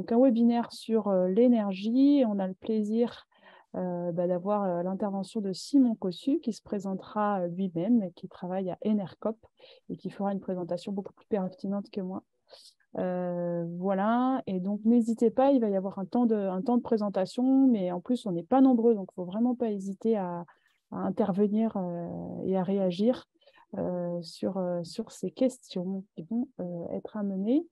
donc un webinaire sur l'énergie. On a le plaisir bah, d'avoir l'intervention de Simon Cossu qui se présentera lui-même qui travaille à Enercop et qui fera une présentation beaucoup plus pertinente que moi. voilà, et donc n'hésitez pas, il va y avoir un temps de, présentation, mais en plus on n'est pas nombreux, donc il ne faut vraiment pas hésiter à, intervenir et à réagir sur ces questions qui vont être amenées.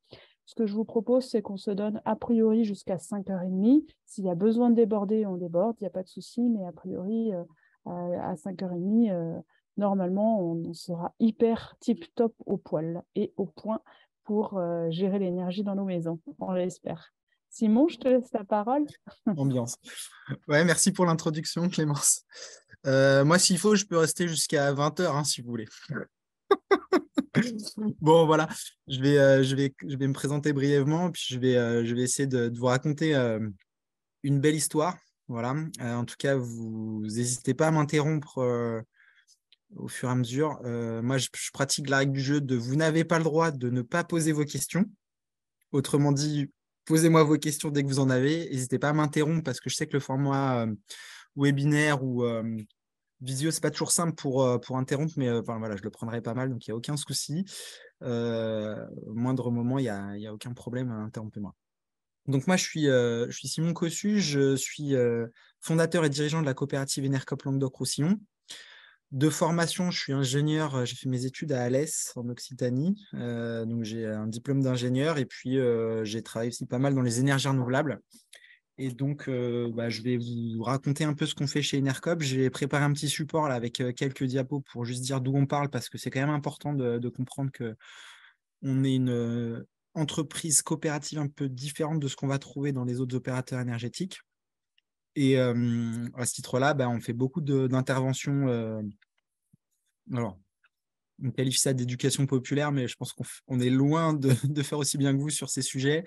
Ce que je vous propose, c'est qu'on se donne a priori jusqu'à 5h30. S'il y a besoin de déborder, on déborde, il n'y a pas de souci, mais a priori, à 5h30, normalement, on sera hyper tip-top au poil et au point pour gérer l'énergie dans nos maisons, on l'espère. Simon, je te laisse la parole. Ambiance. Ouais, merci pour l'introduction, Clémence. Euh, moi, s'il faut, je peux rester jusqu'à 20h hein, si vous voulez. bon, voilà, je vais, euh, je, vais, me présenter brièvement, puis je vais, euh, essayer de, vous raconter une belle histoire. Voilà. en tout cas, vous n'hésitez pas à m'interrompre au fur et à mesure. moi, je, pratique la règle du jeu de vous n'avez pas le droit de ne pas poser vos questions. Autrement dit, posez-moi vos questions dès que vous en avez. N'hésitez pas à m'interrompre parce que je sais que le format webinaire ou euh, visio, c'est pas toujours simple pour, euh, pour interrompre, mais euh, voilà, je le prendrai pas mal, donc il n'y a aucun souci. au moindre moment, il n'y a, y a aucun problème, interrompez-moi. Donc moi, je suis, je suis Simon Cossu, je suis fondateur et dirigeant de la coopérative Enercop Languedoc-Roussillon. De formation, je suis ingénieur, j'ai fait mes études à Alès, en Occitanie. donc j'ai un diplôme d'ingénieur et puis j'ai travaillé aussi pas mal dans les énergies renouvelables. Et donc, euh, bah, je vais vous raconter un peu ce qu'on fait chez Enercop. J'ai préparé un petit support là, avec euh, quelques diapos pour juste dire d'où on parle, parce que c'est quand même important de, comprendre qu'on est une euh, entreprise coopérative un peu différente de ce qu'on va trouver dans les autres opérateurs énergétiques. Et à ce titre-là, bah, on fait beaucoup d'interventions. alors, on qualifie ça d'éducation populaire, mais je pense qu'on est loin de, faire aussi bien que vous sur ces sujets.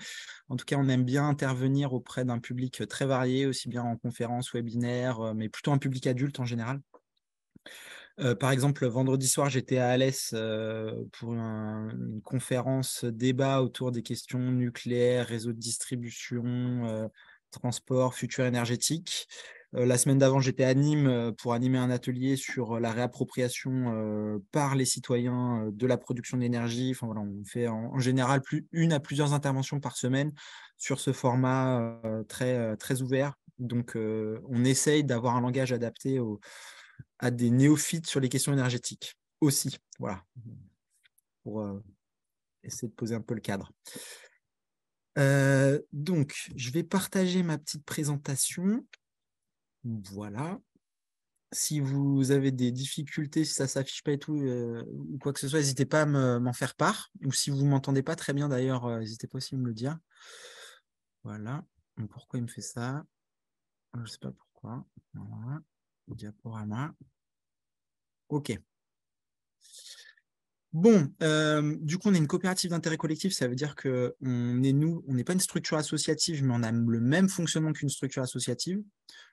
En tout cas, on aime bien intervenir auprès d'un public très varié, aussi bien en conférence, webinaire, euh, mais plutôt un public adulte en général. Euh, par exemple, vendredi soir, j'étais à Alès euh, pour une conférence débat autour des questions nucléaires, réseau de distribution, transport, futur énergétique. Euh, la semaine d'avant, j'étais à Nîmes euh, pour animer un atelier sur euh, la réappropriation par les citoyens de la production d'énergie. Enfin, voilà, on fait en, général plus, une à plusieurs interventions par semaine sur ce format très, très ouvert. Donc, on essaye d'avoir un langage adapté à des néophytes sur les questions énergétiques aussi. Voilà, pour essayer de poser un peu le cadre. donc, je vais partager ma petite présentation. Voilà. Si vous avez des difficultés, si ça ne s'affiche pas et tout, euh, ou quoi que ce soit, n'hésitez pas à m'en faire part. Ou si vous ne m'entendez pas très bien d'ailleurs, euh, n'hésitez pas aussi à me le dire. Voilà. pourquoi il me fait ça? Je ne sais pas pourquoi. Voilà. Diaporama. OK. Bon, euh, du coup, on est une coopérative d'intérêt collectif. Ça veut dire que on est nous, on n'est pas une structure associative, mais on a le même fonctionnement qu'une structure associative.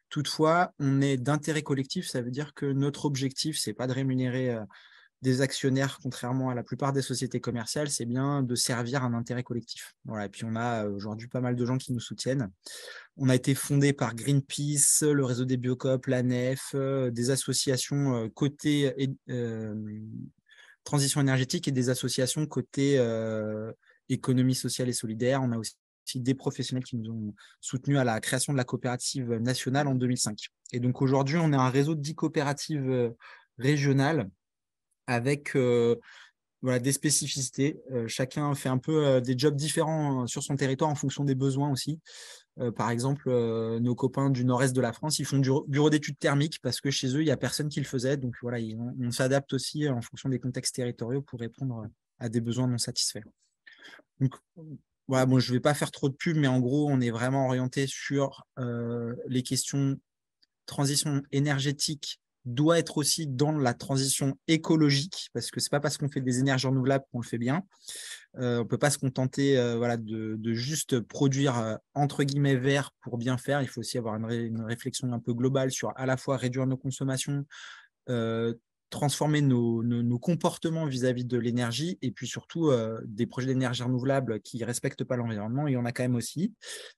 Toutefois, on est d'intérêt collectif, ça veut dire que notre objectif, c'est pas de rémunérer euh, des actionnaires, contrairement à la plupart des sociétés commerciales, c'est bien de servir un intérêt collectif. Voilà, et puis on a euh, aujourd'hui pas mal de gens qui nous soutiennent. On a été fondé par Greenpeace, le réseau des Biocop, la NEF, euh, des associations côté transition énergétique et des associations côté économie sociale et solidaire. On a aussi des professionnels qui nous ont soutenus à la création de la coopérative nationale en 2005. Et donc aujourd'hui, on est un réseau de 10 coopératives euh, régionales avec euh, des spécificités. Euh, chacun fait un peu des jobs différents sur son territoire en fonction des besoins aussi. Par exemple, nos copains du nord-est de la France, ils font du bureau d'études thermiques parce que chez eux, il n'y a personne qui le faisait. Donc voilà, on s'adapte aussi en fonction des contextes territoriaux pour répondre à des besoins non satisfaits. Donc, bon, je ne vais pas faire trop de pub, mais en gros, on est vraiment orienté sur euh, les questions transition énergétique doit être aussi dans la transition écologique, parce que ce n'est pas parce qu'on fait des énergies renouvelables qu'on le fait bien. Euh, on ne peut pas se contenter euh, voilà, de, juste produire entre guillemets vert pour bien faire. Il faut aussi avoir une, réflexion un peu globale sur à la fois réduire nos consommations, transformer nos, comportements vis-à-vis de l'énergie et puis surtout euh, des projets d'énergie renouvelable qui ne respectent pas l'environnement. Il y en a quand même aussi.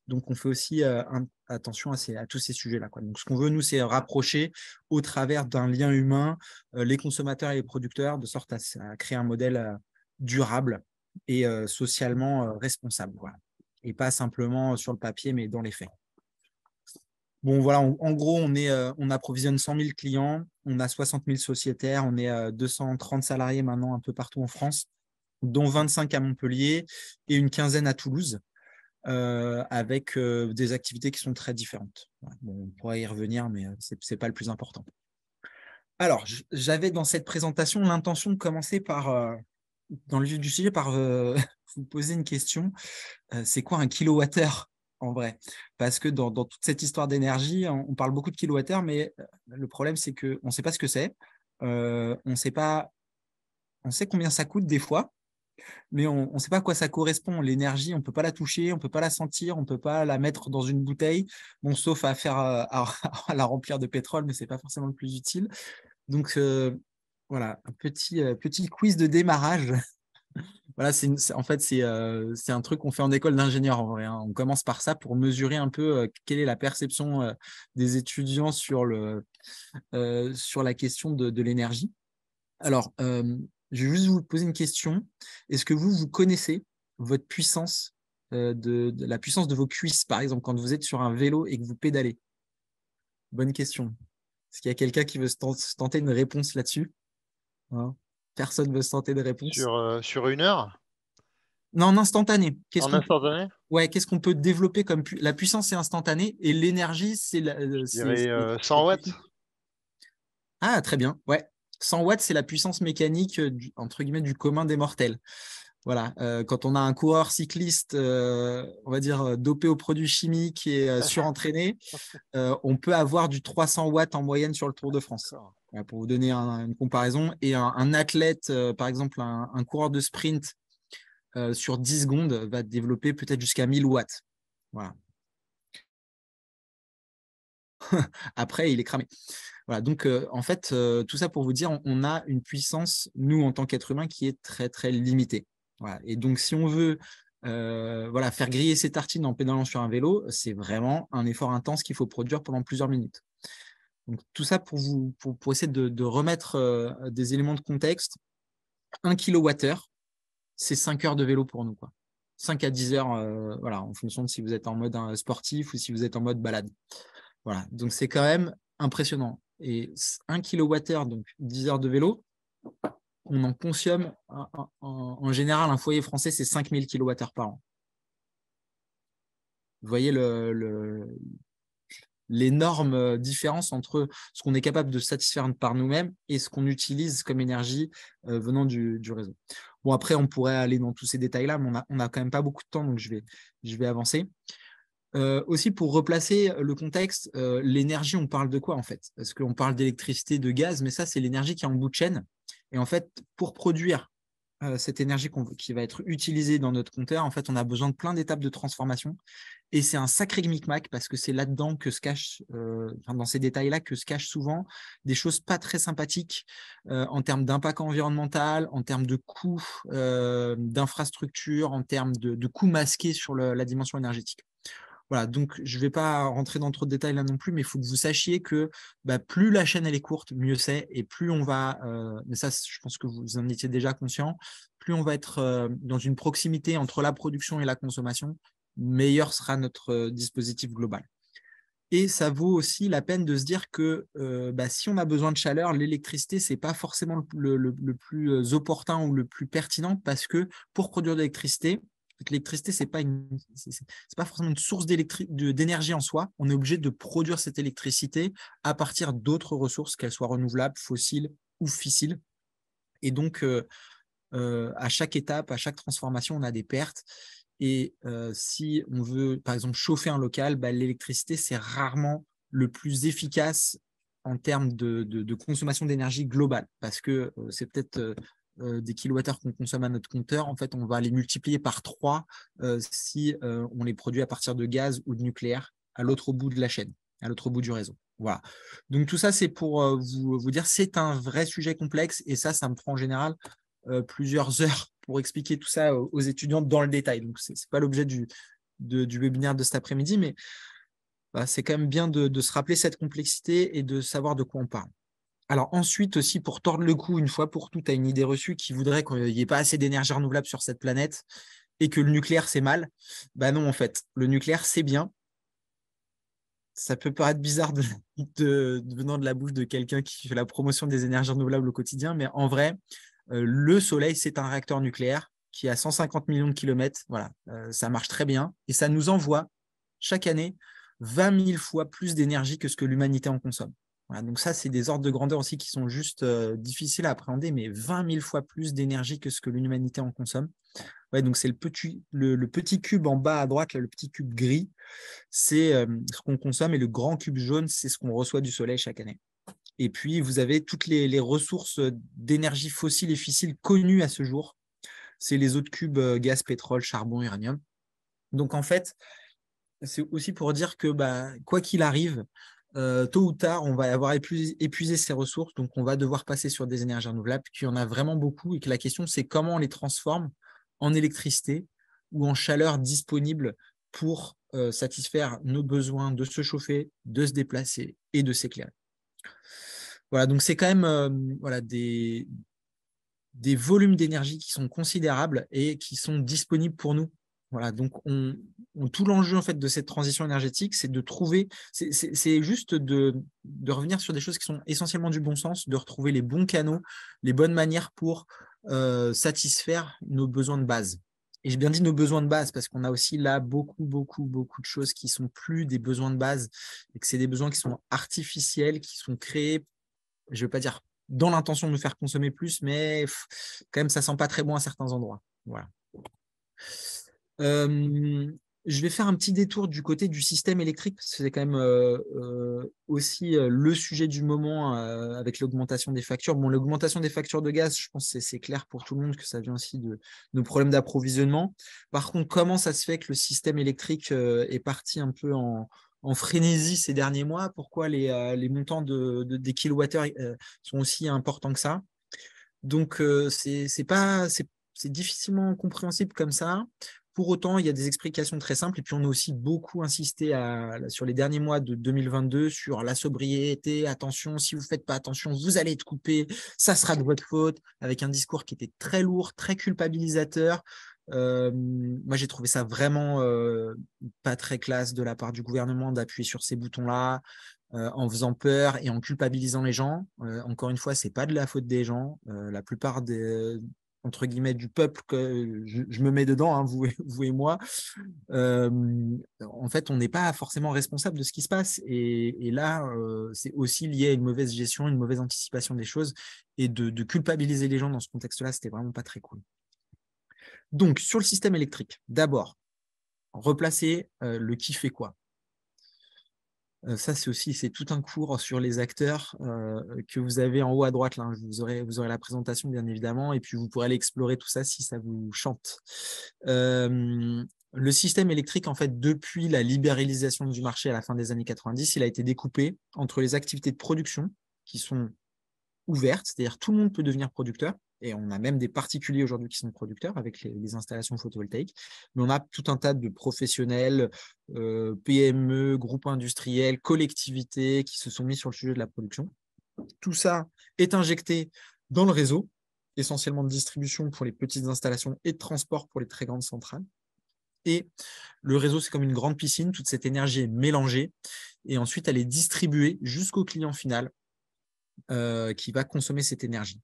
Donc, on fait aussi euh, attention à, tous ces sujets-là. Donc, ce qu'on veut, nous, c'est rapprocher au travers d'un lien humain euh, les consommateurs et les producteurs de sorte à, créer un modèle durable et socialement responsable. Et pas simplement sur le papier, mais dans les faits. Bon, voilà, en gros, on, euh, on approvisionne 100 000 clients, on a 60 000 sociétaires, on est 230 salariés maintenant un peu partout en France, dont 25 à Montpellier et une quinzaine à Toulouse, euh, avec euh, des activités qui sont très différentes. on pourrait y revenir, mais ce n'est pas le plus important. Alors, j'avais dans cette présentation l'intention de commencer par, dans le vif du sujet, par vous poser une question. c'est quoi un kilowattheure? En vrai. Parce que dans, toute cette histoire d'énergie, on, parle beaucoup de kilowattheures, mais euh, le problème, c'est qu'on ne sait pas ce que c'est. Euh, on sait pas. On sait combien ça coûte des fois, mais on ne sait pas à quoi ça correspond. L'énergie, on ne peut pas la toucher, on ne peut pas la sentir, on ne peut pas la mettre dans une bouteille, sauf à faire euh, à, la remplir de pétrole, mais ce n'est pas forcément le plus utile. Donc voilà, un petit, petit quiz de démarrage voilà, c'est en fait, euh, c'est un truc qu'on fait en école d'ingénieur en vrai. Hein. On commence par ça pour mesurer un peu quelle est la perception des étudiants sur la question de, l'énergie. Alors, je vais juste vous poser une question. Est-ce que vous, vous connaissez votre puissance, de, la puissance de vos cuisses, par exemple, quand vous êtes sur un vélo et que vous pédalez? Bonne question. Est-ce qu'il y a quelqu'un qui veut se tenter une réponse là-dessus? Hein? Personne veut se tenter de réponse. Sur, euh, sur une heure? Non, en instantané. Qu'est-ce en instantané? Ouais, qu'est-ce qu'on peut développer comme la puissance c'est instantané et l'énergie c'est la... 100 euh, euh, watts. Ah très bien. Ouais, 100 watts c'est la puissance mécanique du, entre guillemets du commun des mortels. Voilà, quand on a un coureur cycliste, on va dire dopé aux produits chimiques et surentraîné, on peut avoir du 300 watts en moyenne sur le Tour de France pour vous donner une comparaison. Et un, athlète, euh, par exemple, un, coureur de sprint euh, sur 10 secondes va développer peut-être jusqu'à 1000 watts. Voilà. Après, il est cramé. Voilà, donc euh, en fait, tout ça pour vous dire, on, a une puissance, nous, en tant qu'être humain, qui est très, très limitée. Et donc, si on veut voilà, faire griller ses tartines en pédalant sur un vélo, c'est vraiment un effort intense qu'il faut produire pendant plusieurs minutes tout ça pour, vous, pour, essayer de, remettre euh, des éléments de contexte. 1 kWh, c'est 5 heures de vélo pour nous. Quoi. 5 à 10 heures, euh, voilà, en fonction de si vous êtes en mode euh, sportif ou si vous êtes en mode balade. Voilà, donc c'est quand même impressionnant. Et 1 kWh, donc 10 heures de vélo, on en consomme, en, général, un foyer français, c'est 5000 kWh par an. Vous voyez le, l'énorme euh, différence entre ce qu'on est capable de satisfaire par nous-mêmes et ce qu'on utilise comme énergie euh, venant du, réseau. Bon, après, on pourrait aller dans tous ces détails-là, mais on n'a quand même pas beaucoup de temps, donc je vais, je vais avancer. Euh, aussi, pour replacer le contexte, l'énergie, on parle de quoi en fait? Parce qu'on parle d'électricité, de gaz, mais ça, c'est l'énergie qui est en bout de chaîne. Et en fait, pour produire cette énergie qui va être utilisée dans notre compteur, en fait, on a besoin de plein d'étapes de transformation. Et c'est un sacré micmac parce que c'est là-dedans que se cache, euh, dans ces détails-là, que se cachent souvent des choses pas très sympathiques euh, en termes d'impact environnemental, en termes de coûts euh, d'infrastructure, en termes de, coûts masqués sur la dimension énergétique. Voilà, donc je ne vais pas rentrer dans trop de détails là non plus, mais il faut que vous sachiez que bah, plus la chaîne est courte, mieux c'est, et plus on va, mais ça je pense que vous en étiez déjà conscient, plus on va être dans une proximité entre la production et la consommation, meilleur sera notre euh, dispositif global. Et ça vaut aussi la peine de se dire que euh, bah, si on a besoin de chaleur, l'électricité, ce n'est pas forcément le, plus euh, opportun ou le plus pertinent parce que pour produire de l'électricité, l'électricité, ce n'est pas, forcément une source d'énergie en soi. On est obligé de produire cette électricité à partir d'autres ressources, qu'elles soient renouvelables, fossiles ou fissiles. Et donc, à chaque étape, à chaque transformation, on a des pertes. Et si on veut, par exemple, chauffer un local, bah, l'électricité, c'est rarement le plus efficace en termes de, consommation d'énergie globale, parce que c'est peut-être des kilowattheures qu'on consomme à notre compteur. En fait, on va les multiplier par trois si on les produit à partir de gaz ou de nucléaire à l'autre bout de la chaîne, à l'autre bout du réseau. Voilà. Donc tout ça, c'est pour euh, vous, dire c'est un vrai sujet complexe et ça, ça me prend en général euh, plusieurs heures pour expliquer tout ça aux, étudiants dans le détail. Donc ce n'est pas l'objet du, webinaire de cet après-midi, mais bah, c'est quand même bien de, se rappeler cette complexité et de savoir de quoi on parle. Alors ensuite aussi, pour tordre le cou une fois pour toutes à une idée reçue qui voudrait qu'il n'y ait pas assez d'énergie renouvelable sur cette planète et que le nucléaire c'est mal, bah non en fait, le nucléaire c'est bien. Ça peut paraître bizarre de, de, venant de la bouche de quelqu'un qui fait la promotion des énergies renouvelables au quotidien, mais en vrai, euh, le Soleil c'est un réacteur nucléaire qui a 150 millions de kilomètres. Voilà, euh, ça marche très bien et ça nous envoie chaque année 20 000 fois plus d'énergie que ce que l'humanité en consomme donc ça, c'est des ordres de grandeur aussi qui sont juste euh, difficiles à appréhender, mais 20 000 fois plus d'énergie que ce que l'humanité en consomme. Ouais, donc c'est le petit, cube en bas à droite, le petit cube gris, c'est euh, ce qu'on consomme, et le grand cube jaune, c'est ce qu'on reçoit du Soleil chaque année. Et puis, vous avez toutes les, ressources d'énergie fossile et fissile connues à ce jour. C'est les autres cubes euh, gaz, pétrole, charbon, uranium. Donc, en fait, c'est aussi pour dire que bah, quoi qu'il arrive, euh, tôt ou tard, on va avoir épuisé, ces ressources, donc on va devoir passer sur des énergies renouvelables, qu'il y en a vraiment beaucoup, et que la question, c'est comment on les transforme en électricité ou en chaleur disponible pour euh, satisfaire nos besoins de se chauffer, de se déplacer et de s'éclairer. Voilà, donc c'est quand même euh, des volumes d'énergie qui sont considérables et qui sont disponibles pour nous voilà, donc on, tout l'enjeu en fait de cette transition énergétique, c'est de trouver, c'est juste de, revenir sur des choses qui sont essentiellement du bon sens, de retrouver les bons canaux, les bonnes manières pour euh, satisfaire nos besoins de base. Et j'ai bien dit nos besoins de base parce qu'on a aussi là beaucoup, beaucoup, beaucoup de choses qui sont plus des besoins de base et que c'est des besoins qui sont artificiels, qui sont créés, je ne veux pas dire dans l'intention de nous faire consommer plus, mais quand même ça sent pas très bon à certains endroits. Voilà. Euh, je vais faire un petit détour du côté du système électrique, parce que c'est quand même euh, euh, aussi le sujet du moment avec l'augmentation des factures. Bon, l'augmentation des factures de gaz, je pense que c'est clair pour tout le monde que ça vient aussi de nos problèmes d'approvisionnement. Par contre, comment ça se fait que le système électrique est parti un peu en, frénésie ces derniers mois? Pourquoi les, montants de, des kilowattheures sont aussi importants que ça? Donc, c'est difficilement compréhensible comme ça. Pour autant, il y a des explications très simples. Et puis, on a aussi beaucoup insisté sur les derniers mois de 2022 sur la sobriété. Attention, si vous ne faites pas attention, vous allez être coupé. Ça sera de votre faute. Avec un discours qui était très lourd, très culpabilisateur. Euh, moi, j'ai trouvé ça vraiment euh, pas très classe de la part du gouvernement d'appuyer sur ces boutons-là. Euh, en faisant peur et en culpabilisant les gens. encore une fois, c'est pas de la faute des gens. la plupart des, entre guillemets du peuple que je, me mets dedans, hein, vous, et moi, en fait, on n'est pas forcément responsable de ce qui se passe. Et, là, c'est aussi lié à une mauvaise gestion, une mauvaise anticipation des choses. Et de, culpabiliser les gens dans ce contexte-là, c'était vraiment pas très cool. Donc, sur le système électrique, d'abord, replacer le qui fait quoi? Ça, c'est aussi c'est tout un cours sur les acteurs que vous avez en haut à droite. Là. Vous, aurez, vous aurez la présentation, bien évidemment, et puis vous pourrez aller explorer tout ça si ça vous chante. Le système électrique, en fait, depuis la libéralisation du marché à la fin des années 90, il a été découpé entre les activités de production qui sont ouvertes, c'est-à-dire tout le monde peut devenir producteur, et on a même des particuliers aujourd'hui qui sont producteurs avec les, installations photovoltaïques, mais on a tout un tas de professionnels, euh, PME, groupes industriels, collectivités qui se sont mis sur le sujet de la production. Tout ça est injecté dans le réseau, essentiellement de distribution pour les petites installations et de transport pour les très grandes centrales. Et le réseau, c'est comme une grande piscine, toute cette énergie est mélangée et ensuite elle est distribuée jusqu'au client final euh, qui va consommer cette énergie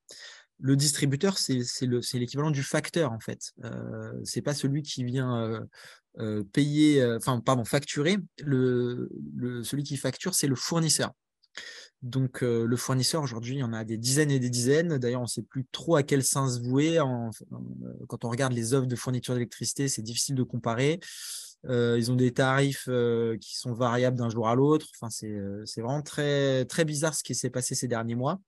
le distributeur, c'est l'équivalent du facteur, en fait. Euh, c'est pas celui qui vient euh, euh, payer, enfin, pardon, facturer. Celui qui facture, c'est le fournisseur. Donc, le fournisseur, aujourd'hui, il y en a des dizaines et des dizaines. D'ailleurs, on ne sait plus trop à quel sens vouer. quand on regarde les offres de fourniture d'électricité, c'est difficile de comparer. Ils ont des tarifs qui sont variables d'un jour à l'autre. Enfin, c'est vraiment très, très bizarre ce qui s'est passé ces derniers mois.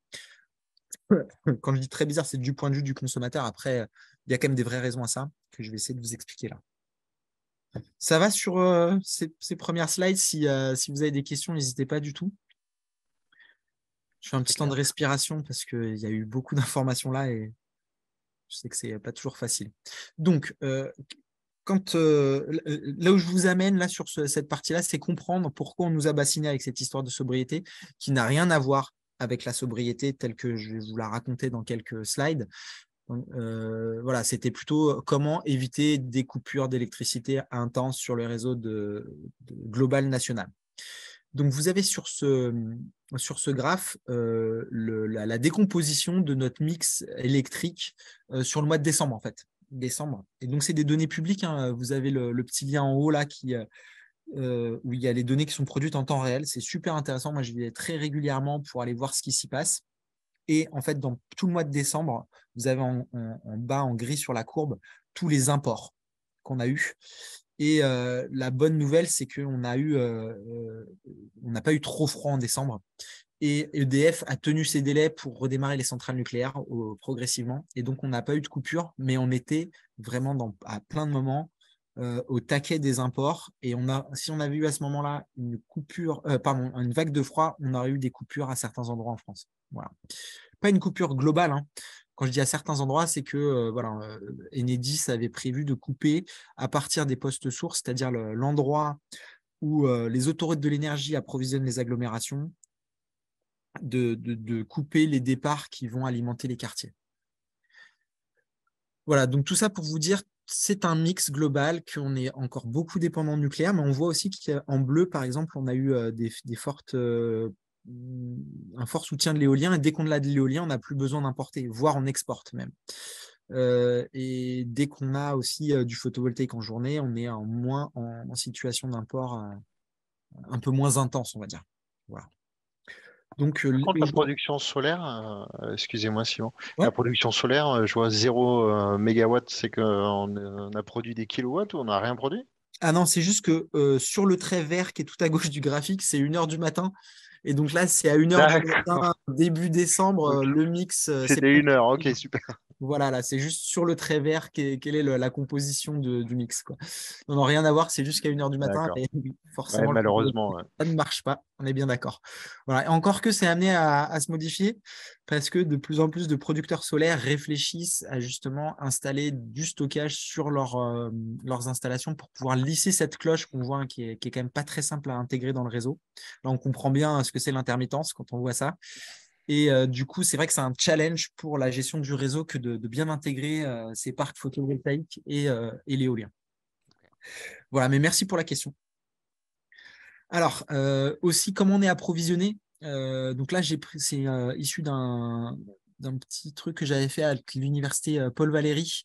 Quand je dis très bizarre, c'est du point de vue du consommateur. Après, il y a quand même des vraies raisons à ça que je vais essayer de vous expliquer là. Ça va sur euh, ces, premières slides? Si, euh, si, vous avez des questions, n'hésitez pas du tout. Je fais un petit temps de respiration parce qu'il y a eu beaucoup d'informations là et je sais que c'est pas toujours facile. Donc, quand, là où je vous amène là sur cette partie-là, c'est comprendre pourquoi on nous a bassiné avec cette histoire de sobriété qui n'a rien à voir avec la sobriété telle que je vais vous la raconter dans quelques slides. voilà, c'était plutôt comment éviter des coupures d'électricité intenses sur le réseau global national. Donc, vous avez sur ce, graphe la, décomposition de notre mix électrique sur le mois de décembre, en fait. Décembre. Et donc, c'est des données publiques. Hein. Vous avez le, petit lien en haut là qui, où il y a les données qui sont produites en temps réel. C'est super intéressant. Moi, je vais très régulièrement pour aller voir ce qui s'y passe. Et en fait, dans tout le mois de décembre, vous avez en, bas, en gris sur la courbe, tous les imports qu'on a eus. Et la bonne nouvelle, c'est qu'on on n'a pas eu trop froid en décembre. Et EDF a tenu ses délais pour redémarrer les centrales nucléaires progressivement. Et donc, on n'a pas eu de coupure, mais on était vraiment à plein de moments au taquet des imports. Et on a, si on avait eu à ce moment-là une coupure, pardon, une vague de froid, on aurait eu des coupures à certains endroits en France. Voilà. Pas une coupure globale, hein, quand je dis à certains endroits, c'est que euh, voilà, euh, Enedis avait prévu de couper à partir des postes sources, c'est-à-dire l'endroit où euh, les autoroutes de l'énergie approvisionnent les agglomérations, de, couper les départs qui vont alimenter les quartiers. Voilà, donc tout ça pour vous dire, c'est un mix global, qu'on est encore beaucoup dépendant nucléaire, mais on voit aussi qu'en bleu, par exemple, on a eu des, des fortes un fort soutien de l'éolien. Et dès qu'on a de l'éolien, on n'a plus besoin d'importer, voire on exporte même. Euh, et dès qu'on a aussi euh, du photovoltaïque en journée, on est en moins en, situation d'import euh, un peu moins intense, on va dire. Voilà. Donc, la production solaire, excusez-moi Simon, la production solaire, je vois 0 mégawatt, c'est qu'on a produit des kilowatts ou on n'a rien produit? Ah non, c'est juste que sur le trait vert qui est tout à gauche du graphique, c'est 1h du matin. Et donc là, c'est à 1h du matin, début décembre, le mix. C'était 1h, ok, super. Voilà, là, c'est juste sur le trait vert quelle est la composition du mix. Quoi. Non, non, rien à voir, c'est juste qu'à 1h du matin, forcément, malheureusement, ça ne marche pas, on est bien d'accord. Voilà. encore que c'est amené à, se modifier parce que de plus en plus de producteurs solaires réfléchissent à justement installer du stockage sur euh, leurs installations pour pouvoir lisser cette cloche qu'on voit, hein, qui, est, qui est quand même pas très simple à intégrer dans le réseau. Là, on comprend bien ce que c'est l'intermittence quand on voit ça. Et euh, du coup, c'est vrai que c'est un challenge pour la gestion du réseau que de, bien intégrer euh, ces parcs photovoltaïques et, euh, et l'éolien. Voilà, mais merci pour la question. Alors, aussi, comment on est approvisionné? Donc là, c'est issu d'un petit truc que j'avais fait à l'université Paul Valéry,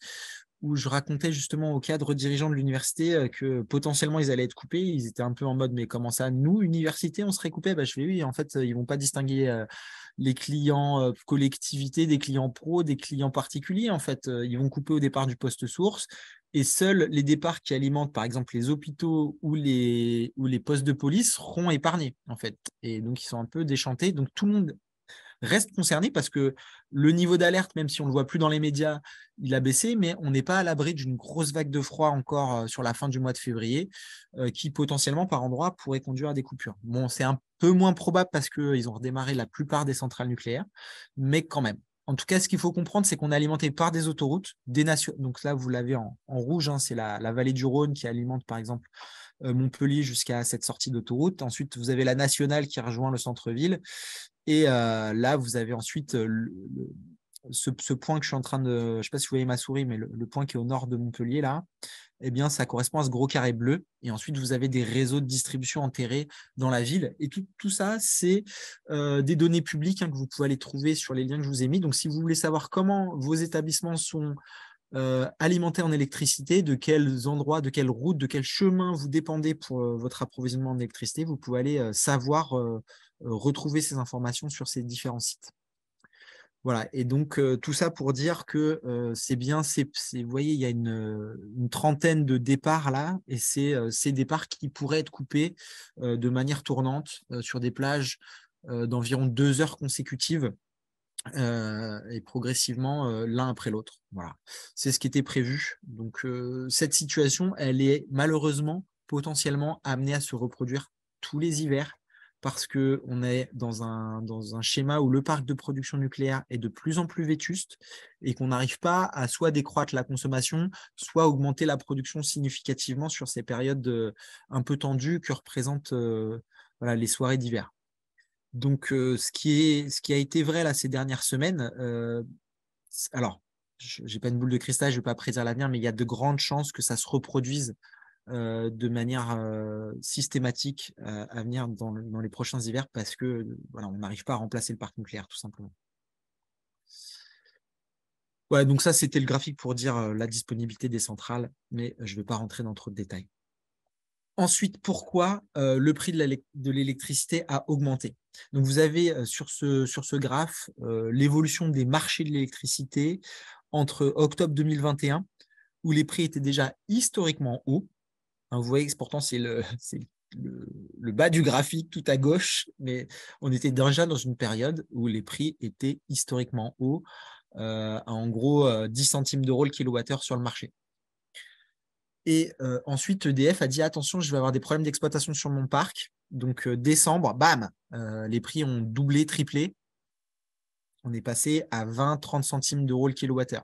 où je racontais justement aux cadres dirigeants de l'université que potentiellement ils allaient être coupés. Ils étaient un peu en mode mais comment ça Nous, université, on serait coupés? Bah, Je fais oui, en fait, ils vont pas distinguer les clients euh, collectivités, des clients pros, des clients particuliers. En fait, euh, ils vont couper au départ du poste source et seuls les départs qui alimentent, par exemple, les hôpitaux ou les, ou les postes de police seront épargnés, en fait. Et donc, ils sont un peu déchantés. Donc, tout le monde reste concerné parce que le niveau d'alerte, même si on ne le voit plus dans les médias, il a baissé, mais on n'est pas à l'abri d'une grosse vague de froid encore euh, sur la fin du mois de février, euh, qui potentiellement par endroit pourrait conduire à des coupures. Bon, c'est un peu moins probable parce qu'ils ont redémarré la plupart des centrales nucléaires, mais quand même. En tout cas, ce qu'il faut comprendre, c'est qu'on est alimenté par des autoroutes, des nations. Donc là, vous l'avez en, rouge, hein, c'est la, vallée du Rhône qui alimente par exemple euh, Montpellier jusqu'à cette sortie d'autoroute. Ensuite, vous avez la nationale qui rejoint le centre-ville. Et là, vous avez ensuite ce, point que je suis en train de. Je ne sais pas si vous voyez ma souris, mais le, point qui est au nord de Montpellier, là, eh bien, ça correspond à ce gros carré bleu. Et ensuite, vous avez des réseaux de distribution enterrés dans la ville. Et tout, tout ça, c'est euh, des données publiques hein, que vous pouvez aller trouver sur les liens que je vous ai mis. Donc, si vous voulez savoir comment vos établissements sont alimentés en électricité, de quels endroits, de quelles routes, de quel chemin vous dépendez pour votre approvisionnement en électricité, vous pouvez aller savoir euh, retrouver ces informations sur ces différents sites. Voilà, et donc tout ça pour dire que c'est bien, vous voyez, il y a une, trentaine de départs là, et c'est ces départs qui pourraient être coupés de manière tournante sur des plages d'environ deux heures consécutives et progressivement l'un après l'autre. Voilà, c'est ce qui était prévu. Donc cette situation, elle est malheureusement potentiellement amenée à se reproduire tous les hivers parce qu'on est dans un, schéma où le parc de production nucléaire est de plus en plus vétuste et qu'on n'arrive pas à soit décroître la consommation, soit augmenter la production significativement sur ces périodes euh, un peu tendues que représentent euh, les soirées d'hiver. Donc, euh, ce, qui est, a été vrai là, ces dernières semaines, alors, je n'ai pas une boule de cristal, je ne vais pas prédire l'avenir, mais il y a de grandes chances que ça se reproduise euh, de manière euh, systématique euh, à venir dans, les prochains hivers parce que on n'arrive pas à remplacer le parc nucléaire tout simplement. Donc ça c'était le graphique pour dire la disponibilité des centrales, mais je ne vais pas rentrer dans trop de détails. Ensuite, pourquoi le prix de l'électricité a augmenté? Donc vous avez sur ce graphe l'évolution des marchés de l'électricité entre octobre 2021 où les prix étaient déjà historiquement hauts Hein, vous voyez que pourtant, c'est le, bas du graphique tout à gauche, mais on était déjà dans une période où les prix étaient historiquement hauts, euh, en gros 10 euh, centimes d'euros le kilowattheure sur le marché. Et euh, ensuite, EDF a dit attention, je vais avoir des problèmes d'exploitation sur mon parc. Donc, décembre, bam, les prix ont doublé, triplé. On est passé à 20-30 centimes d'euros le kilowattheure.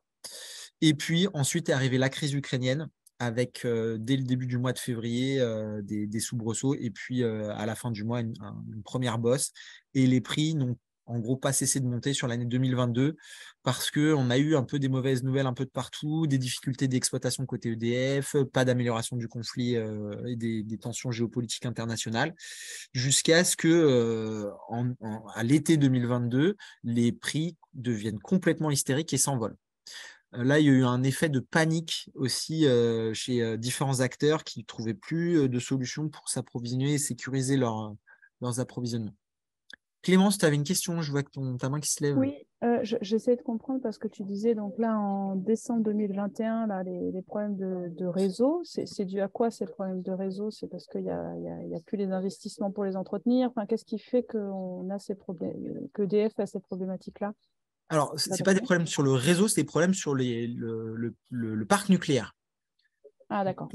Et puis, ensuite est arrivée la crise ukrainienne avec dès le début du mois de février des, soubresauts et puis à la fin du mois une, première bosse. Et les prix n'ont en gros pas cessé de monter sur l'année 2022 parce qu'on a eu un peu des mauvaises nouvelles un peu de partout, des difficultés d'exploitation côté EDF, pas d'amélioration du conflit et des, tensions géopolitiques internationales, jusqu'à ce que à l'été 2022, les prix deviennent complètement hystériques et s'envolent. Euh, là, il y a eu un effet de panique aussi euh, chez euh, différents acteurs qui ne trouvaient plus de solutions pour s'approvisionner et sécuriser leurs approvisionnements. Clémence, tu avais une question, je vois que ta main qui se lève. Oui, j'essaie de comprendre parce que tu disais, donc là, en décembre 2021, là, les, problèmes de, réseau, c'est dû à quoi ces problèmes de réseau? C'est parce qu'il n'y a, a, plus les investissements pour les entretenir? Enfin, Qu'est-ce qui fait qu'on a ces problèmes, que DF a ces problématiques-là? Alors, ce n'est pas des problèmes sur le réseau, c'est des problèmes sur les, le, parc nucléaire. Ah, d'accord.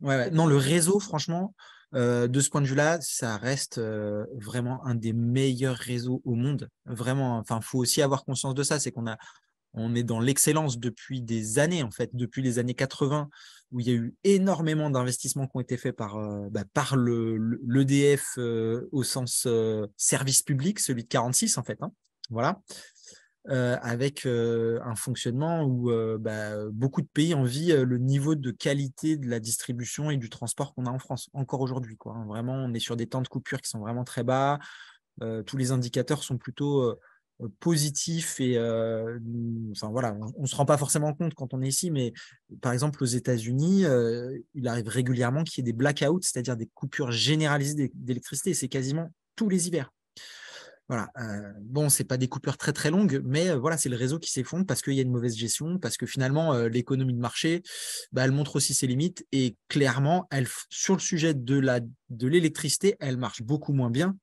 Ouais, Non, le réseau, franchement, euh, de ce point de vue-là, ça reste euh, vraiment un des meilleurs réseaux au monde. Vraiment, enfin, il faut aussi avoir conscience de ça, c'est qu'on a, on est dans l'excellence depuis des années, en fait, depuis les années 80, où il y a eu énormément d'investissements qui ont été faits par, euh, bah, par l'EDF au sens service public, celui de 46, en fait. Hein. Voilà. Euh, avec euh, un fonctionnement où euh, bah, beaucoup de pays envient le niveau de qualité de la distribution et du transport qu'on a en France, encore aujourd'hui. Quoi. Hein. Vraiment, on est sur des temps de coupure qui sont vraiment très bas. tous les indicateurs sont plutôt positifs et enfin, voilà, on ne se rend pas forcément compte quand on est ici, mais par exemple aux États-Unis, il arrive régulièrement qu'il y ait des blackouts, c'est-à-dire des coupures généralisées d'électricité. C'est quasiment tous les hivers. Voilà. Euh, bon, c'est pas des coupures très très longues, mais voilà, c'est le réseau qui s'effondre parce qu'il y a une mauvaise gestion, parce que finalement, l'économie de marché, bah, elle montre aussi ses limites et clairement, elle, sur le sujet de la de l'électricité, elle marche beaucoup moins bien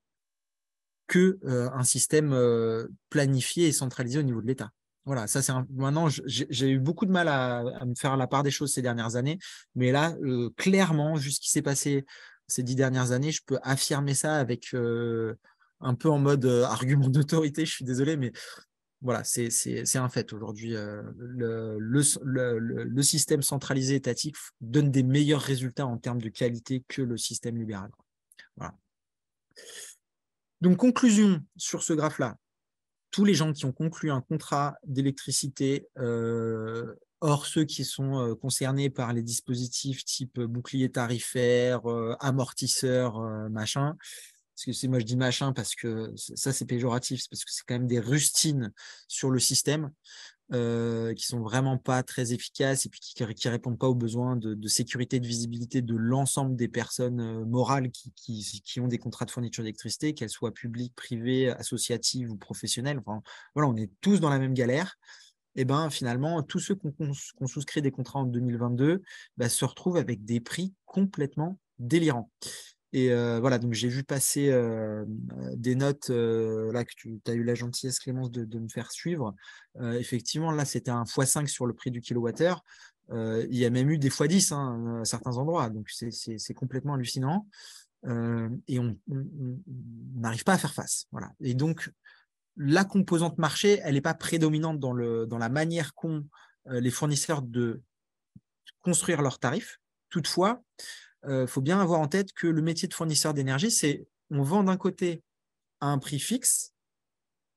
que un système planifié et centralisé au niveau de l'État. Voilà, ça c'est maintenant j'ai eu beaucoup de mal à, à, me faire la part des choses ces dernières années, mais là clairement, vu ce qui s'est passé ces dix dernières années, je peux affirmer ça avec un peu en mode euh, argument d'autorité, je suis désolé, mais voilà, c'est un fait aujourd'hui. Euh, le, système centralisé étatique donne des meilleurs résultats en termes de qualité que le système libéral. Voilà. Donc, conclusion sur ce graphe-là. Tous les gens qui ont conclu un contrat d'électricité, euh, hors ceux qui sont concernés par les dispositifs type bouclier tarifaire, amortisseur, machin, parce que moi je dis machin parce que ça c'est péjoratif, c'est parce que c'est quand même des rustines sur le système euh, qui sont vraiment pas très efficaces et puis qui ne répondent pas aux besoins de, sécurité et de visibilité de l'ensemble des personnes euh, morales qui, qui, ont des contrats de fourniture d'électricité, qu'elles soient publiques, privées, associatives ou professionnelles. Enfin, voilà, on est tous dans la même galère. Et eh ben finalement, tous ceux qui ont, souscrit des contrats en 2022 bah, se retrouvent avec des prix complètement délirants. Et voilà, donc j'ai vu passer des notes là que tu as eu la gentillesse, Clémence, de, me faire suivre. effectivement, là, c'était un x5 sur le prix du kilowattheure. il y a même eu des x10 hein, à certains endroits, donc c'est complètement hallucinant. et on n'arrive pas à faire face. Voilà. Et donc, la composante marché, elle n'est pas prédominante dans, le, dans la manière qu'ont les fournisseurs de construire leurs tarifs. Toutefois, il faut bien avoir en tête que le métier de fournisseur d'énergie, c'est on vend d'un côté à un prix fixe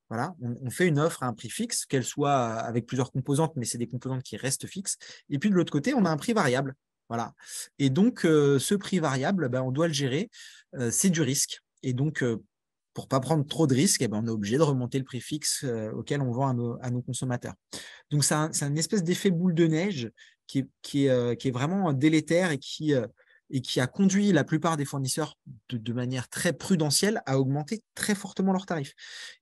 voilà, on, fait une offre à un prix fixe, qu'elle soit avec plusieurs composantes, mais c'est des composantes qui restent fixes. Et puis de l'autre côté, on a un prix variable. Voilà. Et donc, euh, ce prix variable, ben, on doit le gérer. Euh, c'est du risque. Et donc, euh, pour pas prendre trop de risques, eh ben, on est obligé de remonter le prix fixe auquel on vend à nos, consommateurs. Donc, c'est un, une espèce d'effet boule de neige qui qui est vraiment délétère et qui et qui a conduit la plupart des fournisseurs de, manière très prudentielle à augmenter très fortement leurs tarifs.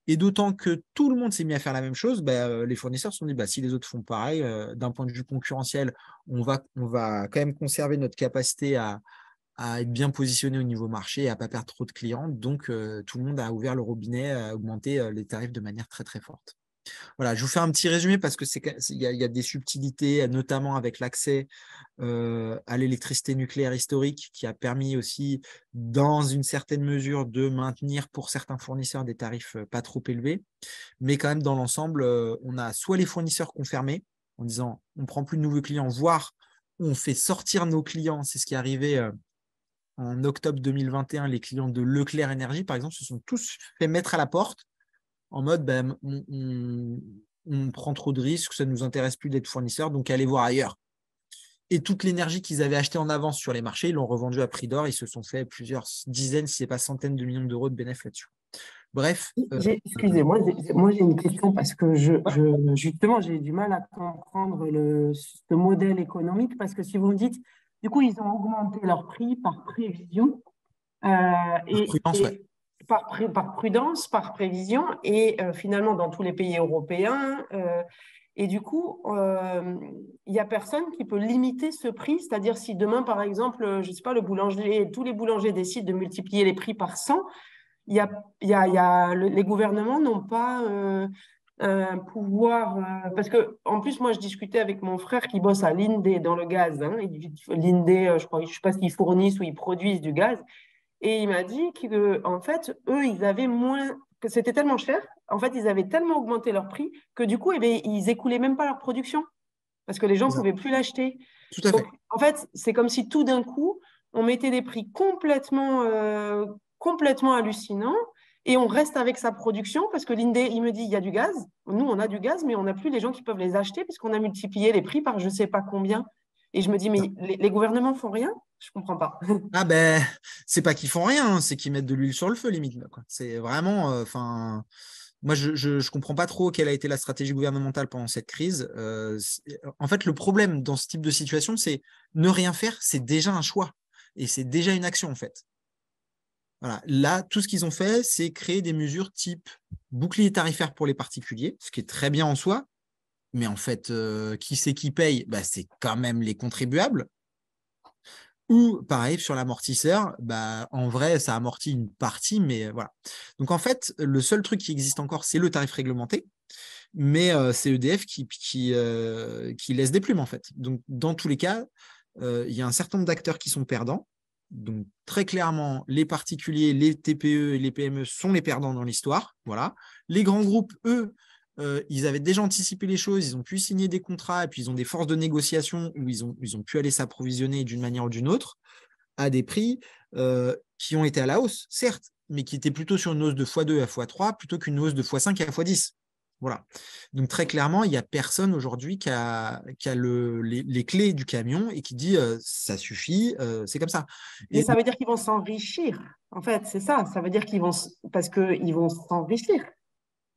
Et d'autant que tout le monde s'est mis à faire la même chose, bah, euh, les fournisseurs se sont dit bah, si les autres font pareil, euh, d'un point de vue concurrentiel, on va, quand même conserver notre capacité à, être bien positionné au niveau marché et à ne pas perdre trop de clients. Donc, euh, tout le monde a ouvert le robinet, à augmenter les tarifs de manière très, très forte. Voilà, je vous fais un petit résumé parce que il y, a des subtilités, notamment avec l'accès euh, à l'électricité nucléaire historique, qui a permis aussi, dans une certaine mesure, de maintenir pour certains fournisseurs des tarifs euh, pas trop élevés. Mais quand même, dans l'ensemble, euh, on a soit les fournisseurs confirmés en disant on prend plus de nouveaux clients, voire on fait sortir nos clients. C'est ce qui est arrivé en octobre 2021. Les clients de Leclerc Énergie, par exemple, se sont tous fait mettre à la porte en mode ben, on, prend trop de risques, ça ne nous intéresse plus d'être fournisseur, donc allez voir ailleurs. Et toute l'énergie qu'ils avaient achetée en avance sur les marchés, ils l'ont revendue à prix d'or. Ils se sont fait plusieurs dizaines, si ce n'est pas centaines de millions d'euros de bénéfices là-dessus. Bref. Euh, excusez-moi, moi j'ai une question parce que je, justement j'ai du mal à comprendre le, ce modèle économique parce que si vous me dites, du coup ils ont augmenté leur prix par prévision. Euh, et, par, prudence, par prévision, et euh, finalement dans tous les pays européens. Euh, et du coup, euh, il n'y a personne qui peut limiter ce prix. C'est-à-dire si demain, par exemple, je sais pas, le boulanger, tous les boulangers décident de multiplier les prix par 100, y a, y y a, les gouvernements n'ont pas un pouvoir. parce que, en plus, moi, je discutais avec mon frère qui bosse à l'INDE dans le gaz. Hein, L'INDE, je ne sais pas s'ils fournissent ou ils produisent du gaz. Et il m'a dit que, en fait, eux, ils avaient moins, que c'était tellement cher, en fait, ils avaient tellement augmenté leur prix que du coup, eh ils écoulaient même pas leur production parce que les gens ne pouvaient plus l'acheter. Tout à fait. en fait, c'est comme si tout d'un coup, on mettait des prix complètement, euh, complètement hallucinants et on reste avec sa production parce que l'Inde, il me dit, il y a du gaz. Nous, on a du gaz, mais on n'a plus les gens qui peuvent les acheter puisqu'on a multiplié les prix par je ne sais pas combien. Et je me dis, mais les, les gouvernements font rien? Je comprends pas. ah ben, c'est pas qu'ils font rien, c'est qu'ils mettent de l'huile sur le feu, limite. C'est vraiment, euh, moi, je, je, comprends pas trop quelle a été la stratégie gouvernementale pendant cette crise. Euh, en fait, le problème dans ce type de situation, c'est ne rien faire, c'est déjà un choix et c'est déjà une action en fait. Voilà. Là, tout ce qu'ils ont fait, c'est créer des mesures type bouclier tarifaire pour les particuliers, ce qui est très bien en soi, mais en fait, euh, qui c'est qui paye? Bah, C'est quand même les contribuables. Ou pareil, sur l'amortisseur, bah, en vrai, ça amortit une partie, mais voilà. Donc en fait, le seul truc qui existe encore, c'est le tarif réglementé, mais c'est EDF qui, qui, qui, laisse des plumes en fait. Donc dans tous les cas, il y a un certain nombre d'acteurs qui sont perdants. Donc très clairement, les particuliers, les TPE et les PME sont les perdants dans l'histoire. Voilà. Les grands groupes, eux, euh, ils avaient déjà anticipé les choses, ils ont pu signer des contrats, et puis ils ont des forces de négociation où ils ont, ils ont pu aller s'approvisionner d'une manière ou d'une autre à des prix euh, qui ont été à la hausse, certes, mais qui étaient plutôt sur une hausse de x2 à x3 plutôt qu'une hausse de x5 à x10. Voilà. Donc très clairement, il n'y a personne aujourd'hui qui a, qui a le, les, clés du camion et qui dit euh, ça suffit, c'est comme ça. Et ça veut dire qu'ils vont s'enrichir. En fait, c'est ça. Ça veut dire qu'ils vont parce qu'ils vont s'enrichir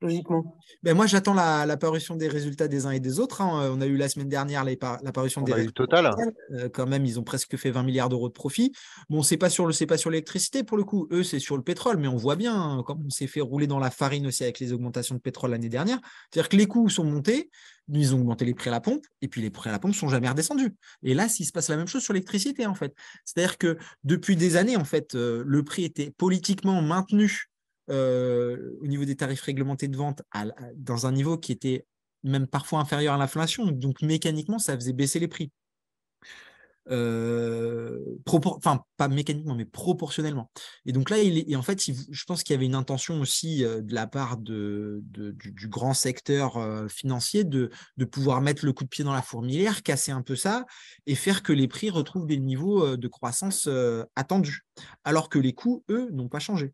logiquement ben Moi, j'attends la, parution des résultats des uns et des autres. Hein. On a eu la semaine dernière la, parution des résultats. Total. Euh, quand même, ils ont presque fait 20 milliards d'euros de profit. Bon, c'est pas sur pas sur l'électricité pour le coup. Eux, c'est sur le pétrole, mais on voit bien hein, comme on s'est fait rouler dans la farine aussi avec les augmentations de pétrole l'année dernière. C'est-à-dire que les coûts sont montés, ils ont augmenté les prix à la pompe, et puis les prix à la pompe sont jamais redescendus. Et là, s'il se passe la même chose sur l'électricité, en fait. C'est-à-dire que depuis des années, en fait, euh, le prix était politiquement maintenu euh, au niveau des tarifs réglementés de vente dans un niveau qui était même parfois inférieur à l'inflation. Donc mécaniquement, ça faisait baisser les prix. euh, enfin pas mécaniquement, mais proportionnellement. Et donc là, il en fait, je pense qu'il y avait une intention aussi euh, de la part de, du, grand secteur financier de, de, pouvoir mettre le coup de pied dans la fourmilière, casser un peu ça et faire que les prix retrouvent des niveaux de croissance attendus, alors que les coûts, eux, n'ont pas changé.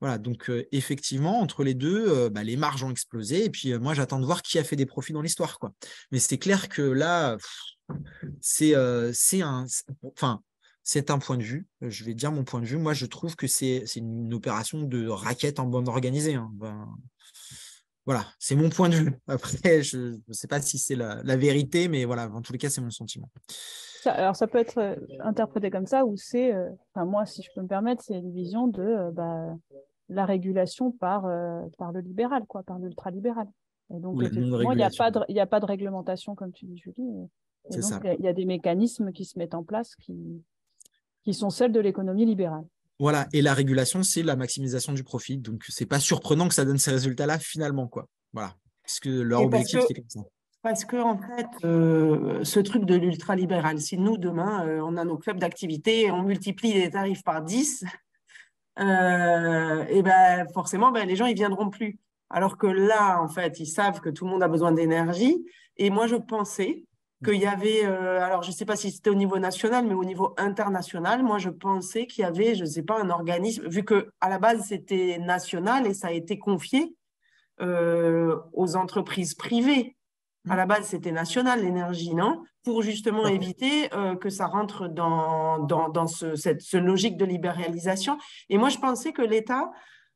Voilà, donc effectivement, entre les deux, bah, les marges ont explosé. Et puis moi, j'attends de voir qui a fait des profits dans l'histoire. Mais c'est clair que là, c'est un, point de vue. Je vais dire mon point de vue. Moi, je trouve que c'est une opération de raquette en bande organisée. Hein. Ben, voilà, c'est mon point de vue. Après, je ne sais pas si c'est la, vérité, mais voilà, en tous les cas, c'est mon sentiment. alors, ça peut être interprété comme ça, ou c'est, moi, si je peux me permettre, c'est une vision de bah, la régulation par, par le libéral, quoi, par l'ultralibéral. Et donc, effectivement, il n'y a, pas de, a pas de réglementation, comme tu dis, Julie. Il y, a des mécanismes qui se mettent en place qui, qui sont celles de l'économie libérale. Voilà, et la régulation, c'est la maximisation du profit. Donc, c'est pas surprenant que ça donne ces résultats-là finalement. Quoi. Voilà, parce que leur objectif, c'est comme ça. Parce que, en fait, euh, ce truc de l'ultralibéral, si nous, demain, euh, on a nos clubs d'activité, on multiplie les tarifs par 10, euh, et ben, forcément, ben, les gens, ils viendront plus. Alors que là, en fait, ils savent que tout le monde a besoin d'énergie. Et moi, je pensais qu'il y avait, euh, alors je ne sais pas si c'était au niveau national, mais au niveau international, moi je pensais qu'il y avait, je ne sais pas, un organisme, vu que à la base c'était national et ça a été confié euh, aux entreprises privées. À la base c'était national l'énergie, non? Pour justement éviter euh, que ça rentre dans, dans, dans ce, cette, ce logique de libéralisation. Et moi je pensais que l'État,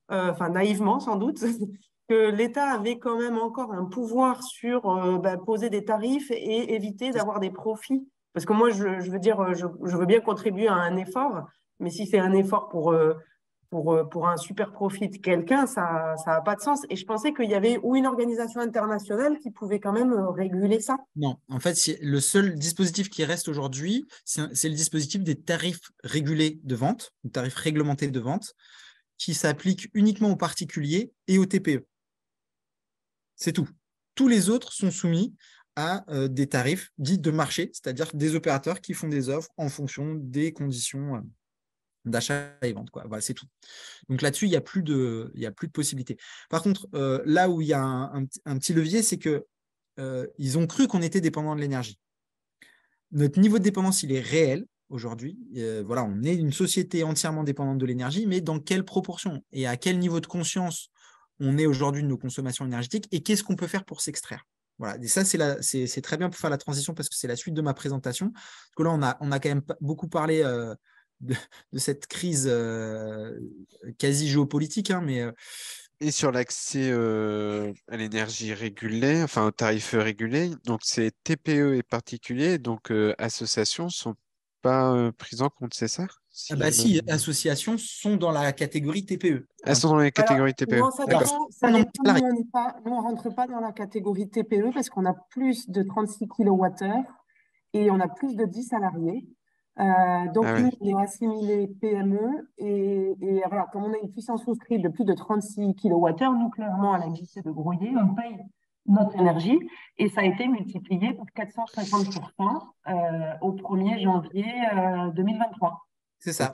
enfin naïvement sans doute, que l'État avait quand même encore un pouvoir sur euh, bah, poser des tarifs et éviter d'avoir des profits. Parce que moi, je, veux dire, euh, je, veux bien contribuer à un effort, mais si c'est un effort pour, euh, pour, pour un super profit de quelqu'un, ça n'a pas de sens. Et je pensais qu'il y avait ou une organisation internationale qui pouvait quand même réguler ça. Non, en fait, le seul dispositif qui reste aujourd'hui, c'est le dispositif des tarifs régulés de vente, tarifs réglementés de vente, qui s'applique uniquement aux particuliers et aux TPE. C'est tout. Tous les autres sont soumis à euh, des tarifs dits de marché, c'est-à-dire des opérateurs qui font des offres en fonction des conditions euh, d'achat et vente. Voilà, c'est tout. Donc là-dessus, il n'y a, plus de, a plus de possibilités. Par contre, euh, là où il y a un, petit levier, c'est que ils ont cru qu'on était dépendant de l'énergie. Notre niveau de dépendance, il est réel aujourd'hui. voilà, on est une société entièrement dépendante de l'énergie, mais dans quelle proportion et à quel niveau de conscience on est aujourd'hui de nos consommations énergétiques et qu'est-ce qu'on peut faire pour s'extraire? Voilà, et ça, c'est très bien pour faire la transition parce que c'est la suite de ma présentation. Parce que là, on a, quand même beaucoup parlé euh, de, cette crise euh, quasi géopolitique, hein, mais. Euh, et sur l'accès à l'énergie régulée, enfin au tarif régulé, donc c'est TPE et particuliers, donc associations, sont pas prises en compte, c'est ça? Ah bah si, associations sont dans la catégorie TPE. Elles sont dans la catégorie TPE. Non, ça dépend, ça nous, on ne rentre pas dans la catégorie TPE parce qu'on a plus de 36 kWh et on a plus de 10 salariés. Euh, donc, ah nous, on est assimilé PME et, et, voilà, comme on a une puissance souscrite de plus de 36 kWh, nous, clairement, à la glissée de Groyer, on paye notre énergie et ça a été multiplié par 450% euh, au 1er janvier 2023. Euh, c'est ça.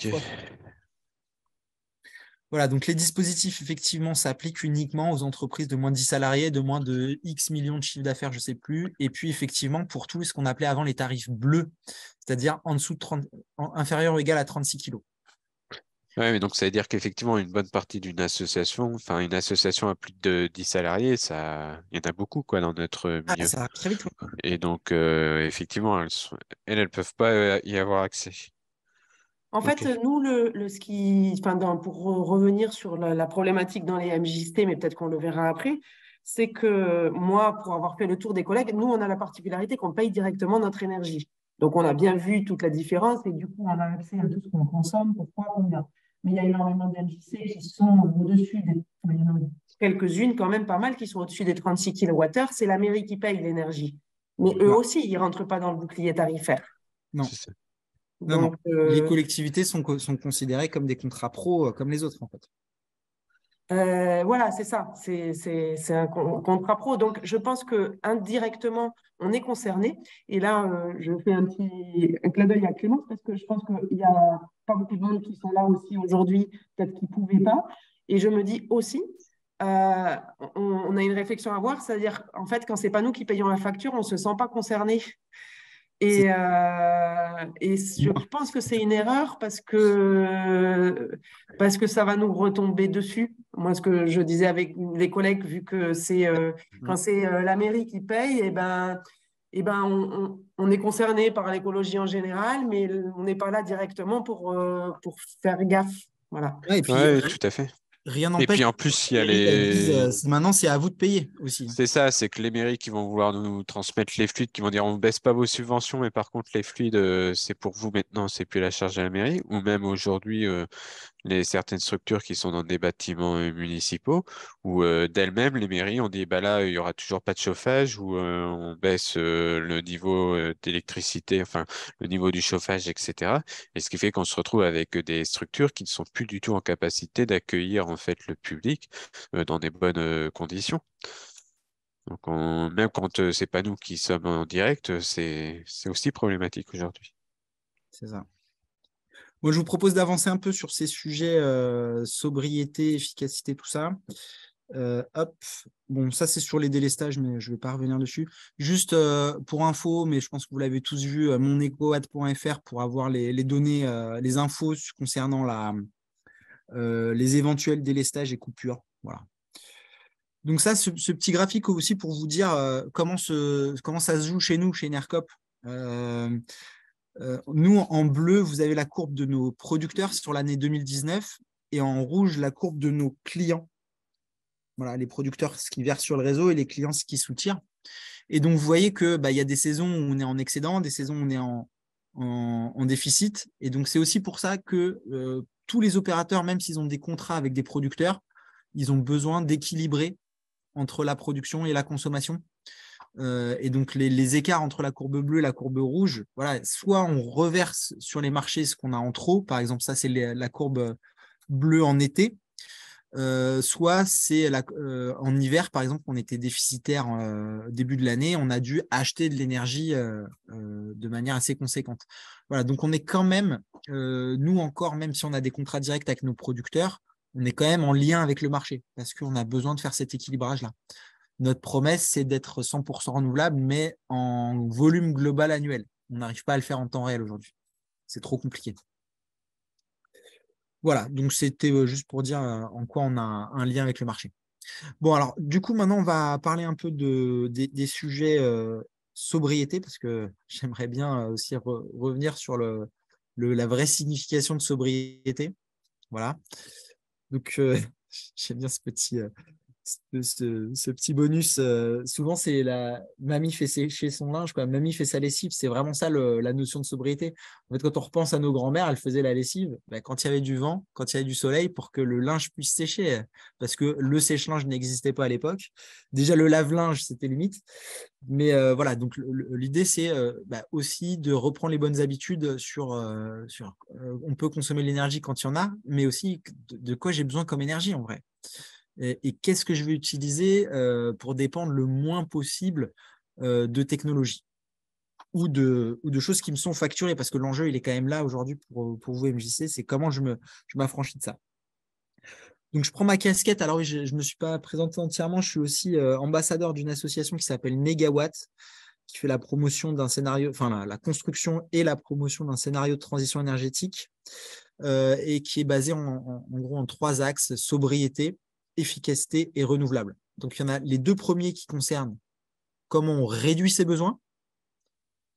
Voilà, donc les dispositifs, effectivement, s'appliquent uniquement aux entreprises de moins de 10 salariés, de moins de X millions de chiffre d'affaires, je ne sais plus. Et puis, effectivement, pour tout ce qu'on appelait avant les tarifs bleus, c'est-à-dire en dessous de 30, inférieur ou égal à 36 kilos. Oui, mais donc ça veut dire qu'effectivement, une bonne partie d'une association, enfin une association à plus de 10 salariés, ça, il y en a beaucoup quoi dans notre ah, milieu. ça très vite. Et donc, euh, effectivement, elles, elles ne peuvent pas euh, y avoir accès. En fait, nous, le, le, ce qui, enfin, pour revenir sur la, problématique dans les MJC, mais peut-être qu'on le verra après, c'est que moi, pour avoir fait le tour des collègues, nous, on a la particularité qu'on paye directement notre énergie. Donc, on a bien vu toute la différence et du coup, on a accès à tout ce qu'on consomme, pourquoi, combien? Mais il y a énormément d'MJC qui sont au-dessus des. Quelques-unes, quand même pas mal, qui sont au-dessus des 36 kWh. C'est la mairie qui paye l'énergie. Mais eux aussi, ils ne rentrent pas dans le bouclier tarifaire. Non. Non, euh, Les collectivités sont, sont considérées comme des contrats pro, euh, comme les autres, en fait. Euh, voilà, c'est ça. C'est un contrat pro. Donc, je pense que indirectement, on est concerné. Et là, euh, je fais un petit un clin d'œil à Clémence parce que je pense qu'il n'y a pas beaucoup de monde qui sont là aussi aujourd'hui, peut-être qu'ils ne pouvaient pas. Et je me dis aussi, euh, on, a une réflexion à avoir, c'est-à-dire, en fait, quand ce n'est pas nous qui payons la facture, on ne se sent pas concerné. Et, euh, et, je pense que c'est une erreur parce que, parce que ça va nous retomber dessus. Moi, ce que je disais avec les collègues, vu que c'est euh, quand c'est euh, la mairie qui paye, et eh ben, et eh ben on, on, est concerné par l'écologie en général, mais on n'est pas là directement pour, pour faire gaffe. Voilà. et puis, tout à fait. Rien n'empêche. Et puis en plus, il y a les. Euh, maintenant, c'est à vous de payer aussi. C'est ça, c'est que les mairies qui vont vouloir nous transmettre les fluides, qui vont dire on ne baisse pas vos subventions, mais par contre, les fluides, euh, c'est pour vous maintenant, c'est plus la charge de la mairie. Ou même aujourd'hui, euh, les certaines structures qui sont dans des bâtiments euh, municipaux où euh, d'elles-mêmes les mairies ont dit bah là il y aura toujours pas de chauffage ou euh, on baisse le niveau d'électricité enfin le niveau du chauffage etc et ce qui fait qu'on se retrouve avec des structures qui ne sont plus du tout en capacité d'accueillir en fait le public dans des bonnes conditions. Donc même quand c'est pas nous qui sommes en direct c'est aussi problématique aujourd'hui. C'est ça moi, je vous propose d'avancer un peu sur ces sujets euh, sobriété, efficacité, tout ça. Euh, hop, bon, ça c'est sur les délestages, mais je ne vais pas revenir dessus. Juste euh, pour info, mais je pense que vous l'avez tous vu, monecoad.fr pour avoir les, données, les infos concernant la, les éventuels délestages et coupures. Voilà. Donc ça, ce, petit graphique aussi pour vous dire comment, comment ça se joue chez nous, chez Nercop. Nous, en bleu, vous avez la courbe de nos producteurs sur l'année 2019 et en rouge, la courbe de nos clients. Voilà, les producteurs, ce qui versent sur le réseau et les clients, ce qui soutirent. Et donc, vous voyez qu'il bah, y a des saisons où on est en excédent, des saisons où on est en, en, déficit. Et donc, c'est aussi pour ça que euh, tous les opérateurs, même s'ils ont des contrats avec des producteurs, ils ont besoin d'équilibrer entre la production et la consommation euh, et donc les, écarts entre la courbe bleue et la courbe rouge, voilà, soit on reverse sur les marchés ce qu'on a en trop, par exemple ça c'est la courbe bleue en été, euh, soit c'est euh, en hiver, par exemple, on était déficitaire début de l'année, on a dû acheter de l'énergie de manière assez conséquente. Voilà, donc on est quand même, nous encore, même si on a des contrats directs avec nos producteurs, on est quand même en lien avec le marché parce qu'on a besoin de faire cet équilibrage-là notre promesse, c'est d'être 100% renouvelable, mais en volume global annuel. On n'arrive pas à le faire en temps réel aujourd'hui. C'est trop compliqué. Voilà, donc c'était euh, juste pour dire euh, en quoi on a un lien avec le marché. Bon, alors, du coup, maintenant, on va parler un peu de, des, sujets euh, sobriété, parce que j'aimerais bien aussi revenir sur le, la vraie signification de sobriété. Voilà. Donc, j'aime bien ce petit, ce, petit bonus. Euh, souvent, c'est la mamie fait sécher son linge, quoi. mamie fait sa lessive. C'est vraiment ça la notion de sobriété. En fait, quand on repense à nos grands-mères, elles faisaient la lessive bah, quand il y avait du vent, quand il y avait du soleil, pour que le linge puisse sécher. Parce que le sèche-linge n'existait pas à l'époque. Déjà, le lave-linge, c'était limite. Mais euh, voilà, donc l'idée, c'est euh, bah, aussi de reprendre les bonnes habitudes sur. sur on peut consommer l'énergie quand il y en a, mais aussi de quoi j'ai besoin comme énergie en vrai et, qu'est-ce que je vais utiliser euh, pour dépendre le moins possible euh, de technologie ou de, choses qui me sont facturées, parce que l'enjeu, il est quand même là aujourd'hui pour, vous, MJC, c'est comment je m'affranchis de ça. Donc, je prends ma casquette. Alors, oui, je ne me suis pas présenté entièrement. Je suis aussi euh, ambassadeur d'une association qui s'appelle Negawatt, qui fait la promotion d'un scénario, enfin, la, construction et la promotion d'un scénario de transition énergétique et qui est basé en, gros en trois axes sobriété, efficacité et renouvelable. Donc, il y en a les deux premiers qui concernent comment on réduit ses besoins.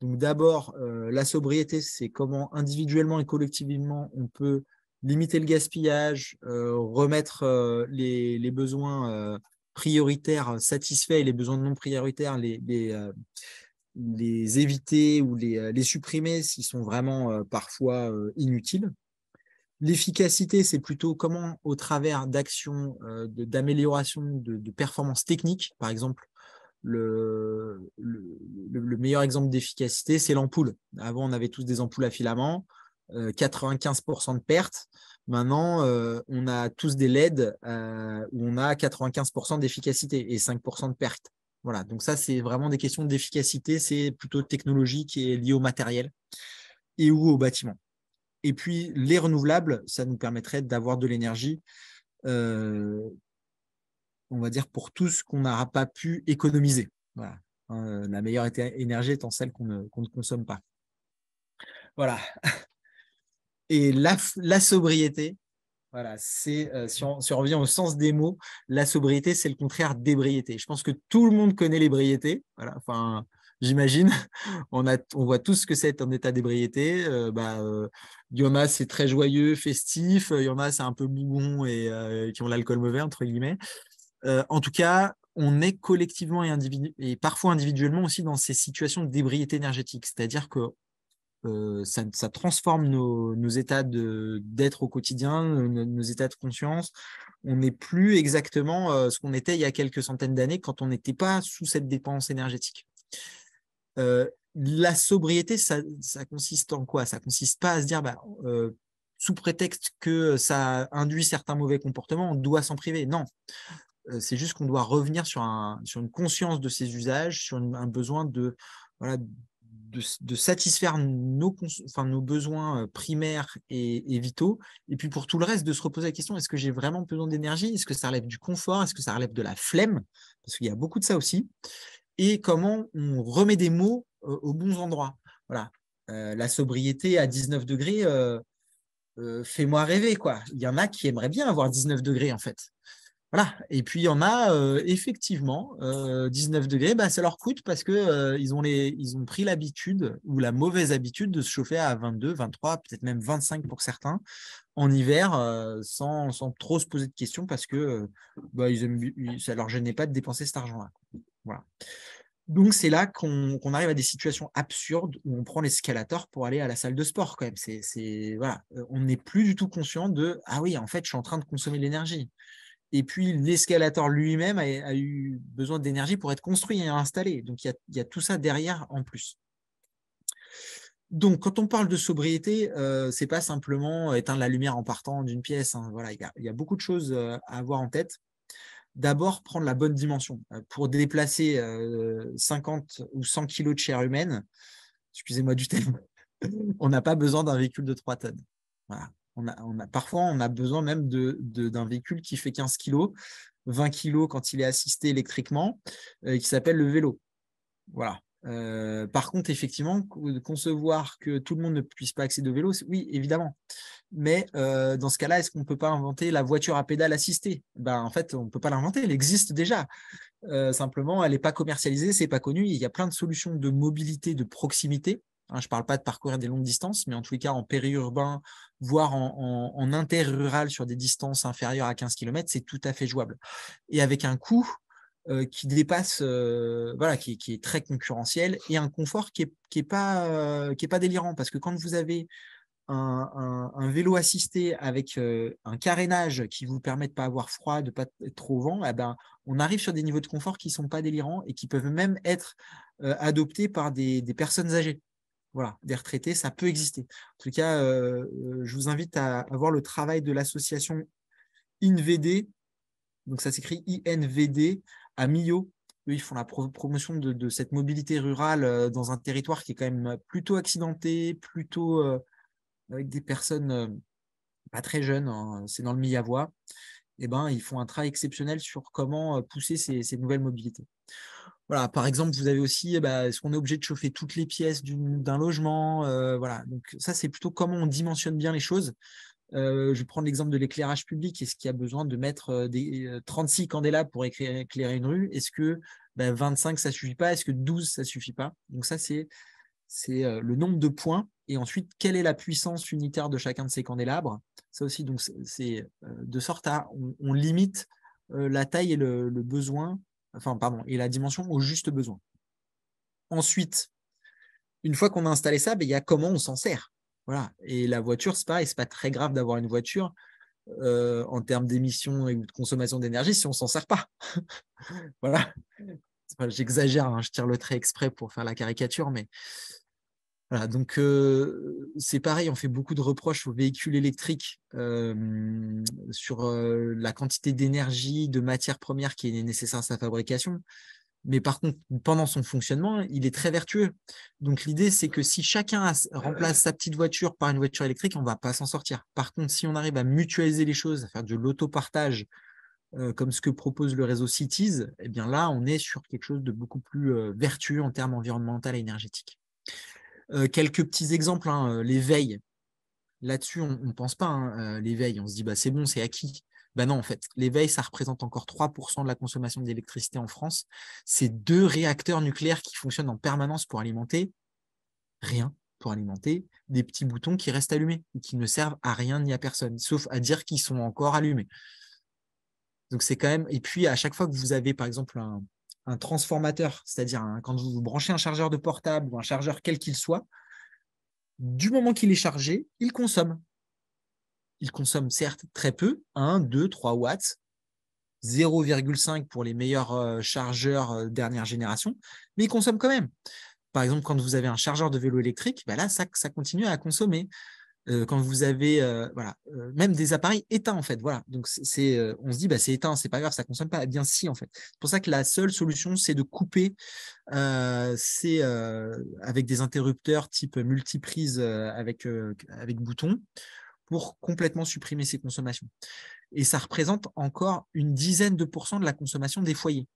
Donc, d'abord, euh, la sobriété, c'est comment individuellement et collectivement on peut limiter le gaspillage, euh, remettre euh, les, besoins prioritaires satisfaits et les besoins non prioritaires, les, éviter ou les supprimer s'ils sont vraiment parfois inutiles. L'efficacité, c'est plutôt comment, au travers d'actions euh, d'amélioration de, performances techniques, par exemple, le, le, meilleur exemple d'efficacité, c'est l'ampoule. Avant, on avait tous des ampoules à filament, 95% euh, de pertes. Maintenant, euh, on a tous des LED où on a 95% d'efficacité et 5% de pertes. Voilà, donc ça, c'est vraiment des questions d'efficacité, c'est plutôt technologique et lié au matériel et ou au bâtiment. Et puis, les renouvelables, ça nous permettrait d'avoir de l'énergie, euh, on va dire, pour tout ce qu'on n'aura pas pu économiser. Hein, la meilleure énergie étant celle qu'on ne, consomme pas. Voilà. Et la, sobriété, voilà, euh, si, on, revient au sens des mots, la sobriété, c'est le contraire d'ébriété. Je pense que tout le monde connaît l'ébriété. Voilà, enfin, j'imagine. On, on voit tous ce que c'est en état d'ébriété. Euh, bah, euh, il y en a, c'est très joyeux, festif. Il y en a, c'est un peu bougon et qui ont l'alcool mauvais, entre guillemets. en tout cas, on est collectivement et, et parfois individuellement aussi dans ces situations d'ébriété énergétique. C'est-à-dire que euh, ça, transforme nos, états d'être au quotidien, nos, états de conscience. On n'est plus exactement euh, ce qu'on était il y a quelques centaines d'années quand on n'était pas sous cette dépense énergétique. Euh, la sobriété, ça, consiste en quoi? Ça consiste pas à se dire, bah, sous prétexte que ça induit certains mauvais comportements, on doit s'en priver. Non, c'est juste qu'on doit revenir sur, une conscience de ces usages, sur un besoin de, satisfaire nos, besoins primaires et, vitaux. Et puis pour tout le reste, de se reposer la question, est-ce que j'ai vraiment besoin d'énergie? Est-ce que ça relève du confort? Est-ce que ça relève de la flemme? Parce qu'il y a beaucoup de ça aussi. Et comment on remet des mots aux bons endroits. Voilà. la sobriété à 19 degrés, fait-moi rêver. quoi. Il y en a qui aimeraient bien avoir 19 degrés en fait. Voilà. Et puis, il y en a euh, effectivement, 19 euh, degrés, bah, ça leur coûte parce qu'ils euh, ils ont, ont pris l'habitude ou la mauvaise habitude de se chauffer à 22, 23, peut-être même 25 pour certains en hiver sans, trop se poser de questions parce que bah, ils ça ne leur gênait pas de dépenser cet argent-là. Donc, c'est là qu'on arrive à des situations absurdes où on prend l'escalator pour aller à la salle de sport. Quand même. C'est, voilà. On n'est plus du tout conscient de Ah oui, en fait, je suis en train de consommer de l'énergie. Et puis, l'escalator lui-même a, eu besoin d'énergie pour être construit et installé. Donc, il y, a, tout ça derrière en plus. Donc, quand on parle de sobriété, euh, ce n'est pas simplement éteindre la lumière en partant d'une pièce. Hein. Voilà, il y, a, beaucoup de choses euh, à avoir en tête. D'abord, prendre la bonne dimension. Euh, pour déplacer 50 ou 100 kg de chair humaine, excusez-moi du terme, on n'a pas besoin d'un véhicule de 3 tonnes. Voilà. On a, parfois, on a besoin même d'un véhicule qui fait 15 kg, 20 kg quand il est assisté électriquement, euh, qui s'appelle le vélo. Voilà. Euh, par contre, effectivement, concevoir que tout le monde ne puisse pas accéder au vélo, oui, évidemment. Mais euh, dans ce cas-là, est-ce qu'on ne peut pas inventer la voiture à pédale assistée? Ben, En fait, on ne peut pas l'inventer, elle existe déjà. simplement, elle n'est pas commercialisée, c'est pas connu. Il y a plein de solutions de mobilité, de proximité Hein, je ne parle pas de parcourir des longues distances, mais en tous les cas en périurbain, voire en, interrural sur des distances inférieures à 15 km, c'est tout à fait jouable. Et avec un coût euh, qui dépasse, euh, voilà, qui, est très concurrentiel et un confort qui n'est est pas, euh, délirant. Parce que quand vous avez un, vélo assisté avec un carénage qui vous permet de ne pas avoir froid, de ne pas être trop vent, eh ben, on arrive sur des niveaux de confort qui ne sont pas délirants et qui peuvent même être adoptés par des personnes âgées. Voilà, des retraités, ça peut exister. En tout cas, je vous invite à, voir le travail de l'association INVD. Donc, ça s'écrit INVD à Millau. Eux, ils font la promotion de, cette mobilité rurale euh, dans un territoire qui est quand même plutôt accidenté, plutôt avec des personnes pas très jeunes. Hein, c'est dans le Millavois. Eh ben, ils font un travail exceptionnel sur comment pousser ces nouvelles mobilités. Voilà, par exemple, vous avez aussi, eh ben, est-ce qu'on est obligé de chauffer toutes les pièces d'un logement euh, Voilà, ça, c'est plutôt comment on dimensionne bien les choses. Euh, je prendre l'exemple de l'éclairage public. Est-ce qu'il y a besoin de mettre euh, des 36 candélabres pour éclairer, une rue? Est-ce que 25, ben, ça suffit pas? Est-ce que 12, ça suffit pas? Donc ça, c'est le nombre de points. Et ensuite, quelle est la puissance unitaire de chacun de ces candélabres? Ça aussi, donc c'est de sorte à on, limite la taille et le besoin enfin, pardon, et la dimension au juste besoin. Ensuite, une fois qu'on a installé ça, ben, il y a comment on s'en sert. Voilà. Et la voiture, c'est pareil, c'est pas très grave d'avoir une voiture euh, en termes d'émissions et de consommation d'énergie si on s'en sert pas. voilà. J'exagère, hein, je tire le trait exprès pour faire la caricature, mais donc c'est pareil, on fait beaucoup de reproches aux véhicules électriques sur la quantité d'énergie, de matière première qui est nécessaire à sa fabrication. Mais par contre, pendant son fonctionnement, il est très vertueux. Donc l'idée, c'est que si chacun remplace sa petite voiture par une voiture électrique, on ne va pas s'en sortir. Par contre, si on arrive à mutualiser les choses, à faire de l'autopartage, euh, comme ce que propose le réseau Cities, eh bien là, on est sur quelque chose de beaucoup plus euh, vertueux en termes environnementaux et énergétiques. Euh, quelques petits exemples, hein, les veilles. Là-dessus, on ne pense pas, hein, les veilles. On se dit, bah, c'est bon, c'est acquis. Ben non, en fait, l'éveil, ça représente encore 3% de la consommation d'électricité en France. C'est deux réacteurs nucléaires qui fonctionnent en permanence pour alimenter rien, pour alimenter des petits boutons qui restent allumés et qui ne servent à rien ni à personne, sauf à dire qu'ils sont encore allumés. Donc c'est quand même. Et puis à chaque fois que vous avez, par exemple, un, transformateur, c'est-à-dire quand vous branchez un chargeur de portable ou un chargeur quel qu'il soit, du moment qu'il est chargé, il consomme il consomme certes très peu, 1, 2, 3 watts, 0,5 pour les meilleurs euh, chargeurs euh, dernière génération, mais il consomme quand même. Par exemple, quand vous avez un chargeur de vélo électrique, bah là, ça, continue à consommer. Euh, quand vous avez voilà, même des appareils éteints, en fait. Voilà. Donc, c'est, on se dit, bah, c'est éteint, c'est pas grave, ça consomme pas. Eh bien, si, en fait. C'est pour ça que la seule solution, c'est de couper avec des interrupteurs type multiprise avec, avec bouton pour complètement supprimer ces consommations. Et ça représente encore une dizaine de pourcents de la consommation des foyers.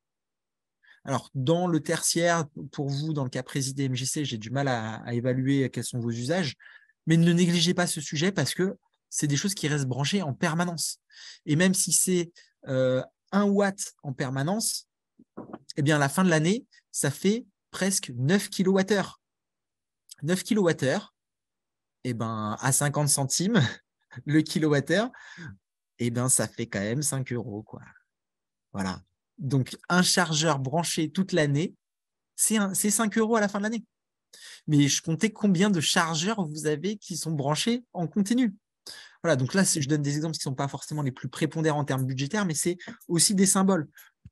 Alors, dans le tertiaire, pour vous, dans le cas présidé MJC, j'ai du mal à, évaluer quels sont vos usages, mais ne négligez pas ce sujet parce que c'est des choses qui restent branchées en permanence. Et même si c'est euh, 1 watt en permanence, eh bien, à la fin de l'année, ça fait presque 9 kWh. 9 kWh, eh ben, à 50 centimes le kilowattheure, eh ben, ça fait quand même 5 euros. Voilà. Donc, un chargeur branché toute l'année, c'est 5 euros à la fin de l'année. Mais je comptais combien de chargeurs vous avez qui sont branchés en continu? Voilà, donc là, je donne des exemples qui ne sont pas forcément les plus prépondérants en termes budgétaires, mais c'est aussi des symboles.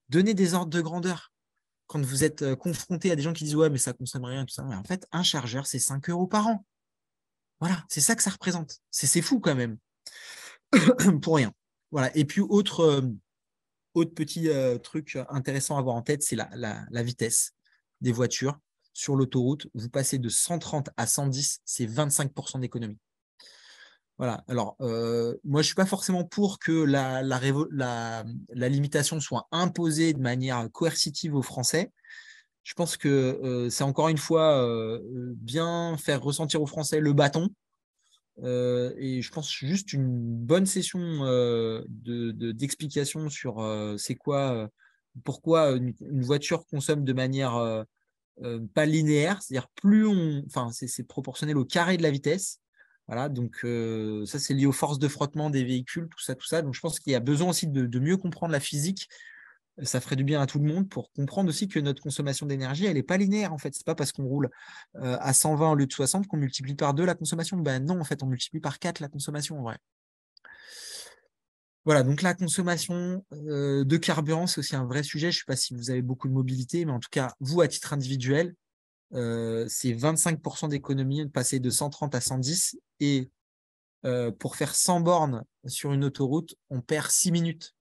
Donnez des ordres de grandeur. Quand vous êtes euh, confronté à des gens qui disent Ouais, mais ça ne consomme rien, tout ça. en fait, un chargeur, c'est 5 euros par an. Voilà, c'est ça que ça représente. C'est fou quand même. Pour rien. Voilà. Et puis, autre, euh, autre petit euh, truc intéressant à avoir en tête, c'est la, vitesse des voitures. Sur l'autoroute, vous passez de 130 à 110, c'est 25% d'économie. Voilà. Alors, euh, moi, je ne suis pas forcément pour que la, limitation soit imposée de manière coercitive aux Français je pense que c'est encore une fois bien faire ressentir aux Français le bâton. et je pense juste une bonne session d'explication sur c'est quoi, pourquoi une, voiture consomme de manière pas linéaire, c'est-à-dire plus on, enfin c'est proportionnel au carré de la vitesse. Voilà, donc ça c'est lié aux forces de frottement des véhicules, tout ça, tout ça. Donc je pense qu'il y a besoin aussi de mieux comprendre la physique ça ferait du bien à tout le monde pour comprendre aussi que notre consommation d'énergie, elle n'est pas linéaire en fait. Ce n'est pas parce qu'on roule euh, à 120 au lieu de 60 qu'on multiplie par 2 la consommation. Ben non, en fait, on multiplie par 4 la consommation en vrai. Voilà, donc la consommation euh, de carburant, c'est aussi un vrai sujet. Je ne sais pas si vous avez beaucoup de mobilité, mais en tout cas, vous, à titre individuel, euh, c'est 25% d'économie de passer de 130 à 110. Et pour faire 100 bornes sur une autoroute, on perd 6 minutes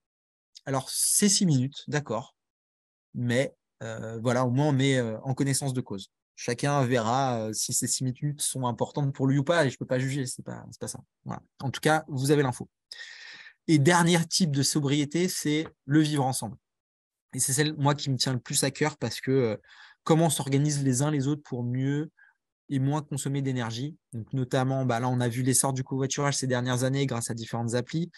alors, c'est six minutes, d'accord. Mais euh, voilà, au moins, on est euh, en connaissance de cause. Chacun verra euh, si ces six minutes sont importantes pour lui ou pas, et je ne peux pas juger, ce n'est pas, ça. En tout cas, vous avez l'info. Et dernier type de sobriété, c'est le vivre ensemble. Et c'est celle, moi, qui me tient le plus à cœur parce que comment on s'organise les uns les autres pour mieux et moins consommer d'énergie. Notamment, bah là, on a vu l'essor du covoiturage ces dernières années grâce à différentes applis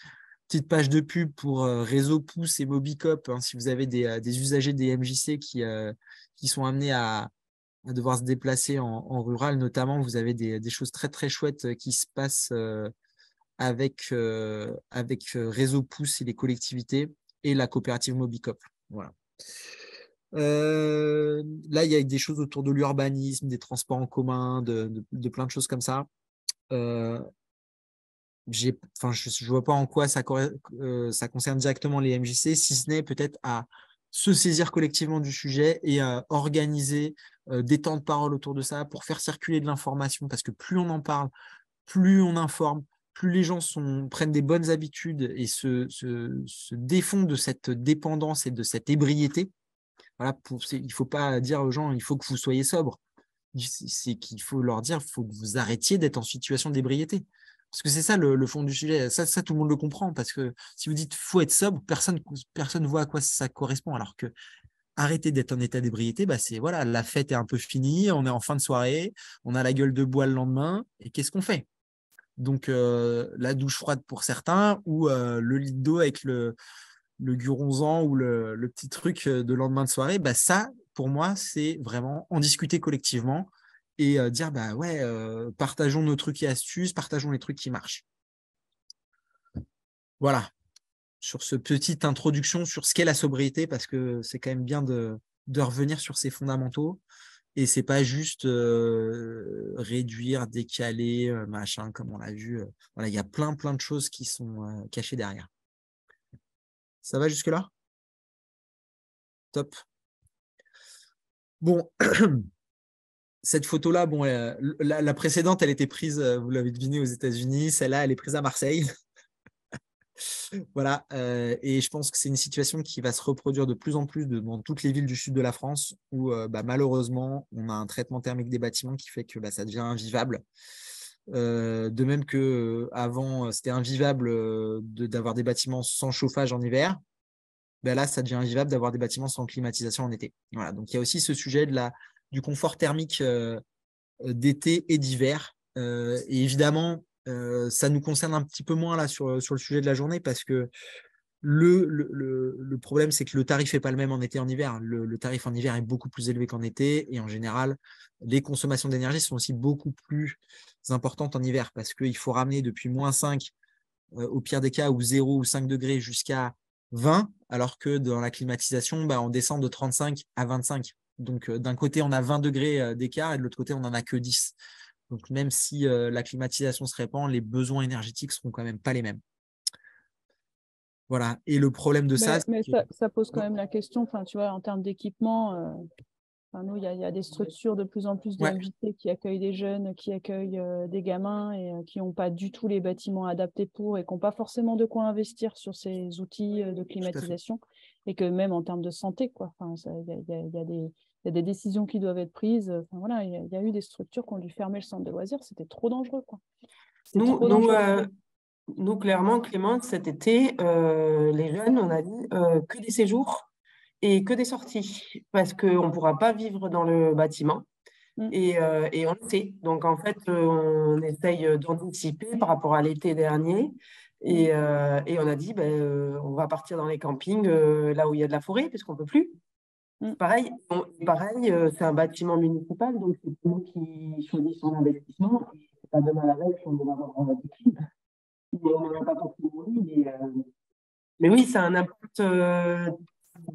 petite page de pub pour euh, Réseau Pouce et Mobicop, hein, si vous avez des, euh, usagers des MJC qui, euh, qui sont amenés à, devoir se déplacer en, rural, notamment, vous avez des, choses très très chouettes qui se passent avec, avec Réseau Pouce et les collectivités et la coopérative Mobicop. Voilà. là, il y a des choses autour de l'urbanisme, des transports en commun, de, de, plein de choses comme ça je ne vois pas en quoi ça, euh, concerne directement les MJC, si ce n'est peut-être à se saisir collectivement du sujet et à organiser euh, des temps de parole autour de ça pour faire circuler de l'information, parce que plus on en parle, plus on informe, plus les gens prennent des bonnes habitudes et se, défont de cette dépendance et de cette ébriété, il ne faut pas dire aux gens, il faut que vous soyez sobre. C'est qu'il faut leur dire, il faut que vous arrêtiez d'être en situation d'ébriété. Parce que c'est ça le, fond du sujet. Ça, tout le monde le comprend. Parce que si vous dites faut être sobre, personne personne voit à quoi ça correspond. Alors que arrêter d'être en état d'ébriété, bah c'est voilà, la fête est un peu finie, on est en fin de soirée, on a la gueule de bois le lendemain, et qu'est-ce qu'on fait? Donc euh, la douche froide pour certains, ou euh, le lit d'eau avec le, le guronzan ou le, le, petit truc euh, de lendemain de soirée, bah ça, pour moi, c'est vraiment en discuter collectivement et dire bah ouais, partageons nos trucs et astuces, partageons les trucs qui marchent. Voilà, sur ce petite introduction sur ce qu'est la sobriété, parce que c'est quand même bien de, revenir sur ces fondamentaux. Et c'est pas juste réduire, décaler, machin, comme on l'a vu. voilà, il y a plein, plein de choses qui sont cachées derrière. Ça va jusque-là? Top. Bon, cette photo-là, bon, la, précédente, elle était prise, vous l'avez deviné, aux États-Unis. Celle-là, elle est prise à Marseille. voilà. Euh, et je pense que c'est une situation qui va se reproduire de plus en plus dans toutes les villes du sud de la France où, euh, bah, malheureusement, on a un traitement thermique des bâtiments qui fait que bah, ça devient invivable. Euh, de même que avant, c'était invivable d'avoir des bâtiments sans chauffage en hiver. Ben là, ça devient invivable d'avoir des bâtiments sans climatisation en été. Voilà. Donc, il y a aussi ce sujet de la, du confort thermique d'été et d'hiver. et évidemment, euh, ça nous concerne un petit peu moins sur, le sujet de la journée parce que le, problème, c'est que le tarif n'est pas le même en été et en hiver. Le, tarif en hiver est beaucoup plus élevé qu'en été et en général, les consommations d'énergie sont aussi beaucoup plus importantes en hiver parce qu'il faut ramener depuis moins 5 euh, au pire des cas ou 0 ou 5 degrés jusqu'à 20 alors que dans la climatisation, bah, on descend de 35 à 25. Donc euh, d'un côté, on a 20 degrés d'écart et de l'autre côté, on n'en a que 10. Donc même si euh, la climatisation se répand, les besoins énergétiques seront quand même pas les mêmes. Voilà. Et le problème de ça. Mais ça, pose quand même la question, enfin, tu vois, en termes d'équipement, euh, nous, il y, a des structures de plus en plus d'invités qui accueillent des jeunes, qui accueillent euh, des gamins et qui n'ont pas du tout les bâtiments adaptés pour et qui n'ont pas forcément de quoi investir sur ces outils de climatisation. Et que même en termes de santé, quoi. Il y a des il y a des décisions qui doivent être prises. Enfin, voilà, il y, a, eu des structures qui ont dû fermer le centre de loisirs. C'était trop dangereux. Quoi. Nous, nous, euh, nous, clairement, Clément, cet été, euh, les jeunes, on a dit euh, que des séjours et que des sorties, parce qu'on ne pourra pas vivre dans le bâtiment. Mm. Et, et, on le sait. Donc, en fait, on essaye d'anticiper par rapport à l'été dernier. Et, et, on a dit, ben, on va partir dans les campings là où il y a de la forêt, puisqu'on ne peut plus. Mm. Pareil, pareil euh, c'est un bâtiment municipal, donc c'est nous qui choisissons son investissement. C'est pas demain la veille qu'on va avoir. On n'a pas forcément mais, euh, mais oui, c'est un impact euh,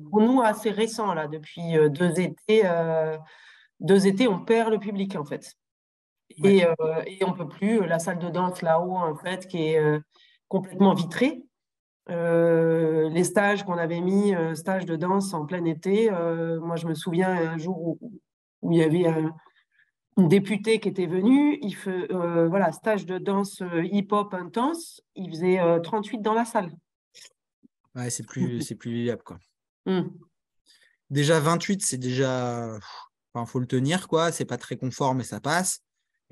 pour nous assez récent là. Depuis deux étés, deux étés, on perd le public en fait. Et, et on peut plus. La salle de danse là-haut, en fait, qui est complètement vitrée. Euh, les stages qu'on avait mis, euh, stages de danse en plein été, euh, moi je me souviens un jour où, il y avait un, une députée qui était venue, il fait, voilà, stage de danse hip-hop intense, il faisait 38 dans la salle. Ouais, c'est plus, c'est plus viable quoi. Mmh. Déjà 28, c'est déjà, enfin, faut le tenir quoi, c'est pas très confort mais ça passe.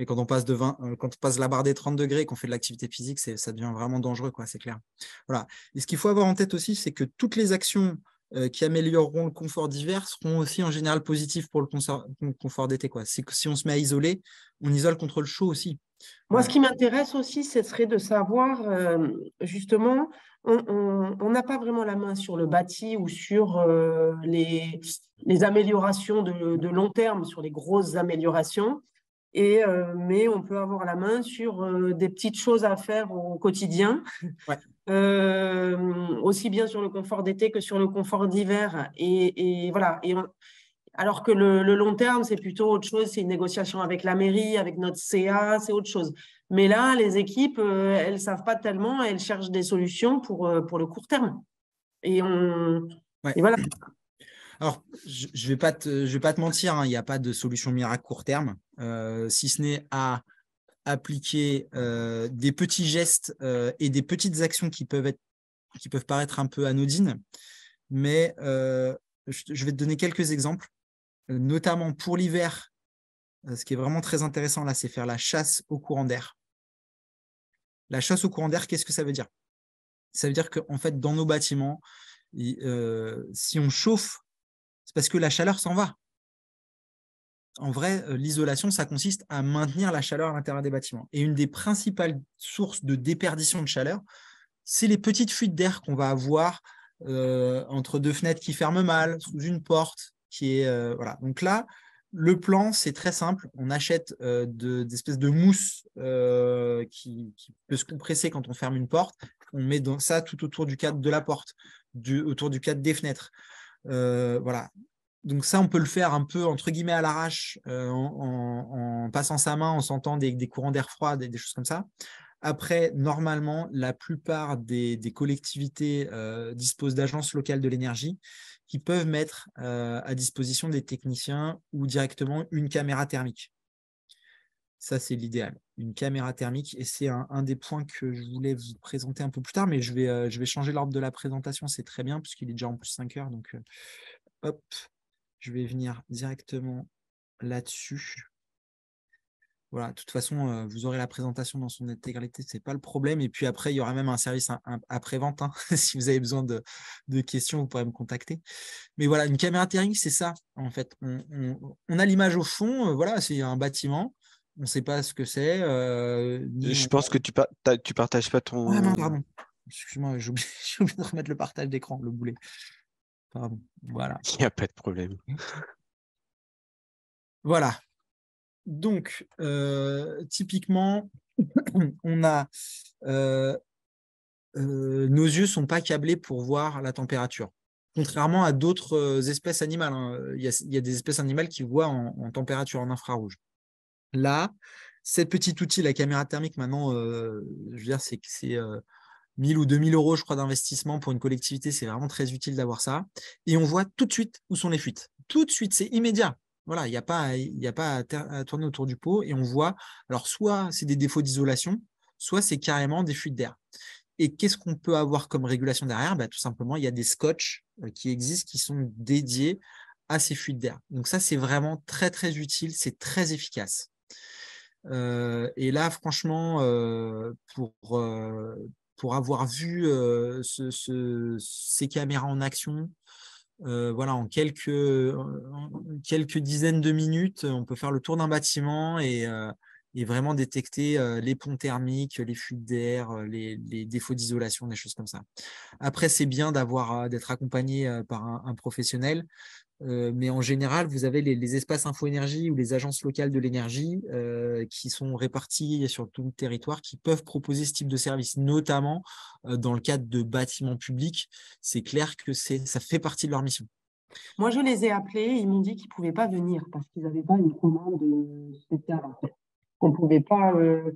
Mais quand on passe de 20, euh, quand on passe la barre des 30 degrés, qu'on fait de l'activité physique, ça devient vraiment dangereux, quoi, c'est clair. Voilà. Et ce qu'il faut avoir en tête aussi, c'est que toutes les actions euh, qui amélioreront le confort d'hiver seront aussi en général positives pour le confort d'été. C'est que si on se met à isoler, on isole contre le chaud aussi. Moi, ce qui m'intéresse aussi, ce serait de savoir, euh, justement, on n'a pas vraiment la main sur le bâti ou sur les, les, améliorations de, de, long terme, sur les grosses améliorations. Et, euh, mais on peut avoir la main sur euh, des petites choses à faire au quotidien, euh, aussi bien sur le confort d'été que sur le confort d'hiver. Et, et, voilà. Et alors que le, long terme, c'est plutôt autre chose, c'est une négociation avec la mairie, avec notre CA, c'est autre chose. Mais là, les équipes, elles ne savent pas tellement, elles cherchent des solutions pour, pour le court terme. Et, on, et voilà. Alors, je ne vais, pas te, mentir, hein, il n'y a pas de solution miracle court terme, euh, si ce n'est à appliquer euh, des petits gestes euh, et des petites actions qui peuvent, être, qui peuvent paraître un peu anodines. Mais je vais te donner quelques exemples, notamment pour l'hiver. Ce qui est vraiment très intéressant là, c'est faire la chasse au courant d'air. La chasse au courant d'air, qu'est-ce que ça veut dire? Ça veut dire qu'en fait, dans nos bâtiments, si on chauffe, c'est parce que la chaleur s'en va en vrai, euh, l'isolation, ça consiste à maintenir la chaleur à l'intérieur des bâtiments. Et une des principales sources de déperdition de chaleur, c'est les petites fuites d'air qu'on va avoir euh, entre deux fenêtres qui ferment mal, sous une porte qui est euh, voilà. Donc là, le plan, c'est très simple. On achète de, des espèces de mousse qui, peut se compresser quand on ferme une porte. On met ça tout autour du cadre de la porte, autour du cadre des fenêtres. Voilà donc ça, on peut le faire un peu entre guillemets à l'arrache, euh, en, passant sa main, en sentant des, courants d'air froid, des, choses comme ça. Après, normalement, la plupart des, collectivités euh, disposent d'agences locales de l'énergie qui peuvent mettre euh, à disposition des techniciens ou directement une caméra thermique. Ça, c'est l'idéal. Une caméra thermique. Et c'est un, des points que je voulais vous présenter un peu plus tard, mais je vais, je vais changer l'ordre de la présentation. C'est très bien, puisqu'il est déjà en plus 5 heures. Donc, hop, je vais venir directement là-dessus. Voilà, de toute façon, euh, vous aurez la présentation dans son intégralité, ce n'est pas le problème. Et puis après, il y aura même un service après-vente. Hein. si vous avez besoin de, questions, vous pourrez me contacter. Mais voilà, une caméra thermique, c'est ça, en fait. On, a l'image au fond, euh, voilà, c'est un bâtiment. On ne sait pas ce que c'est. Euh, je pense que tu, ne partages pas ton. Ah non, pardon. Excuse-moi, j'ai oublié, oublié, de remettre le partage d'écran, le boulet. Voilà. Il n'y a pas de problème. Voilà. Donc, euh, typiquement, on a euh, nos yeux ne sont pas câblés pour voir la température. Contrairement à d'autres espèces animales. Hein. Il, y a, des espèces animales qui voient en, température en infrarouge. Là, cette petite outil, la caméra thermique, maintenant, je veux dire, c'est 1000 ou 2000 euros, je crois, d'investissement pour une collectivité, c'est vraiment très utile d'avoir ça. Et on voit tout de suite où sont les fuites. Tout de suite, c'est immédiat. Voilà, il n'y a pas, a pas à, tourner autour du pot et on voit, alors soit c'est des défauts d'isolation, soit c'est carrément des fuites d'air. Et qu'est-ce qu'on peut avoir comme régulation derrière? Bah, Tout simplement, il y a des scotch euh, qui existent qui sont dédiés à ces fuites d'air. Donc ça, c'est vraiment très, très utile, c'est très efficace. Euh, et là, franchement, euh, pour, pour avoir vu ces caméras en action, voilà, en quelques, dizaines de minutes, on peut faire le tour d'un bâtiment et, et vraiment détecter les ponts thermiques, les fuites d'air, les, défauts d'isolation, des choses comme ça. Après, c'est bien d'avoir d'être accompagné par un, professionnel, mais en général, vous avez les, espaces info-énergie ou les agences locales de l'énergie qui sont répartis sur tout le territoire, qui peuvent proposer ce type de service, notamment dans le cadre de bâtiments publics. C'est clair que ça fait partie de leur mission. Moi, je les ai appelés, ils m'ont dit qu'ils ne pouvaient pas venir parce qu'ils n'avaient pas une commande spéciale. En fait qu'on ne pouvait pas. Euh,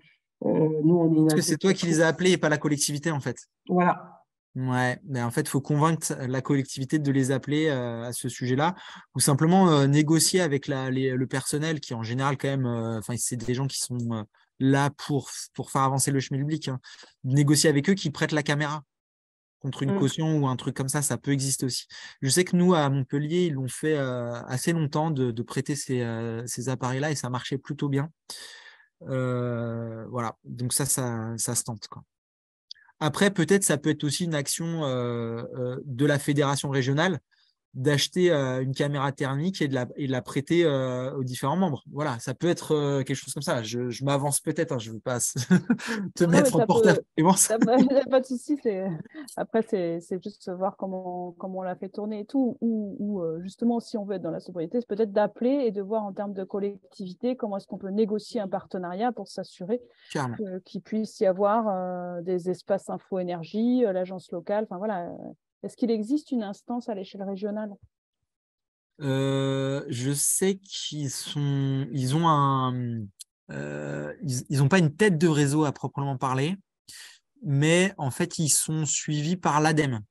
euh, nous, on est Parce que c'est toi qui les as appelés et pas la collectivité, en fait. Voilà. Ouais, mais en fait, il faut convaincre la collectivité de les appeler euh, à ce sujet-là, ou simplement négocier avec la, le personnel qui, en général, quand même, enfin, c'est des gens qui sont là pour, pour faire avancer le chemin public. Hein. Négocier avec eux qui prêtent la caméra contre une mmh. caution ou un truc comme ça, ça peut exister aussi. Je sais que nous, à Montpellier, ils l'ont fait assez longtemps de, de prêter ces, ces appareils-là et ça marchait plutôt bien. Voilà, donc ça, ça, ça se tente. Quoi. Après, peut-être ça peut être aussi une action euh, euh, de la fédération régionale d'acheter euh, une caméra thermique et de la, et de la prêter euh, aux différents membres. Voilà, ça peut être euh, quelque chose comme ça. Je, je m'avance peut-être, hein, je ne veux pas te mettre en porte-à-faux. pas de souci. Après, c'est juste voir comment, comment on l'a fait tourner et tout. Ou, ou justement, si on veut être dans la sobriété, c'est peut-être d'appeler et de voir en termes de collectivité comment est-ce qu'on peut négocier un partenariat pour s'assurer qu'il puisse y avoir des espaces info-énergie, l'agence locale, enfin voilà est-ce qu'il existe une instance à l'échelle régionale? Euh, Je sais qu'ils ont un, euh, ils n'ont pas une tête de réseau à proprement parler, mais en fait ils sont suivis par l'ADEME.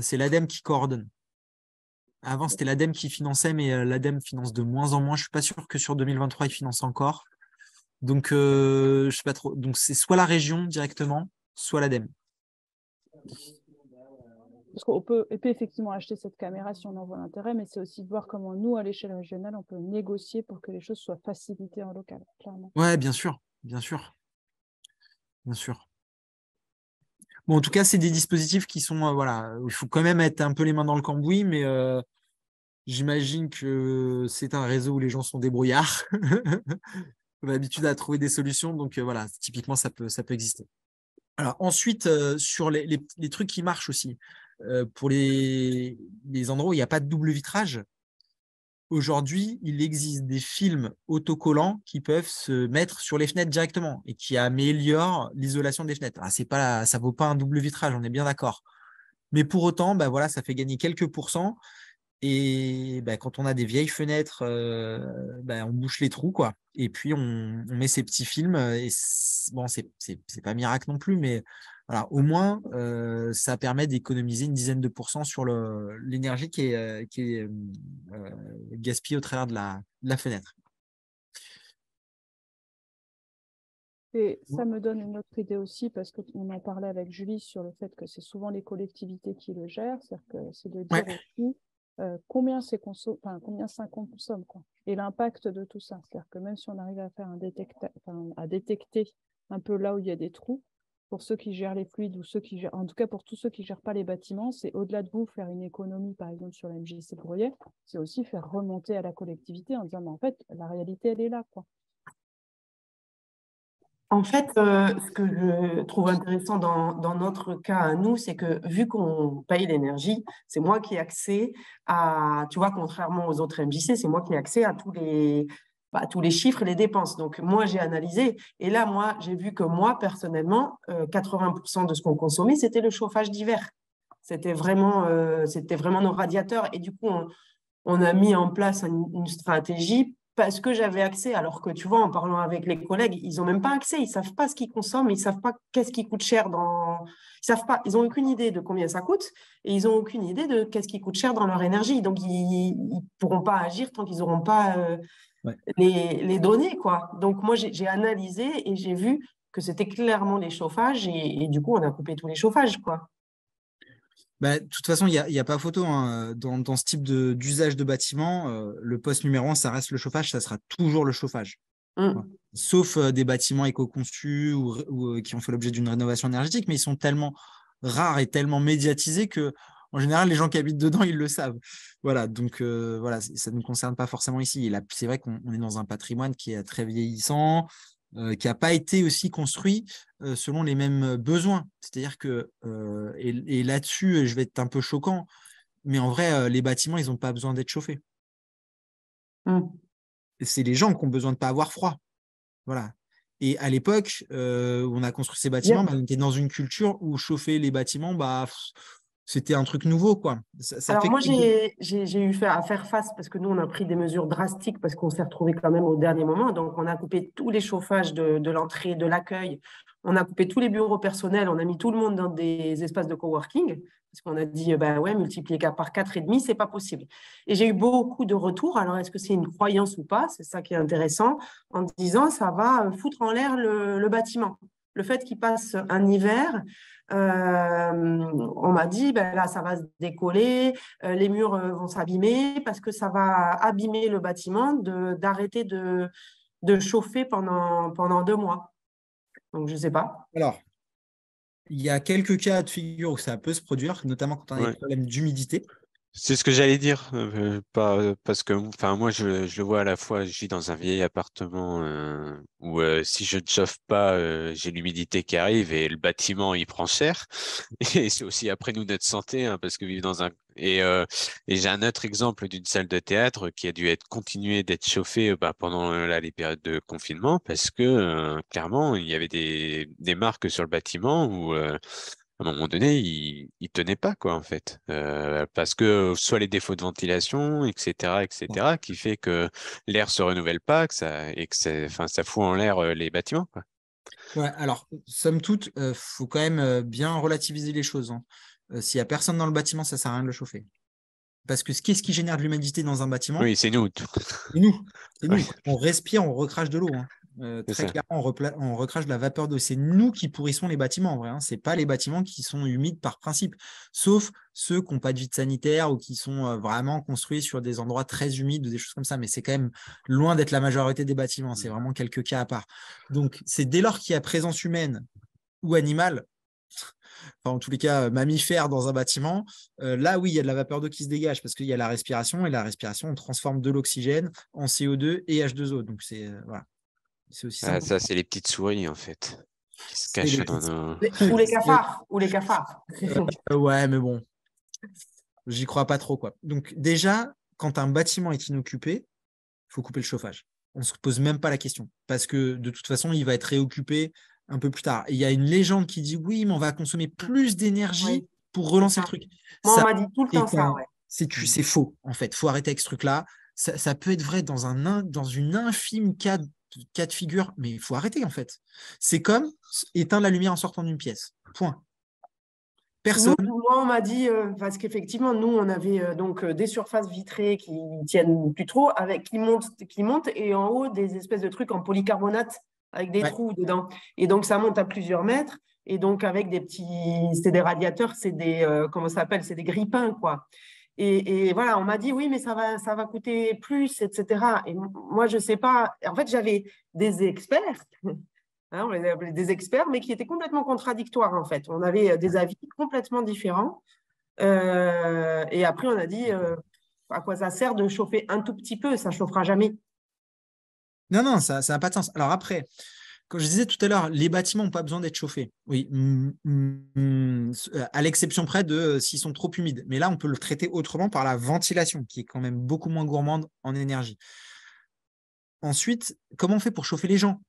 C'est l'ADEME qui coordonne. Avant, c'était l'ADEME qui finançait, mais euh, l'ADEME finance de moins en moins. Je ne suis pas sûr que sur 2023, il finance encore. Donc, je sais pas trop. Donc, c'est soit la région directement, soit l'ADEME. Parce qu'on peut, effectivement acheter cette caméra si on en voit l'intérêt, mais c'est aussi de voir comment nous, à l'échelle régionale, on peut négocier pour que les choses soient facilitées en local, clairement. Ouais, bien sûr, bien sûr. Bien sûr. Bon, en tout cas, c'est des dispositifs qui sont, voilà, il faut quand même être un peu les mains dans le cambouis, mais j'imagine que c'est un réseau où les gens sont débrouillards. on a l'habitude à trouver des solutions, donc voilà, typiquement, ça peut, exister. Ensuite, sur les, trucs qui marchent aussi, pour les, endroits où il n'y a pas de double vitrage, aujourd'hui, il existe des films autocollants qui peuvent se mettre sur les fenêtres directement et qui améliorent l'isolation des fenêtres. Ah, c'est pas, ça vaut pas un double vitrage, on est bien d'accord. Mais pour autant, bah voilà, ça fait gagner quelques pourcents et bah, quand on a des vieilles fenêtres, euh, bah, on bouche les trous, quoi. Et puis on, met ces petits films. Euh, et bon, c'est pas miracle non plus, mais voilà, au moins euh, ça permet d'économiser une dizaine de pourcents sur l'énergie qui est, qui est gaspillée au travers de la, de la fenêtre. Et ça me donne une autre idée aussi, parce qu'on en parlait avec Julie sur le fait que c'est souvent les collectivités qui le gèrent, c'est-à-dire que c'est de dire aussi euh, combien, enfin, combien ça consomme quoi. et l'impact de tout ça. C'est-à-dire que même si on arrive à faire un à détecter un peu là où il y a des trous, pour ceux qui gèrent les fluides ou ceux qui gèrent, en tout cas pour tous ceux qui gèrent pas les bâtiments, c'est au-delà de vous faire une économie, par exemple sur la MJC Courrier, c'est aussi faire remonter à la collectivité en disant, mais en fait, la réalité, elle est là. Quoi. En fait, euh, ce que je trouve intéressant dans, notre cas à nous, c'est que vu qu'on paye l'énergie, c'est moi qui ai accès à, tu vois, contrairement aux autres MJC, c'est moi qui ai accès à tous les, tous les chiffres les dépenses. Donc, moi, j'ai analysé. Et là, moi, j'ai vu que moi, personnellement, 80% euh, de ce qu'on consommait, c'était le chauffage d'hiver. C'était vraiment, euh, vraiment nos radiateurs. Et du coup, on, a mis en place une stratégie parce que j'avais accès, alors que tu vois, en parlant avec les collègues, ils n'ont même pas accès, ils ne savent pas ce qu'ils consomment, ils ne savent pas qu'est-ce qui coûte cher dans. Ils savent pas, ils n'ont aucune idée de combien ça coûte et ils n'ont aucune idée de qu'est-ce qui coûte cher dans leur énergie. Donc, ils ne pourront pas agir tant qu'ils n'auront pas euh, les, données. Quoi. Donc, moi, j'ai analysé et j'ai vu que c'était clairement les chauffages et, et, du coup, on a coupé tous les chauffages. quoi. Bah, de toute façon, il n'y a, pas photo. Hein. Dans, ce type d'usage de, bâtiment, euh, le poste numéro un, ça reste le chauffage, ça sera toujours le chauffage. Mmh. Sauf euh, des bâtiments éco-conçus ou, euh, qui ont fait l'objet d'une rénovation énergétique, mais ils sont tellement rares et tellement médiatisés que, en général, les gens qui habitent dedans, ils le savent. Voilà, donc voilà, ça ne nous concerne pas forcément ici. C'est vrai qu'on est dans un patrimoine qui est très vieillissant, euh, qui n'a pas été aussi construit euh, selon les mêmes besoins. C'est-à-dire que, euh, et, là-dessus, je vais être un peu choquant, mais en vrai, les bâtiments, ils n'ont pas besoin d'être chauffés. Mmh. C'est les gens qui ont besoin de ne pas avoir froid. Voilà. Et à l'époque où on a construit ces bâtiments, bah, on était dans une culture où chauffer les bâtiments, bah, c'était un truc nouveau, quoi. Alors moi, j'ai eu à faire face parce que nous, on a pris des mesures drastiques parce qu'on s'est retrouvé quand même au dernier moment. Donc, on a coupé tous les chauffages de, l'entrée, de l'accueil. On a coupé tous les bureaux personnels. On a mis tout le monde dans des espaces de coworking parce qu'on a dit, bah ouais, multiplier par quatre et demi, c'est pas possible. Et j'ai eu beaucoup de retours. Alors, est-ce que c'est une croyance ou pas? C'est ça qui est intéressant en disant, ça va foutre en l'air le, le bâtiment. Le fait qu'il passe un hiver euh, on m'a dit, ben là, ça va se décoller, euh, les murs euh, vont s'abîmer parce que ça va abîmer le bâtiment d'arrêter de, de, chauffer pendant, pendant deux mois. Donc, je ne sais pas. Alors, il y a quelques cas de figure où ça peut se produire, notamment quand on a des problèmes d'humidité. C'est ce que j'allais dire, euh, pas, euh, parce que enfin moi je, le vois à la fois, je vis dans un vieil appartement euh, où si je ne chauffe pas, j'ai l'humidité qui arrive et le bâtiment il prend cher. Et c'est aussi après nous notre santé, hein, parce que vivre dans un et, et j'ai un autre exemple d'une salle de théâtre qui a dû être continuée d'être chauffée bah, pendant les périodes de confinement parce que clairement il y avait des, des marques sur le bâtiment où à un moment donné, il, ne tenait pas, quoi, en fait. Euh, parce que soit les défauts de ventilation, etc., etc., qui fait que l'air se renouvelle pas, que ça, et que ça, ça fout en l'air euh, les bâtiments, quoi. Ouais, alors, somme toute, il euh, faut quand même bien relativiser les choses. Hein. S'il n'y a personne dans le bâtiment, ça sert à rien de le chauffer. Parce que qu'est-ce qui génère de l'humidité dans un bâtiment Oui, c'est nous. C'est nous. nous. On respire, on recrache de l'eau. Hein. Euh, très clairement, on, recrache de la vapeur d'eau. C'est nous qui pourrissons les bâtiments, en vrai. Hein. Ce n'est pas les bâtiments qui sont humides par principe, sauf ceux qui n'ont pas de vide sanitaire ou qui sont euh, vraiment construits sur des endroits très humides ou des choses comme ça. Mais c'est quand même loin d'être la majorité des bâtiments. C'est vraiment quelques cas à part. Donc, c'est dès lors qu'il y a présence humaine ou animale, enfin en tous les cas mammifère dans un bâtiment, euh, là oui, il y a de la vapeur d'eau qui se dégage parce qu'il y a la respiration et la respiration, on transforme de l'oxygène en CO2 et H2O. Donc c'est voilà. C'est aussi ah, ça, c'est les petites souris en fait qui se cachent dans nos... Ou les cafards, ou les cafards. Euh, ouais, mais bon, j'y crois pas trop quoi. Donc déjà, quand un bâtiment est inoccupé, il faut couper le chauffage. On ne se pose même pas la question parce que de toute façon, il va être réoccupé un peu plus tard. il y a une légende qui dit oui, mais on va consommer plus d'énergie pour relancer le truc. Moi, on m'a dit tout le temps ça. C'est faux, en fait. Il faut arrêter avec ce truc-là. Ça, peut être vrai dans, un, dans une infime cas, cas de figure, mais il faut arrêter, en fait. C'est comme éteindre la lumière en sortant d'une pièce. Point. Personne. moi, on m'a dit, euh, parce qu'effectivement, nous, on avait euh, donc euh, des surfaces vitrées qui tiennent plus trop, avec, qui, montent, qui montent, et en haut, des espèces de trucs en polycarbonate avec des trous dedans. Et donc, ça monte à plusieurs mètres. Et donc, avec des petits. C'est des radiateurs, c'est des. Comment ça s'appelle C'est des grippins, quoi. Et, voilà, on m'a dit oui, mais ça va, ça va coûter plus, etc. Et moi, je ne sais pas. En fait, j'avais des experts, hein, on les appelait des experts, mais qui étaient complètement contradictoires, en fait. On avait des avis complètement différents. Euh, et après, on a dit euh, à quoi ça sert de chauffer un tout petit peu? Ça ne chauffera jamais. Non, non, ça n'a pas de sens. Alors après, comme je disais tout à l'heure, les bâtiments n'ont pas besoin d'être chauffés. Oui, mm, mm, mm, à l'exception près de euh, s'ils sont trop humides. Mais là, on peut le traiter autrement par la ventilation, qui est quand même beaucoup moins gourmande en énergie. Ensuite, comment on fait pour chauffer les gens?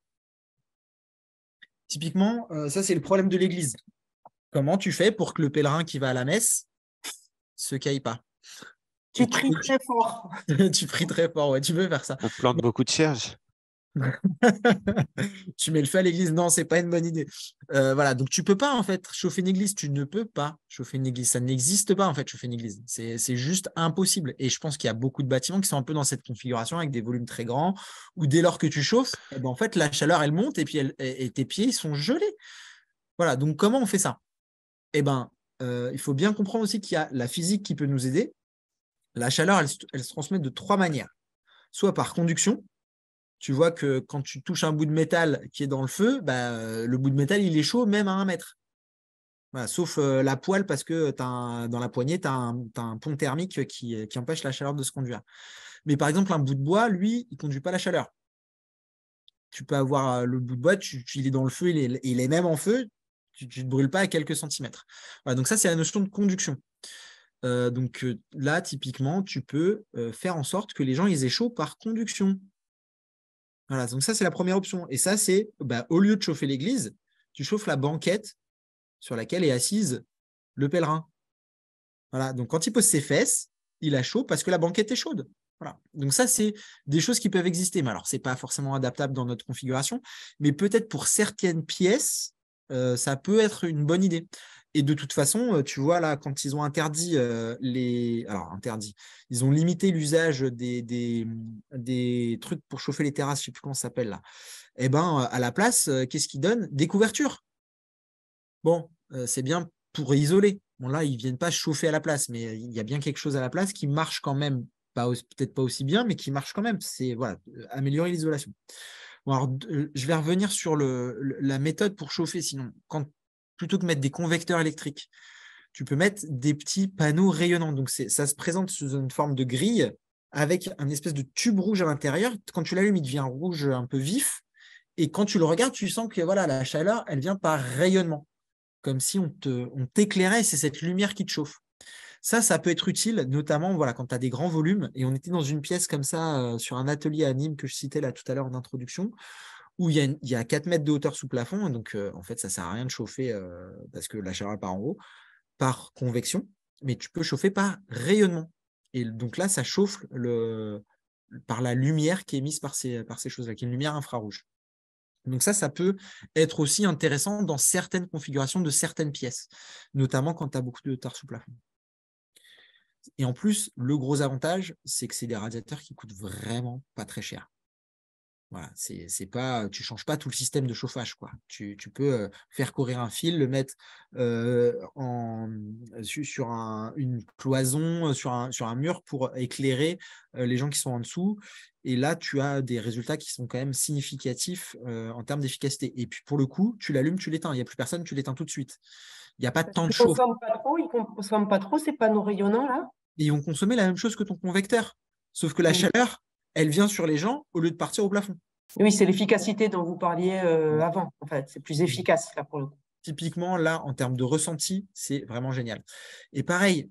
Typiquement, euh, ça, c'est le problème de l'église. Comment tu fais pour que le pèlerin qui va à la messe se caille pas? Tu pries très fort. tu pries très fort, ouais, tu veux faire ça. On plante beaucoup de cierges. tu mets le feu à l'église, non, c'est pas une bonne idée. Euh, voilà, donc tu peux pas en fait chauffer une église, tu ne peux pas chauffer une église, ça n'existe pas en fait chauffer une église, c'est juste impossible. Et je pense qu'il y a beaucoup de bâtiments qui sont un peu dans cette configuration avec des volumes très grands, où dès lors que tu chauffes, eh ben, en fait la chaleur elle monte et puis et tes pieds sont gelés. Voilà, donc comment on fait ça? Eh ben, euh, il faut bien comprendre aussi qu'il y a la physique qui peut nous aider. La chaleur, elle se transmet de trois manières, soit par conduction, tu vois que quand tu touches un bout de métal qui est dans le feu, bah, le bout de métal, il est chaud même à un mètre. sauf euh, la poêle parce que dans la poignée, tu as, un pont thermique qui, empêche la chaleur de se conduire. Mais par exemple, un bout de bois, lui, il ne conduit pas la chaleur. Tu peux avoir euh, le bout de bois, il est dans le feu, il est, même en feu, tu ne te brûles pas à quelques centimètres. donc ça, c'est la notion de conduction. Euh, donc là, typiquement, tu peux faire en sorte que les gens ils aient chaud par conduction. Voilà, donc ça, c'est la première option. Et ça, c'est bah, au lieu de chauffer l'église, tu chauffes la banquette sur laquelle est assise le pèlerin. Voilà, donc quand il pose ses fesses, il a chaud parce que la banquette est chaude. Voilà. Donc ça, c'est des choses qui peuvent exister. Mais alors, ce n'est pas forcément adaptable dans notre configuration, mais peut-être pour certaines pièces, euh, ça peut être une bonne idée. Et de toute façon, euh, tu vois, là, quand ils ont interdit euh, les. Alors, interdit. Ils ont limité l'usage des, des, trucs pour chauffer les terrasses, je ne sais plus comment ça s'appelle là. Eh bien, à la place, euh, qu'est-ce qu'ils donnent? Des couvertures. Bon, c'est bien pour isoler. Bon, là, ils ne viennent pas chauffer à la place, mais il y a bien quelque chose à la place qui marche quand même, peut-être pas aussi bien, mais qui marche quand même. C'est voilà, améliorer l'isolation. Bon, alors, je vais revenir sur le, la méthode pour chauffer. Sinon, quand plutôt que mettre des convecteurs électriques, tu peux mettre des petits panneaux rayonnants. Donc, ça se présente sous une forme de grille avec un espèce de tube rouge à l'intérieur. Quand tu l'allumes, il devient rouge un peu vif. Et quand tu le regardes, tu sens que voilà, la chaleur, elle vient par rayonnement. Comme si on t'éclairait, c'est cette lumière qui te chauffe. Ça, ça peut être utile, notamment quand tu as des grands volumes. Et on était dans une pièce comme ça, euh, sur un atelier à Nîmes que je citais là tout à l'heure en introduction, où il y, a, 4 mètres de hauteur sous plafond. Donc, en fait, ça ne sert à rien de chauffer parce que la chaleur part en haut par convection, mais tu peux chauffer par rayonnement. Et donc là, ça chauffe par la lumière qui est émise par ces, par ces choses-là, qui est une lumière infrarouge. Donc ça, ça peut être aussi intéressant dans certaines configurations de certaines pièces, notamment quand tu as beaucoup de hauteur sous plafond. Et en plus, le gros avantage, c'est que c'est des radiateurs qui coûtent vraiment pas très cher. Voilà, c'est pas, tu changes pas tout le système de chauffage. Quoi. Tu, peux faire courir un fil, le mettre en, sur une cloison, sur un, sur un mur pour éclairer les gens qui sont en dessous. Et là, tu as des résultats qui sont quand même significatifs en termes d'efficacité. Et puis pour le coup, tu l'allumes, tu l'éteins. Il n'y a plus personne, tu l'éteins tout de suite. Il n'y a pas de temps de chauffe. Ils ne consomment pas trop ces panneaux rayonnants là? Ils vont consommer la même chose que ton convecteur. Sauf que la chaleur, elle vient sur les gens au lieu de partir au plafond. Oui, c'est l'efficacité dont vous parliez euh, avant. En fait, c'est plus efficace là pour le coup. Typiquement, là, en termes de ressenti, c'est vraiment génial. Et pareil,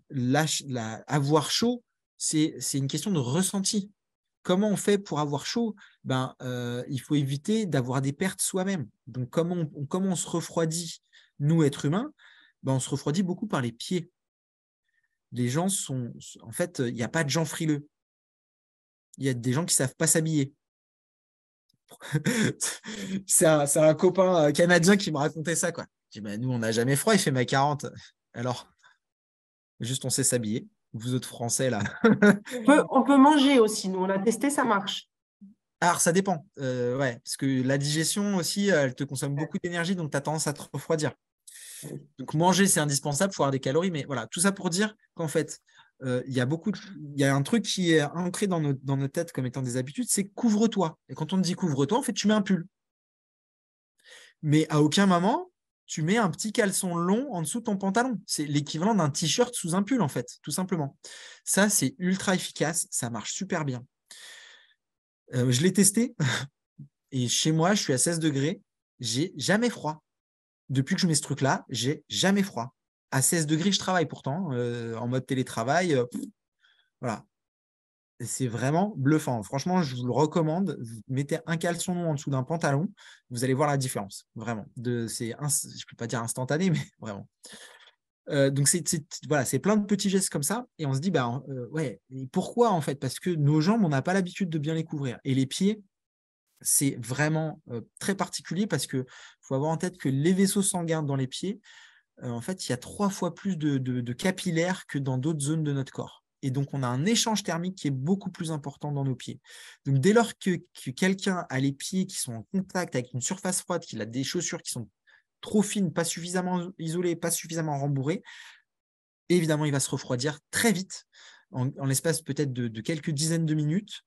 avoir chaud, c'est une question de ressenti. Comment on fait pour avoir chaud? Ben, euh, Il faut éviter d'avoir des pertes soi-même. Donc, comment on, comment on se refroidit, nous, êtres humains ben, On se refroidit beaucoup par les pieds. Les gens sont. En fait, il n'y a pas de gens frileux il y a des gens qui ne savent pas s'habiller. c'est un, copain euh, canadien qui me racontait ça. Quoi. Je dis, bah, nous, on n'a jamais froid, il fait ma 40. Alors, juste, on sait s'habiller. Vous autres Français, là. on, peut, manger aussi, nous, on a testé, ça marche. Alors, ça dépend. Euh, ouais, parce que la digestion aussi, elle te consomme beaucoup d'énergie, donc tu as tendance à te refroidir. Donc, manger, c'est indispensable, il faut avoir des calories, mais voilà, tout ça pour dire qu'en fait, euh, il y a beaucoup y a un truc qui est ancré dans, dans notre tête comme étant des habitudes, c'est couvre-toi. Et quand on te dit couvre-toi, en fait, tu mets un pull. Mais à aucun moment, tu mets un petit caleçon long en dessous de ton pantalon. C'est l'équivalent d'un t-shirt sous un pull, en fait, tout simplement. Ça, c'est ultra efficace, ça marche super bien. Euh, je l'ai testé et chez moi, je suis à 16 degrés, j'ai jamais froid. Depuis que je mets ce truc-là, j'ai jamais froid à 16 degrés, je travaille pourtant, euh, en mode télétravail. Euh, voilà. C'est vraiment bluffant. Franchement, je vous le recommande. Mettez un caleçon en dessous d'un pantalon, vous allez voir la différence. Vraiment. De, c'est je ne peux pas dire instantané, mais vraiment. Euh, donc, c'est, voilà, c'est plein de petits gestes comme ça. Et on se dit, bah, ouais, pourquoi en fait? Parce que nos jambes, on n'a pas l'habitude de bien les couvrir. Et les pieds, c'est vraiment très particulier parce qu'il faut avoir en tête que les vaisseaux sanguins dans les pieds, en fait, il y a trois fois plus de, capillaires que dans d'autres zones de notre corps. Et donc, on a un échange thermique qui est beaucoup plus important dans nos pieds. Donc, dès lors que, quelqu'un a les pieds qui sont en contact avec une surface froide, qu'il a des chaussures qui sont trop fines, pas suffisamment isolées, pas suffisamment rembourrées, évidemment, il va se refroidir très vite, en, l'espace peut-être de, quelques dizaines de minutes.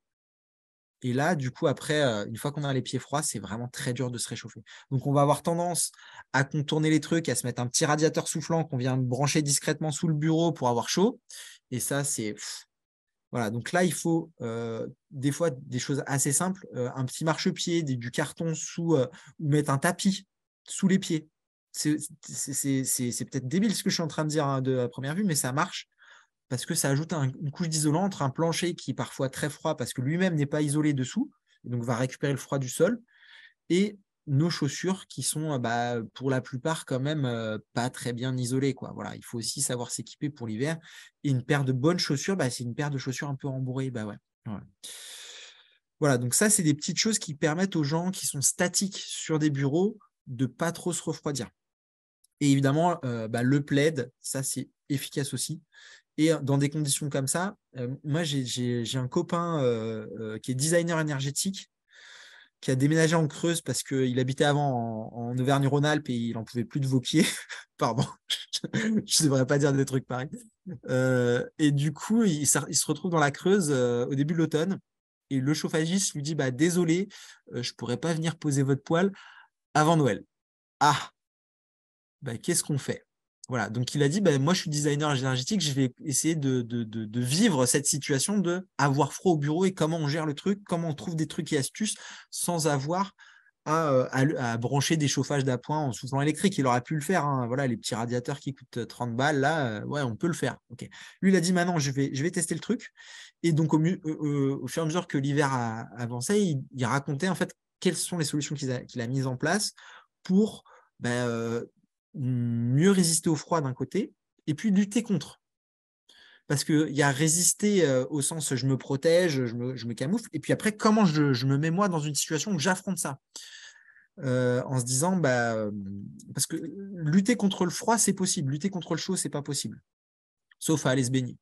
Et là, du coup, après, euh, une fois qu'on a les pieds froids, c'est vraiment très dur de se réchauffer. Donc, on va avoir tendance à contourner les trucs, à se mettre un petit radiateur soufflant qu'on vient brancher discrètement sous le bureau pour avoir chaud. Et ça, c'est. Voilà, donc là, il faut euh, des fois des choses assez simples, euh, un petit marchepied, du carton sous, ou mettre un tapis sous les pieds. C'est peut-être débile ce que je suis en train de dire hein, de la première vue, mais ça marche parce que ça ajoute une couche d'isolant entre un plancher qui est parfois très froid parce que lui-même n'est pas isolé dessous, et donc va récupérer le froid du sol, et nos chaussures qui sont bah, pour la plupart quand même euh, pas très bien isolées. Quoi. Voilà, il faut aussi savoir s'équiper pour l'hiver. Et une paire de bonnes chaussures, bah, c'est une paire de chaussures un peu rembourrées. Bah, ouais. Voilà, donc ça, c'est des petites choses qui permettent aux gens qui sont statiques sur des bureaux de pas trop se refroidir. Et évidemment, euh, bah, le plaid, ça c'est efficace aussi. Et dans des conditions comme ça, euh, moi, j'ai un copain euh, euh, qui est designer énergétique, qui a déménagé en Creuse parce qu'il habitait avant en, Auvergne-Rhône-Alpes et il n'en pouvait plus de vos pieds. Pardon, je ne devrais pas dire des trucs pareils. et du coup, il, se retrouve dans la Creuse au début de l'automne. Et le chauffagiste lui dit bah, Désolé, je ne pourrais pas venir poser votre poêle avant Noël. Ah, bah, qu'est-ce qu'on fait? Voilà, donc il a dit, ben, moi je suis designer énergétique, je vais essayer de, vivre cette situation de avoir froid au bureau et comment on gère le truc, comment on trouve des trucs et astuces sans avoir à, euh, brancher des chauffages d'appoint en soufflant électrique. Il aurait pu le faire. Hein. Voilà, les petits radiateurs qui coûtent 30 balles, là, euh, ouais, on peut le faire. Lui, il a dit maintenant, je vais, tester le truc. Et donc, au, euh, au fur et à mesure que l'hiver a avancé, il, racontait en fait quelles sont les solutions qu'il a, mises en place pour ben, mieux résister au froid d'un côté, et puis lutter contre. Parce qu'il y a résister euh, au sens je me protège, je me, camoufle, et puis après, comment je, me mets moi dans une situation où j'affronte ça? Euh, En se disant, bah, euh, parce que lutter contre le froid, c'est possible, lutter contre le chaud, c'est pas possible, sauf à aller se baigner.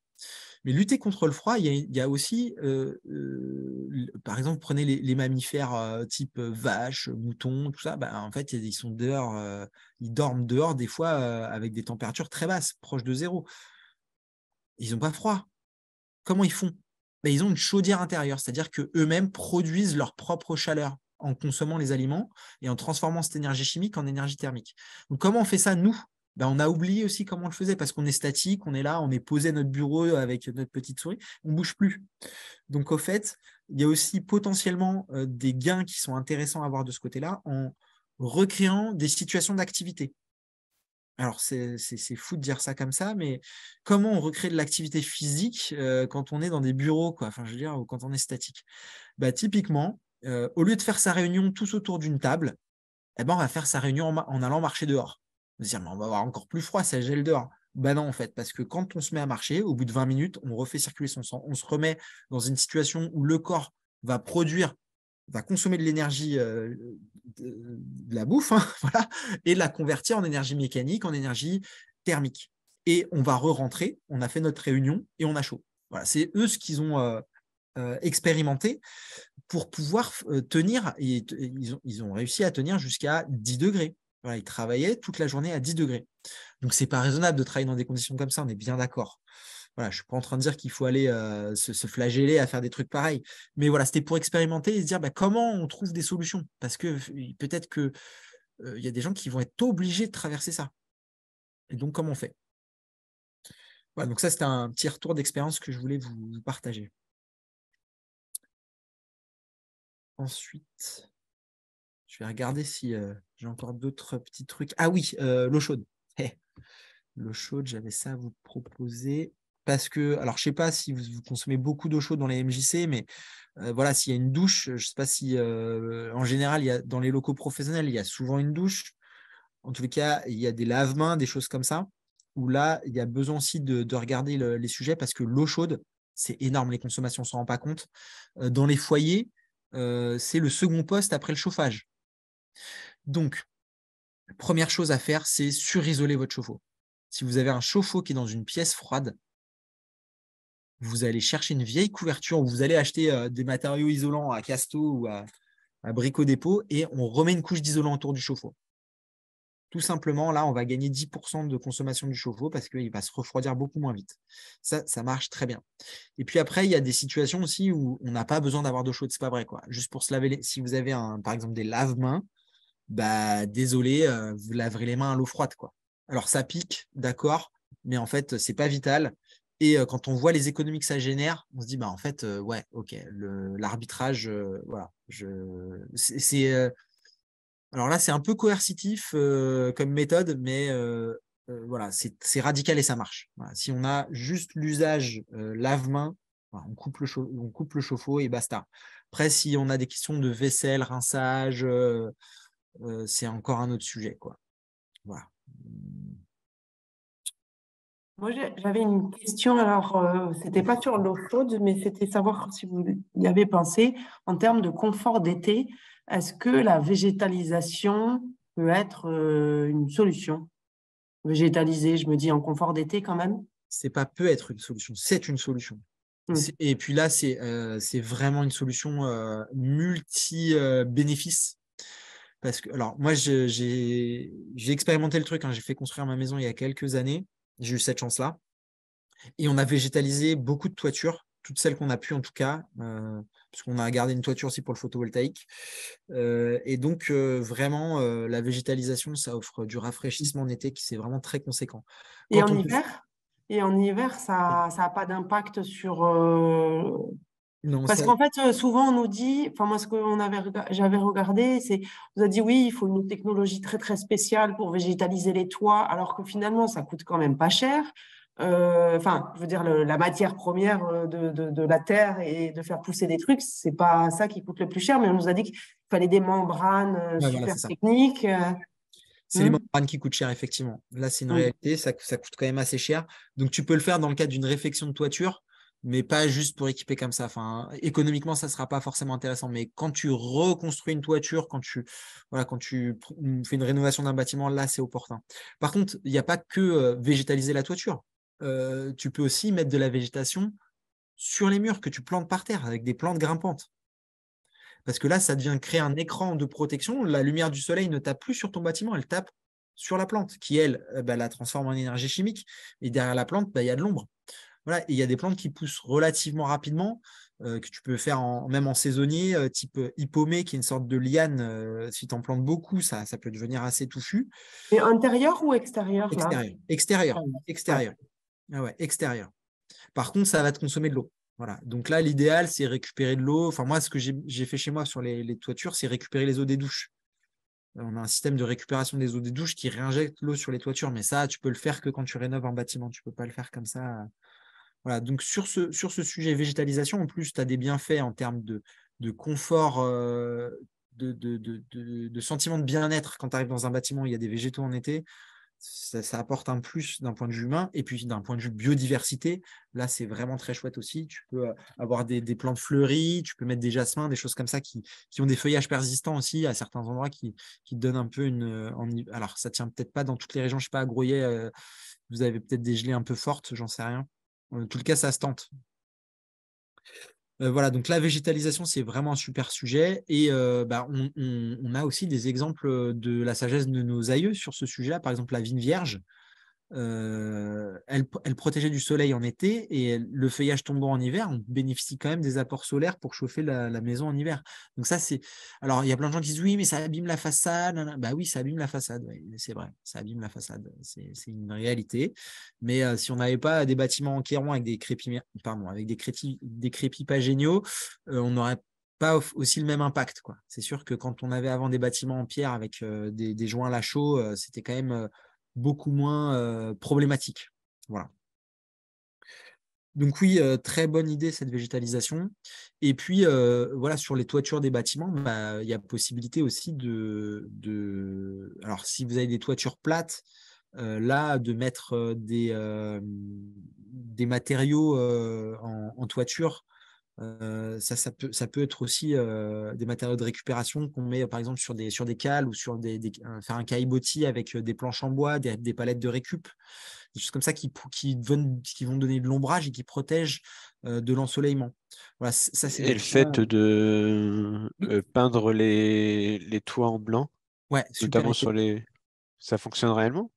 Mais lutter contre le froid, il y a, aussi, par exemple, prenez les, mammifères type vache, mouton, tout ça, bah, en fait, ils sont dehors, ils dorment dehors des fois avec des températures très basses, proches de zéro. Ils n'ont pas froid. Comment ils font? Bah, Ils ont une chaudière intérieure, c'est-à-dire qu'eux-mêmes produisent leur propre chaleur en consommant les aliments et en transformant cette énergie chimique en énergie thermique. Comment on fait ça, nous? Ben, on a oublié aussi comment on le faisait parce qu'on est statique, on est là, on est posé à notre bureau avec notre petite souris, on ne bouge plus. Donc, au fait, il y a aussi potentiellement euh, des gains qui sont intéressants à avoir de ce côté-là en recréant des situations d'activité. Alors, c'est fou de dire ça comme ça, mais comment on recrée de l'activité physique euh, quand on est dans des bureaux, quoi? Enfin, je veux dire, quand on est statique bah, Typiquement, euh, au lieu de faire sa réunion tous autour d'une table, eh ben, on va faire sa réunion en allant marcher dehors dire, mais on va avoir encore plus froid, ça gèle dehors. Ben non, en fait, parce que quand on se met à marcher, au bout de 20 minutes, on refait circuler son sang. On se remet dans une situation où le corps va produire, va consommer de l'énergie euh, de, la bouffe, hein, et la convertir en énergie mécanique, en énergie thermique. Et on va re-rentrer, on a fait notre réunion et on a chaud. Voilà, c'est eux ce qu'ils ont euh, euh, expérimenté pour pouvoir tenir, et, ils, ont, ils ont réussi à tenir jusqu'à 10 degrés il travaillait toute la journée à 10 degrés. Donc, ce n'est pas raisonnable de travailler dans des conditions comme ça, on est bien d'accord. Voilà, je ne suis pas en train de dire qu'il faut aller euh, se, flageller à faire des trucs pareils. Mais voilà, c'était pour expérimenter et se dire bah, comment on trouve des solutions? Parce que peut-être qu'il euh, y a des gens qui vont être obligés de traverser ça. Et donc, comment on fait? Voilà, donc ça, c'était un petit retour d'expérience que je voulais vous partager. Ensuite, je vais regarder si euh, j'ai encore d'autres petits trucs. Ah oui, euh, l'eau chaude. L'eau chaude, j'avais ça à vous proposer. Parce que, alors je ne sais pas si vous, consommez beaucoup d'eau chaude dans les MJC, mais euh, voilà, s'il y a une douche, je ne sais pas si en général, il y a, dans les locaux professionnels, il y a souvent une douche. En tout cas, il y a des lave-mains, des choses comme ça, où là, il y a besoin aussi de, regarder les sujets parce que l'eau chaude, c'est énorme, les consommations, on ne s'en rend pas compte. dans les foyers, c'est le second poste après le chauffage. Donc, première chose à faire, c'est surisoler votre chauffe-eau. Si vous avez un chauffe-eau qui est dans une pièce froide, vous allez chercher une vieille couverture ou vous allez acheter euh, des matériaux isolants à Casto ou à, à Brico Dépôt et on remet une couche d'isolant autour du chauffe-eau. Tout simplement, là, on va gagner 10% de consommation du chauffe-eau parce qu'il va se refroidir beaucoup moins vite. Ça, ça marche très bien. Et puis après, il y a des situations aussi où on n'a pas besoin d'avoir d'eau chaude, c'est pas vrai. Quoi. Juste pour se laver, si vous avez un, par exemple des lave-mains, bah désolé, euh, vous laverez les mains à l'eau froide. Quoi. Alors ça pique, d'accord, mais en fait, c'est pas vital. Et euh, quand on voit les économies que ça génère, on se dit, bah en fait, euh, ouais, ok, l'arbitrage, voilà. C'est, alors là, c'est un peu coercitif comme méthode, mais voilà, c'est radical et ça marche. Si on a juste l'usage lave-main, on, coupe le on coupe le chauffe-eau et basta. Après, si on a des questions de vaisselle, rinçage, euh, c'est encore un autre sujet. Quoi. Voilà. Moi, j'avais une question. Alors, euh, c'était pas sur l'eau chaude, mais c'était savoir si vous y avez pensé en termes de confort d'été. Est-ce que la végétalisation peut être euh, une solution? Végétaliser, je me dis en confort d'été quand même? C'est pas peut être une solution, c'est une solution. Mmh. Et puis là, c'est c'est vraiment une solution multi-bénéfices parce que, alors, moi, j'ai expérimenté le truc. Hein. J'ai fait construire ma maison il y a quelques années. J'ai eu cette chance-là. Et on a végétalisé beaucoup de toitures, toutes celles qu'on a pu en tout cas, euh, parce qu'on a gardé une toiture aussi pour le photovoltaïque. Euh, et donc, euh, vraiment, la végétalisation, ça offre du rafraîchissement en été qui c'est vraiment très conséquent. et en hiver? Et en hiver, ça n'a pas d'impact sur parce qu'en fait, euh, souvent, on nous dit, enfin, moi, ce que j'avais regardé, c'est, on nous a dit, oui, il faut une technologie très, très spéciale pour végétaliser les toits, alors que finalement, ça coûte quand même pas cher. Euh, enfin, je veux dire, la matière première euh, de, la terre et de faire pousser des trucs, c'est pas ça qui coûte le plus cher, mais on nous a dit qu'il fallait des membranes super techniques. C'est les hmm. membranes qui coûtent cher, effectivement. Là, c'est une réalité, ça, ça coûte quand même assez cher. Donc, tu peux le faire dans le cadre d'une réfection de toiture mais pas juste pour équiper comme ça. Économiquement, ça ne sera pas forcément intéressant. Mais quand tu reconstruis une toiture, quand tu, voilà, quand tu fais une rénovation d'un bâtiment, là, c'est opportun. Par contre, il n'y a pas que euh, végétaliser la toiture. tu peux aussi mettre de la végétation sur les murs que tu plantes par terre avec des plantes grimpantes. Parce que là, ça devient créer un écran de protection. La lumière du soleil ne tape plus sur ton bâtiment, elle tape sur la plante, qui, elle, bah, la transforme en énergie chimique. Et derrière la plante, bah, il y a de l'ombre. Voilà, il y a des plantes qui poussent relativement rapidement, que tu peux faire en, même en saisonnier, type hippomée, qui est une sorte de liane. si tu en plantes beaucoup, ça, ça peut devenir assez touffu. Et intérieur ou extérieur Extérieur. Extérieur. Extérieur. Ah ouais, extérieur. Par contre, ça va te consommer de l'eau. Voilà. Donc là, l'idéal, c'est récupérer de l'eau. Enfin, moi, ce que j'ai fait chez moi sur les, toitures, c'est récupérer les eaux des douches. On a un système de récupération des eaux des douches qui réinjecte l'eau sur les toitures. Mais ça, tu peux le faire que quand tu rénoves un bâtiment. Tu ne peux pas le faire comme ça. Voilà. Donc sur ce, sur ce sujet végétalisation, en plus, tu as des bienfaits en termes de, confort, euh, de, de, de, sentiment de bien-être quand tu arrives dans un bâtiment il y a des végétaux en été ça, apporte un plus d'un point de vue humain. Et puis d'un point de vue biodiversité, là, c'est vraiment très chouette aussi. Tu peux euh, avoir des, plantes fleuries, tu peux mettre des jasmins, des choses comme ça qui, ont des feuillages persistants aussi à certains endroits qui, qui donnent un peu une. Euh, alors, ça tient peut-être pas dans toutes les régions. Je sais pas, à Groyer, vous avez peut-être des gelées un peu fortes, j'en sais rien. En tout cas, ça se tente. Euh, voilà, donc la végétalisation, c'est vraiment un super sujet. Et euh, bah, on, a aussi des exemples de la sagesse de nos aïeux sur ce sujet-là. Par exemple, la vigne vierge. Euh, elle, protégeait du soleil en été et le feuillage tombant en hiver, on bénéficie quand même des apports solaires pour chauffer la, maison en hiver. Donc ça, c'est... Alors, il y a plein de gens qui disent oui, mais ça abîme la façade. Bah oui, ça abîme la façade. c'est vrai, ça abîme la façade. C'est, une réalité. Mais euh, si on n'avait pas des bâtiments en kéron avec des crépis, pardon, avec des, crépis, des crépis pas géniaux, euh, on n'aurait pas aussi le même impact. C'est sûr que quand on avait avant des bâtiments en pierre avec des, des, joints à chaux, c'était quand même beaucoup moins problématique. Voilà. Donc oui, très bonne idée cette végétalisation. Et puis voilà, sur les toitures des bâtiments, bah, il y a possibilité aussi de, de, Alors si vous avez des toitures plates, là, de mettre des, des matériaux en, toiture ça, ça, peut, ça peut être aussi des matériaux de récupération qu'on met par exemple sur des, sur des cales ou sur des, faire un caillebotis avec des planches en bois, des, palettes de récup, des choses comme ça qui, qui, vont, qui vont donner de l'ombrage et qui protègent de l'ensoleillement. Voilà, ça, et le fait de peindre les, les toits en blanc, ouais, notamment sur les. Ça fonctionne réellement?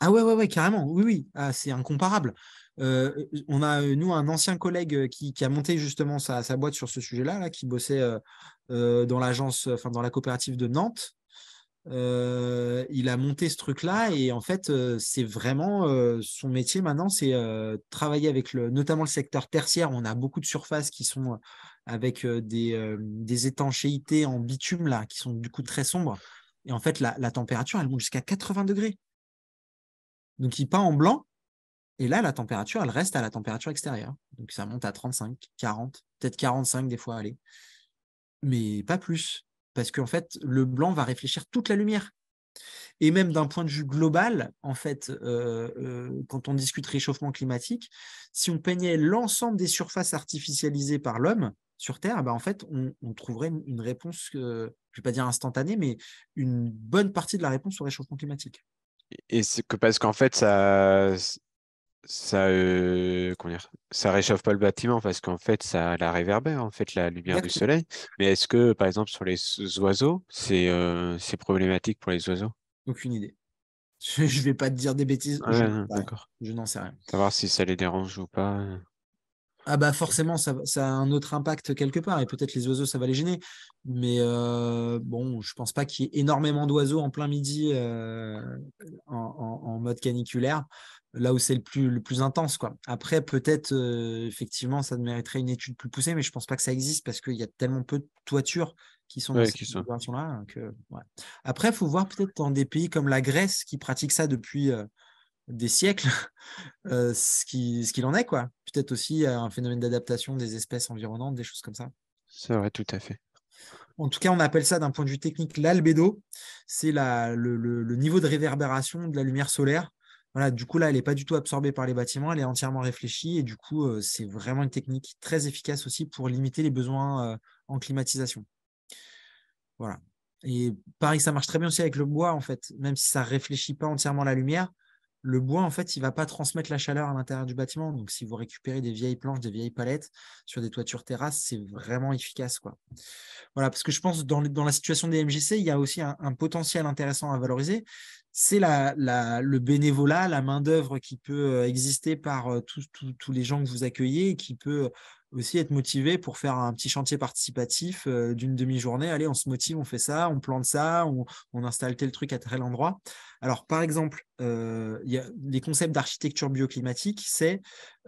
Ah ouais, ouais, ouais, carrément. Oui, oui. Ah, c'est incomparable. Euh, on a, euh, nous, un ancien collègue euh, qui, a monté justement sa, boîte sur ce sujet-là, là, qui bossait dans l'agence, enfin dans la coopérative de Nantes. il a monté ce truc-là et en fait, c'est vraiment son métier maintenant, c'est travailler avec le, notamment le secteur tertiaire. On a beaucoup de surfaces qui sont avec des, des, étanchéités en bitume là, qui sont du coup très sombres. Et en fait, la, la température, elle monte jusqu'à 80 degrés. Donc, il peint en blanc et là, la température, elle reste à la température extérieure. Donc ça monte à 35, 40, peut-être 45 des fois, allez. Mais pas plus. Parce qu'en fait, le blanc va réfléchir toute la lumière. Et même d'un point de vue global, en fait, euh, euh, quand on discute réchauffement climatique, si on peignait l'ensemble des surfaces artificialisées par l'homme sur Terre, bah, en fait, on, trouverait une, réponse, je ne vais pas dire instantanée, mais une bonne partie de la réponse au réchauffement climatique. Et c'est que parce qu'en fait, ça, ça, euh, comment dire, ça réchauffe pas le bâtiment parce qu'en fait, ça la réverbère, en fait, la lumière du soleil. Mais est-ce que, par exemple, sur les oiseaux, c'est euh, c'est problématique pour les oiseaux? Aucune idée. Je, ne vais pas te dire des bêtises. d'accord. Je n'en sais rien. Savoir si ça les dérange ou pas. Euh. Ah bah forcément, ça, ça, a un autre impact quelque part, et peut-être les oiseaux, ça va les gêner. Mais bon, je pense pas qu'il y ait énormément d'oiseaux en plein midi en, en, mode caniculaire là où c'est le plus, le plus intense. Quoi. Après, peut-être, euh, effectivement, ça mériterait une étude plus poussée, mais je pense pas que ça existe parce qu'il y a tellement peu de toitures qui sont dans cette situation-là. Que, Après, il faut voir peut-être dans des pays comme la Grèce qui pratique ça depuis euh, des siècles, euh, ce qu'il ce en est. quoi. Peut-être aussi un phénomène d'adaptation des espèces environnantes, des choses comme ça. C'est vrai, tout à fait. En tout cas, on appelle ça d'un point de vue technique l'albédo. C'est le, le, niveau de réverbération de la lumière solaire voilà, du coup, là, elle n'est pas du tout absorbée par les bâtiments, elle est entièrement réfléchie et du coup, c'est vraiment une technique très efficace aussi pour limiter les besoins en climatisation. Voilà. Et pareil, ça marche très bien aussi avec le bois, en fait. Même si ça ne réfléchit pas entièrement la lumière, le bois, en fait, il va pas transmettre la chaleur à l'intérieur du bâtiment. Donc, si vous récupérez des vieilles planches, des vieilles palettes sur des toitures terrasses, c'est vraiment efficace. Quoi. Voilà, parce que je pense dans, dans la situation des MJC, il y a aussi un, potentiel intéressant à valoriser. C'est la, le bénévolat, la main-d'œuvre qui peut euh, exister par euh, tous les gens que vous accueillez, qui peut aussi être motivé pour faire un petit chantier participatif euh, d'une demi-journée. Allez, on se motive, on fait ça, on plante ça, on, installe tel truc à tel endroit. Alors, par exemple, euh, y a les concepts d'architecture bioclimatique, c'est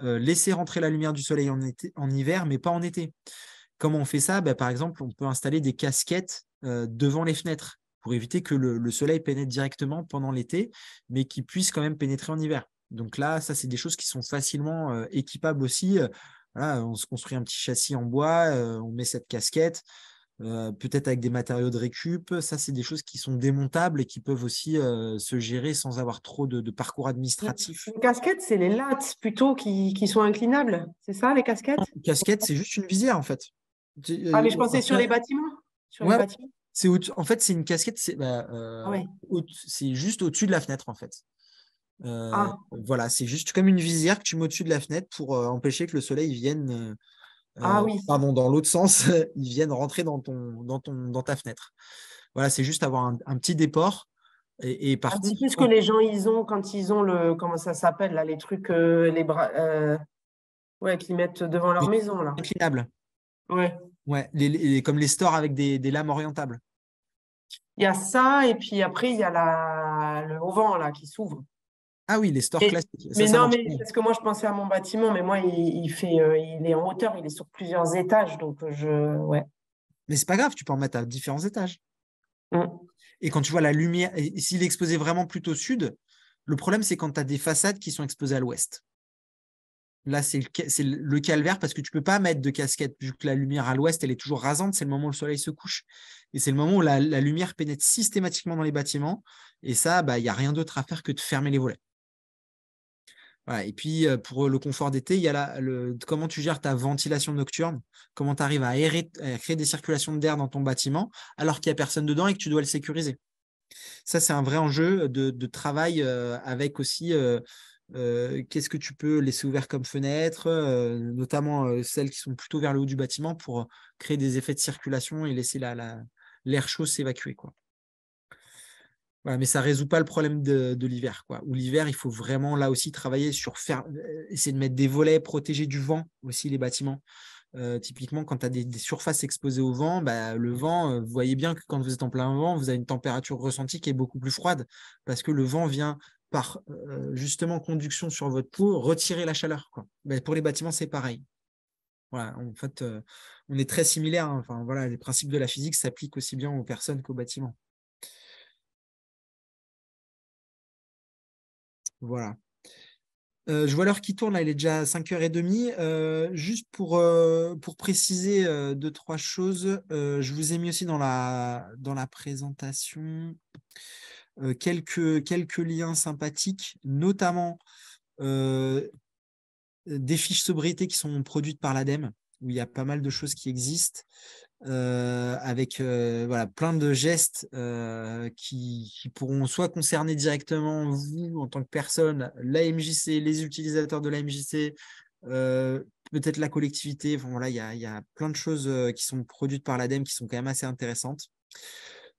euh, laisser rentrer la lumière du soleil en, été, en hiver, mais pas en été. Comment on fait ça? Ben, Par exemple, on peut installer des casquettes devant les fenêtres pour éviter que le, le soleil pénètre directement pendant l'été, mais qu'il puisse quand même pénétrer en hiver. Donc là, ça, c'est des choses qui sont facilement équipables aussi. Voilà, on se construit un petit châssis en bois, euh, on met cette casquette, euh, peut-être avec des matériaux de récup. Ça, c'est des choses qui sont démontables et qui peuvent aussi euh, se gérer sans avoir trop de, parcours administratif. Les casquettes, c'est les lattes plutôt qui, sont inclinables. C'est ça, les casquettes? Une casquette, c'est juste une visière, en fait. Ah, mais je pensais sur les bâtiments. Sur les bâtiments. En fait, c'est une casquette, c'est bah, ah juste au-dessus de la fenêtre, en fait. Ah. Voilà, c'est juste comme une visière que tu mets au-dessus de la fenêtre pour empêcher que le soleil vienne. ah oui. Pardon, dans l'autre sens, il vienne rentrer dans, ton, dans, ton, dans ta fenêtre. Voilà, c'est juste avoir un, petit déport. Et, par un petit peu ce que les gens ils ont quand ils ont le comment ça s'appelle là les trucs les bras ouais qu'ils mettent devant leur maison là. Inclinables. Ouais. Ouais, les, comme les stores avec des, des, lames orientables. Il y a ça et puis après il y a la, le auvent là qui s'ouvre. Ah oui, les stores classiques. mais non, mais parce que moi, je pensais à mon bâtiment, mais moi, il, fait, euh, il est en hauteur, il est sur plusieurs étages. Donc, euh, je. Ouais. Mais c'est pas grave, tu peux en mettre à différents étages. Mmh. Et quand tu vois la lumière, s'il est exposé vraiment plutôt sud, le problème, c'est quand tu as des façades qui sont exposées à l'ouest. Là, c'est le, le, calvaire parce que tu ne peux pas mettre de casquette, vu que la lumière à l'ouest, elle est toujours rasante, c'est le moment où le soleil se couche. Et c'est le moment où la, lumière pénètre systématiquement dans les bâtiments. Et ça, bah, il n'y a rien d'autre à faire que de fermer les volets et puis, pour le confort d'été, il y a le, comment tu gères ta ventilation nocturne, comment tu arrives à, créer des circulations d'air dans ton bâtiment alors qu'il n'y a personne dedans et que tu dois le sécuriser? Ça, c'est un vrai enjeu de, travail avec aussi qu'est-ce que tu peux laisser ouvert comme fenêtre, notamment celles qui sont plutôt vers le haut du bâtiment pour créer des effets de circulation et laisser l'air chaud s'évacuer. Mais ça ne résout pas le problème de, l'hiver. Quoi. Où l'hiver, il faut vraiment là aussi travailler sur faire, euh, essayer de mettre des volets protégés du vent aussi, les bâtiments. Euh, typiquement, quand tu as des, surfaces exposées au vent, bah, le vent, euh, vous voyez bien que quand vous êtes en plein vent, vous avez une température ressentie qui est beaucoup plus froide parce que le vent vient par justement conduction sur votre peau retirer la chaleur. Quoi. Bah, pour les bâtiments, c'est pareil. Voilà, en fait, on est très similaires. Hein. Enfin, voilà, les principes de la physique s'appliquent aussi bien aux personnes qu'aux bâtiments. Voilà. Euh, je vois l'heure qui tourne, là, il est déjà 5h30. Euh, juste pour, euh, pour préciser deux, trois choses, je vous ai mis aussi dans la, dans la présentation quelques, quelques liens sympathiques, notamment des fiches sobriété qui sont produites par l'ADEME, où il y a pas mal de choses qui existent. Euh, avec euh, voilà, plein de gestes euh, qui, pourront soit concerner directement vous en tant que personne, la MJC, les utilisateurs de la MJC, peut-être la collectivité. Il y a, y a, plein de choses qui sont produites par l'ADEME qui sont quand même assez intéressantes.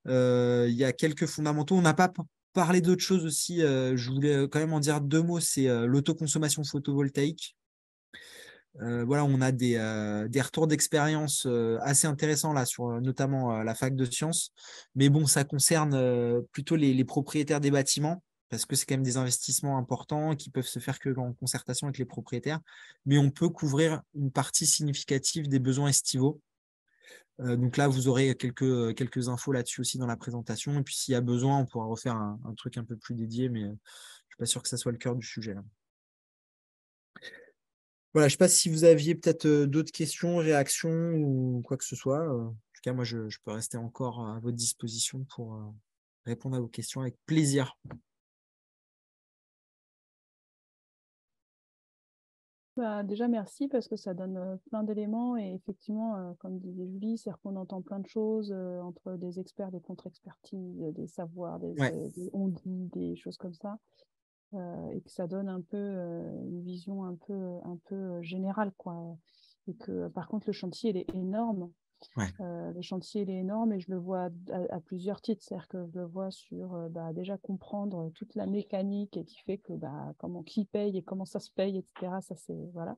Il y a quelques fondamentaux. On n'a pas parlé d'autres choses aussi. je voulais quand même en dire deux mots. C'est l'autoconsommation photovoltaïque voilà, on a des, retours d'expérience assez intéressants là sur notamment la fac de sciences. Mais bon, ça concerne plutôt les, propriétaires des bâtiments parce que c'est quand même des investissements importants qui peuvent se faire que en concertation avec les propriétaires. Mais on peut couvrir une partie significative des besoins estivaux. donc là, vous aurez quelques, infos là-dessus aussi dans la présentation. Et puis s'il y a besoin, on pourra refaire un, truc un peu plus dédié, mais je ne suis pas sûr que ça soit le cœur du sujet. Voilà, je ne sais pas si vous aviez peut-être d'autres questions, réactions ou quoi que ce soit. En tout cas, moi, je, peux rester encore à votre disposition pour répondre à vos questions avec plaisir. Bah, déjà, merci parce que ça donne plein d'éléments et effectivement, comme disait Julie, c'est qu'on entend plein de choses entre des experts, des contre-expertises, des savoirs, des, dit, des choses comme ça. Et que ça donne un peu une vision un peu, un peu générale. Quoi. Et que par contre, le chantier, il est énorme. le chantier, il est énorme et je le vois à, plusieurs titres. C'est-à-dire que je le vois sur bah, déjà comprendre toute la mécanique et qui fait que bah, comment qui paye et comment ça se paye, etc. Ça, c'est voilà.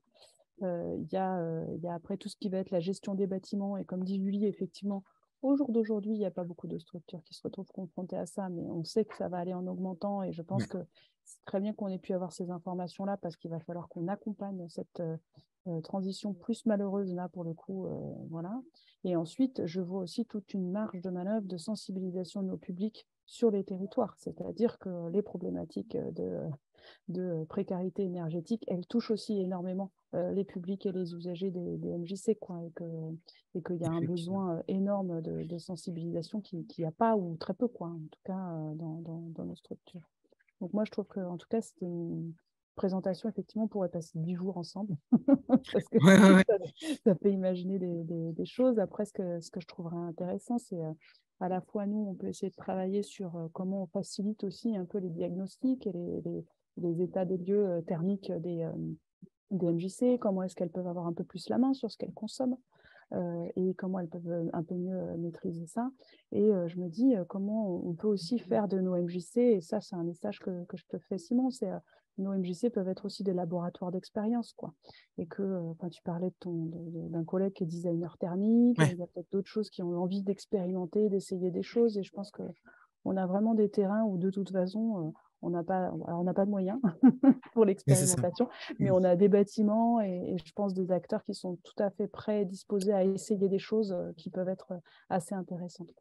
Il y, a, y a après tout ce qui va être la gestion des bâtiments et comme dit Julie, effectivement, au jour d'aujourd'hui, il n'y a pas beaucoup de structures qui se retrouvent confrontées à ça, mais on sait que ça va aller en augmentant et je pense que c'est très bien qu'on ait pu avoir ces informations-là parce qu'il va falloir qu'on accompagne cette euh, euh, transition plus malheureuse là pour le coup. Euh, voilà. Et ensuite, je vois aussi toute une marge de manœuvre de sensibilisation de nos publics sur les territoires, c'est-à-dire que les problématiques de de précarité énergétique, elle touche aussi énormément euh, les publics et les usagers des, MJC, quoi, et qu'il y a un besoin énorme de, sensibilisation qu'il n'y a pas ou très peu, quoi, en tout cas dans, dans, nos structures. Donc moi, je trouve que, en tout cas, c'était une présentation, effectivement, on pourrait passer dix jours ensemble, parce que Ça, peut imaginer des, choses. Après, ce que, ce que je trouverais intéressant, c'est à la fois nous, on peut essayer de travailler sur comment on facilite aussi un peu les diagnostics et les, les états des lieux euh, thermiques des, euh, des MJC, comment est-ce qu'elles peuvent avoir un peu plus la main sur ce qu'elles consomment. Euh, et comment elles peuvent un peu mieux maîtriser ça. Et je me dis comment on peut aussi faire de nos MJC, et ça c'est un message que, que, je te fais Simon, c'est nos MJC peuvent être aussi des laboratoires d'expérience. quoi. Et que quand tu parlais d'un collègue qui est designer thermique, il y a peut-être d'autres choses qui ont envie d'expérimenter, d'essayer des choses, et je pense qu'on a vraiment des terrains où de toute façon on n'a pas, on n'a pas de moyens pour l'expérimentation, mais mmh. on a des bâtiments et, je pense des acteurs qui sont tout à fait prêts et disposés à essayer des choses euh, qui peuvent être euh, assez intéressantes.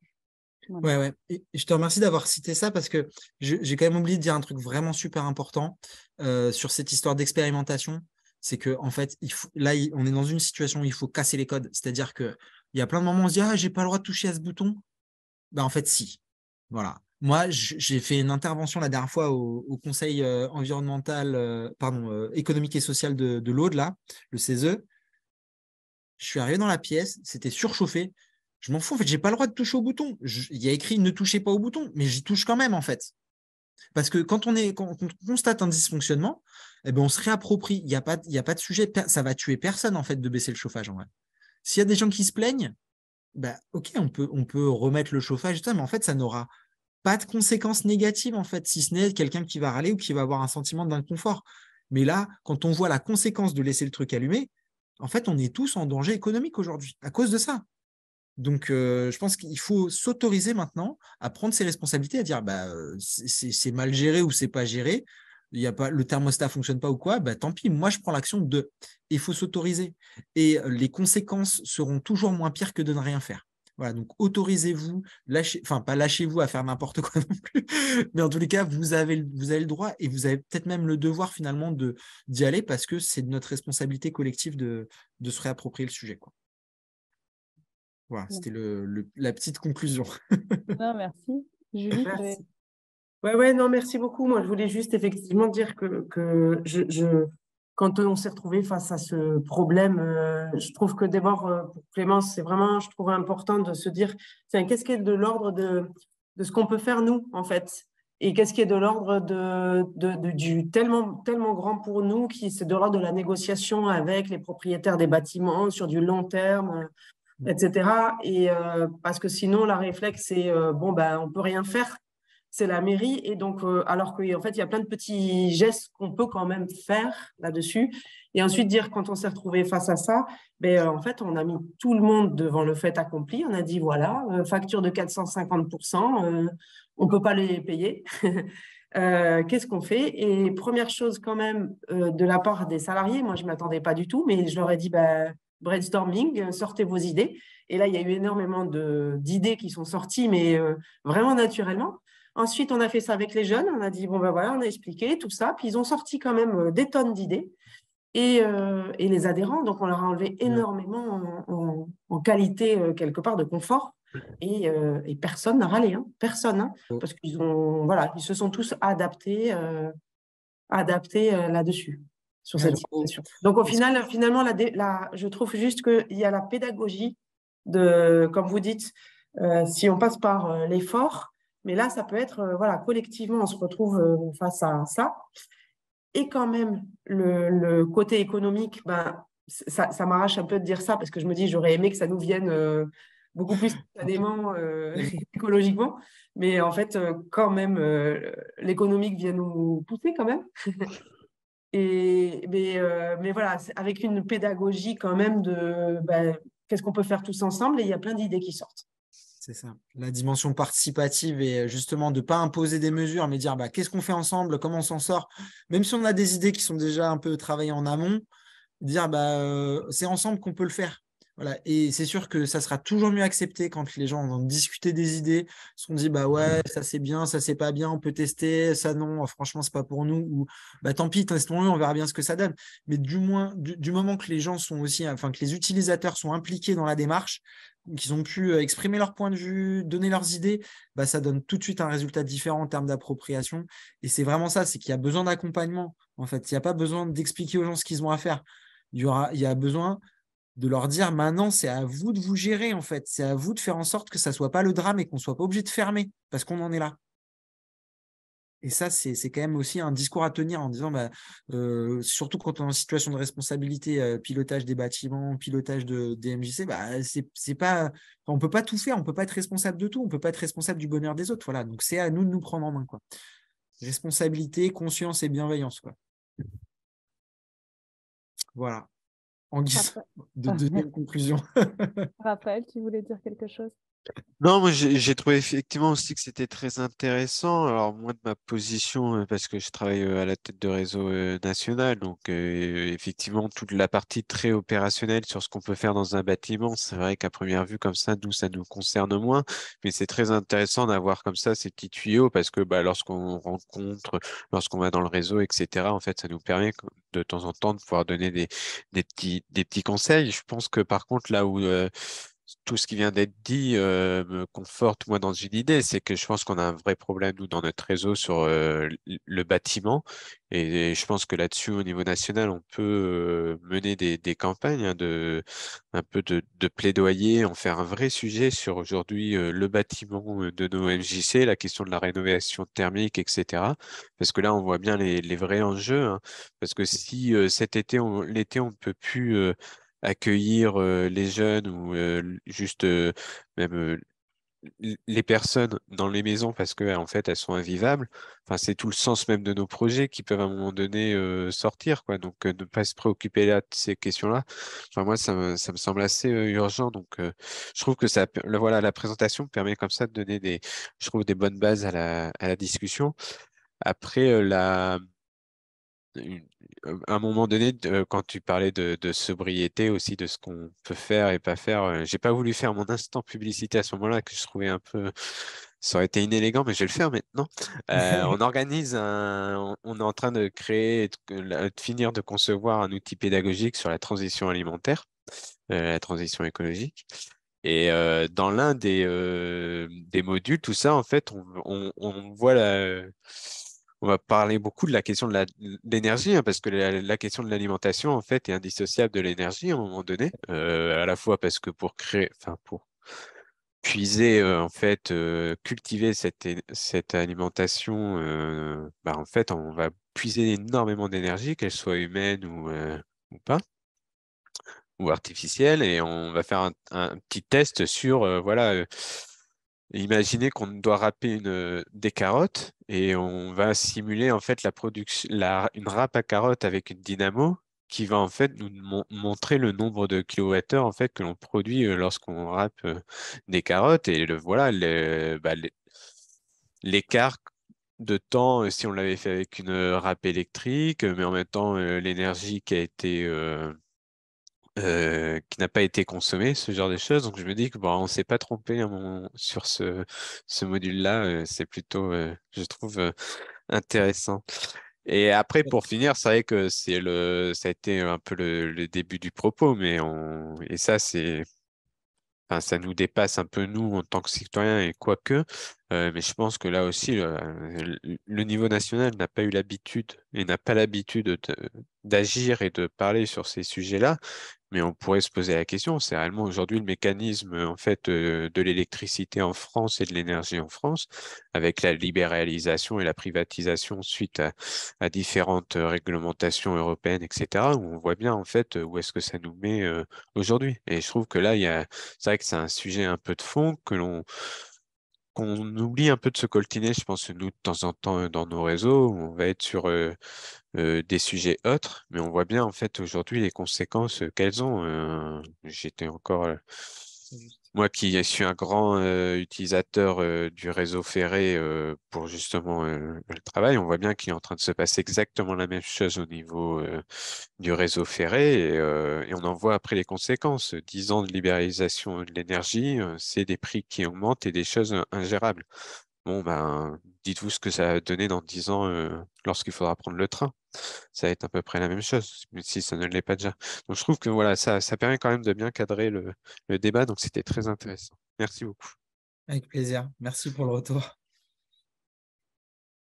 Ouais, ouais. Et je te remercie d'avoir cité ça parce que j'ai quand même oublié de dire un truc vraiment super important euh, sur cette histoire d'expérimentation. C'est que en fait, il faut, là, on est dans une situation où il faut casser les codes. C'est-à-dire qu'il y a plein de moments où on se dit Ah, j'ai pas le droit de toucher à ce bouton. Ben, en fait, si. Voilà. Moi, j'ai fait une intervention la dernière fois au, Conseil euh, environnemental, euh, pardon, euh, économique et social de, de l'Aude, là, le CESE. Je suis arrivé dans la pièce, c'était surchauffé. Je m'en fous, en fait, j'ai pas le droit de toucher au bouton. il y a écrit ne touchez pas au bouton, mais j'y touche quand même, en fait. Parce que quand on, est, quand on constate un dysfonctionnement, eh ben, on se réapproprie. Il n'y a, pas, a pas de sujet. Ça va tuer personne, en fait, de baisser le chauffage, en. S'il y a des gens qui se plaignent, bah, ok, on peut, on peut remettre le chauffage, mais en fait, ça n'aura pas de conséquences négatives, en fait, si ce n'est quelqu'un qui va râler ou qui va avoir un sentiment d'inconfort. Mais là, quand on voit la conséquence de laisser le truc allumé, en fait, on est tous en danger économique aujourd'hui à cause de ça. Donc, euh, je pense qu'il faut s'autoriser maintenant à prendre ses responsabilités, à dire bah, euh, c'est mal géré ou c'est pas géré, y a pas, le thermostat fonctionne pas ou quoi, bah, tant pis, moi je prends l'action de. Il faut s'autoriser. Et les conséquences seront toujours moins pires que de ne rien faire. Voilà, donc autorisez-vous, lâchez, enfin pas lâchez-vous à faire n'importe quoi non plus, mais en tous les cas, vous avez, vous avez le droit et vous avez peut-être même le devoir finalement de, d'y aller parce que c'est notre responsabilité collective de, de se réapproprier le sujet. Quoi. Voilà, c'était le, la petite conclusion. non, merci. Julie, merci. Ouais, ouais, non, merci beaucoup. Moi, je voulais juste effectivement dire que, que je, je quand on s'est retrouvé face à ce problème, euh, je trouve que d'abord, euh, pour Clémence, c'est vraiment, je trouve important de se dire, qu'est-ce qui est de l'ordre de, de ce qu'on peut faire nous, en fait? Et qu'est-ce qui est de l'ordre de, de, du tellement, tellement grand pour nous, qui c'est de l'ordre de la négociation avec les propriétaires des bâtiments sur du long terme, etc. Et euh, parce que sinon, la réflexe, c'est bon, ben, on peut rien faire c'est la mairie. Et donc, euh, alors qu'en fait, il y a plein de petits gestes qu'on peut quand même faire là-dessus. Et ensuite, dire quand on s'est retrouvé face à ça, ben, euh, en fait, on a mis tout le monde devant le fait accompli. On a dit voilà, euh, facture de 450%, on ne peut pas les payer. Qu'est-ce qu'on fait? Et première chose, quand même, de la part des salariés, moi, je ne m'attendais pas du tout, mais je leur ai dit ben, brainstorming, sortez vos idées. Et là, il y a eu énormément d'idées qui sont sorties, mais vraiment naturellement. Ensuite, on a fait ça avec les jeunes. On a dit, bon, ben voilà, on a expliqué tout ça. Puis ils ont sorti quand même euh, des tonnes d'idées. Et, euh, et, les adhérents, donc on leur a enlevé énormément en, qualité, euh, quelque part, de confort. Et, et personne n'a râlé, hein. personne. Hein. Parce qu'ils ont, voilà, ils se sont tous adaptés, adaptés là-dessus, sur cette situation. Donc au final, finalement, la, la, je trouve juste qu'il y a la pédagogie de, comme vous dites, si on passe par l'effort, Mais là, ça peut être, voilà, collectivement, on se retrouve face à ça. Et quand même, le, côté économique, ben, ça, ça m'arrache un peu de dire ça parce que je me dis, j'aurais aimé que ça nous vienne beaucoup plus spontanément, écologiquement. Mais en fait, quand même, l'économique vient nous pousser quand même. Et, mais, euh, mais voilà, avec une pédagogie quand même de ben, qu'est-ce qu'on peut faire tous ensemble? Et il y a plein d'idées qui sortent. C'est ça. La dimension participative et justement de ne pas imposer des mesures, mais dire bah, qu'est-ce qu'on fait ensemble, comment on s'en sort? Même si on a des idées qui sont déjà un peu travaillées en amont, dire bah, euh, c'est ensemble qu'on peut le faire. Voilà. Et c'est sûr que ça sera toujours mieux accepté quand les gens vont discuter des idées, se dit bah ouais, ça c'est bien, ça c'est pas bien, on peut tester, ça non, franchement c'est pas pour nous, ou bah tant pis, testons-le, on verra bien ce que ça donne. Mais du moins, du, moment que les gens sont aussi, enfin que les utilisateurs sont impliqués dans la démarche, qu'ils ont pu euh, exprimer leur point de vue, donner leurs idées, bah ça donne tout de suite un résultat différent en termes d'appropriation. Et c'est vraiment ça, c'est qu'il y a besoin d'accompagnement. En fait, il n'y a pas besoin d'expliquer aux gens ce qu'ils ont à faire. Il y, aura, il y a besoin de leur dire maintenant, c'est à vous de vous gérer, en fait. C'est à vous de faire en sorte que ça ne soit pas le drame et qu'on ne soit pas obligé de fermer parce qu'on en est là. Et ça, c'est quand même aussi un discours à tenir en disant, bah, euh, surtout quand on est en situation de responsabilité, euh, pilotage des bâtiments, pilotage de, des MJC, bah, c'est pas, on ne peut pas tout faire, on ne peut pas être responsable de tout, on ne peut pas être responsable du bonheur des autres. Voilà. Donc c'est à nous de nous prendre en main. Quoi. Responsabilité, conscience et bienveillance. Voilà en guise de deuxième conclusion. Raphaël, tu voulais dire quelque chose? Non, moi j'ai trouvé effectivement aussi que c'était très intéressant. Alors moi de ma position, euh, parce que je travaille euh, à la tête de réseau euh, national, donc effectivement toute la partie très opérationnelle sur ce qu'on peut faire dans un bâtiment, c'est vrai qu'à première vue comme ça, nous ça nous concerne moins, mais c'est très intéressant d'avoir comme ça ces petits tuyaux parce que bah, lorsqu'on rencontre, lorsqu'on va dans le réseau, etc. En fait, ça nous permet de temps en temps de pouvoir donner des, petits des petits conseils. Je pense que par contre là où tout ce qui vient d'être dit euh, me conforte moi dans une idée, c'est que je pense qu'on a un vrai problème nous dans notre réseau sur euh, le bâtiment et, je pense que là-dessus au niveau national on peut euh, mener des, campagnes hein, de un peu de, plaidoyer, en faire un vrai sujet sur aujourd'hui le bâtiment de nos MJC, la question de la rénovation thermique, etc. Parce que là on voit bien les, les vrais enjeux. Hein, parce que si cet été, l'été on ne peut plus accueillir les jeunes ou juste même les personnes dans les maisons parce que en fait elles sont invivables. Enfin, c'est tout le sens même de nos projets qui peuvent à un moment donné sortir, quoi. Donc ne pas se préoccuper là de ces questions-là. Enfin, moi, ça me, ça me semble assez urgent. Donc je trouve que ça, voilà, la présentation permet comme ça de donner des, je trouve des bonnes bases à la, à la discussion. Après la à un moment donné, quand tu parlais de, sobriété aussi, de ce qu'on peut faire et pas faire, euh, j'ai pas voulu faire mon instant publicité à ce moment-là, que je trouvais un peu, ça aurait été inélégant, mais je vais le faire maintenant. Euh, on organise un, on est en train de créer, de, finir de concevoir un outil pédagogique sur la transition alimentaire, euh, la transition écologique. Et dans l'un des, des modules, tout ça, en fait, on, on voit la on va parler beaucoup de la question de l'énergie, hein, parce que la, question de l'alimentation, en fait, est indissociable de l'énergie à un moment donné, euh, à la fois parce que pour créer, enfin, pour puiser, euh, en fait, euh, cultiver cette, cette alimentation, bah, en fait, on va puiser énormément d'énergie, qu'elle soit humaine ou, ou pas ou artificielle et on va faire un, un petit test sur voilà Imaginez qu'on doit râper une, des carottes et on va simuler en fait la production, une râpe à carottes avec une dynamo qui va en fait nous montrer le nombre de kilowattheures en fait que l'on produit euh, lorsqu'on râpe euh, des carottes. Et le voilà bah, l'écart de temps euh, si on l'avait fait avec une râpe électrique mais en même temps l'énergie qui a été euh, qui n'a pas été consommé, ce genre de choses. Donc je me dis que bon, on s'est pas trompé sur ce, ce module-là. Euh, c'est plutôt, euh, je trouve, intéressant. Et après, pour finir, c'est vrai que c'est le, ça a été un peu le, début du propos, mais on, et ça, c'est, enfin, ça nous dépasse un peu nous en tant que citoyens et quoique, mais je pense que là aussi, le niveau national n'a pas eu l'habitude et n'a pas l'habitude d'agir et de parler sur ces sujets-là. Mais on pourrait se poser la question, c'est réellement aujourd'hui le mécanisme en fait de l'électricité en France et de l'énergie en France, avec la libéralisation et la privatisation suite à, différentes réglementations européennes, etc., où on voit bien en fait où est-ce que ça nous met aujourd'hui. Et je trouve que là, il y a, c'est vrai que c'est un sujet un peu de fond que l'on qu'on oublie un peu de se coltiner, je pense, nous, de temps en temps, dans nos réseaux, on va être sur des sujets autres, mais on voit bien, en fait, aujourd'hui, les conséquences qu'elles ont. J'étais encore moi qui suis un grand utilisateur du réseau ferré pour justement le travail, on voit bien qu'il est en train de se passer exactement la même chose au niveau du réseau ferré et, on en voit après les conséquences. Dix ans de libéralisation de l'énergie, c'est des prix qui augmentent et des choses ingérables. Bon, ben, dites-vous ce que ça va donner dans dix ans lorsqu'il faudra prendre le train ça va être à peu près la même chose, mais si ça ne l'est pas déjà. Donc je trouve que voilà, ça, ça permet quand même de bien cadrer le, débat, donc c'était très intéressant. Merci beaucoup. Avec plaisir. Merci pour le retour.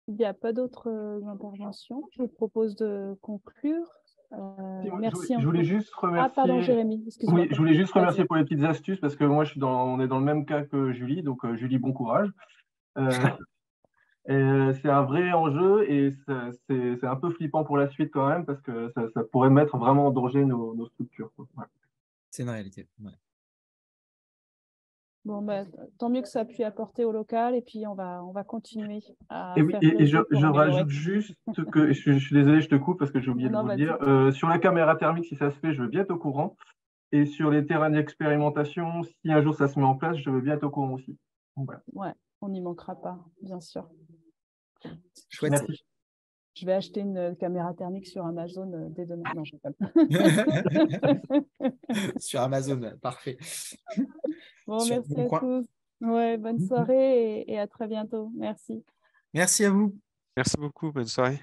Il n'y a pas d'autres euh, interventions. Je vous propose de conclure. Euh, merci. Je, voulais juste remercier. Ah, pardon, Jérémy. Oui, je voulais juste remercier pour les petites astuces parce que moi, je suis dans, on est dans le même cas que Julie. Donc, euh, Julie, bon courage. C'est un vrai enjeu et c'est un peu flippant pour la suite quand même parce que ça, pourrait mettre vraiment en danger nos, structures. C'est une réalité. Bon, bah, tant mieux que ça a pu apporter au local et puis on va, on va continuer à. Et, je, rajoute juste que, je, suis désolé, je te coupe parce que j'ai oublié de vous le dire. Euh, sur la caméra thermique, si ça se fait, je veux bien être au courant. Et sur les terrains d'expérimentation, si un jour ça se met en place, je veux bien être au courant aussi. Ouais, on n'y manquera pas, bien sûr. Chouette. Je vais acheter une euh, caméra thermique sur Amazon euh, dès demain. Non, je sur Amazon, parfait. Bon, merci à tous. Ouais, bonne soirée et à très bientôt. Merci. Merci à vous. Merci beaucoup. Bonne soirée.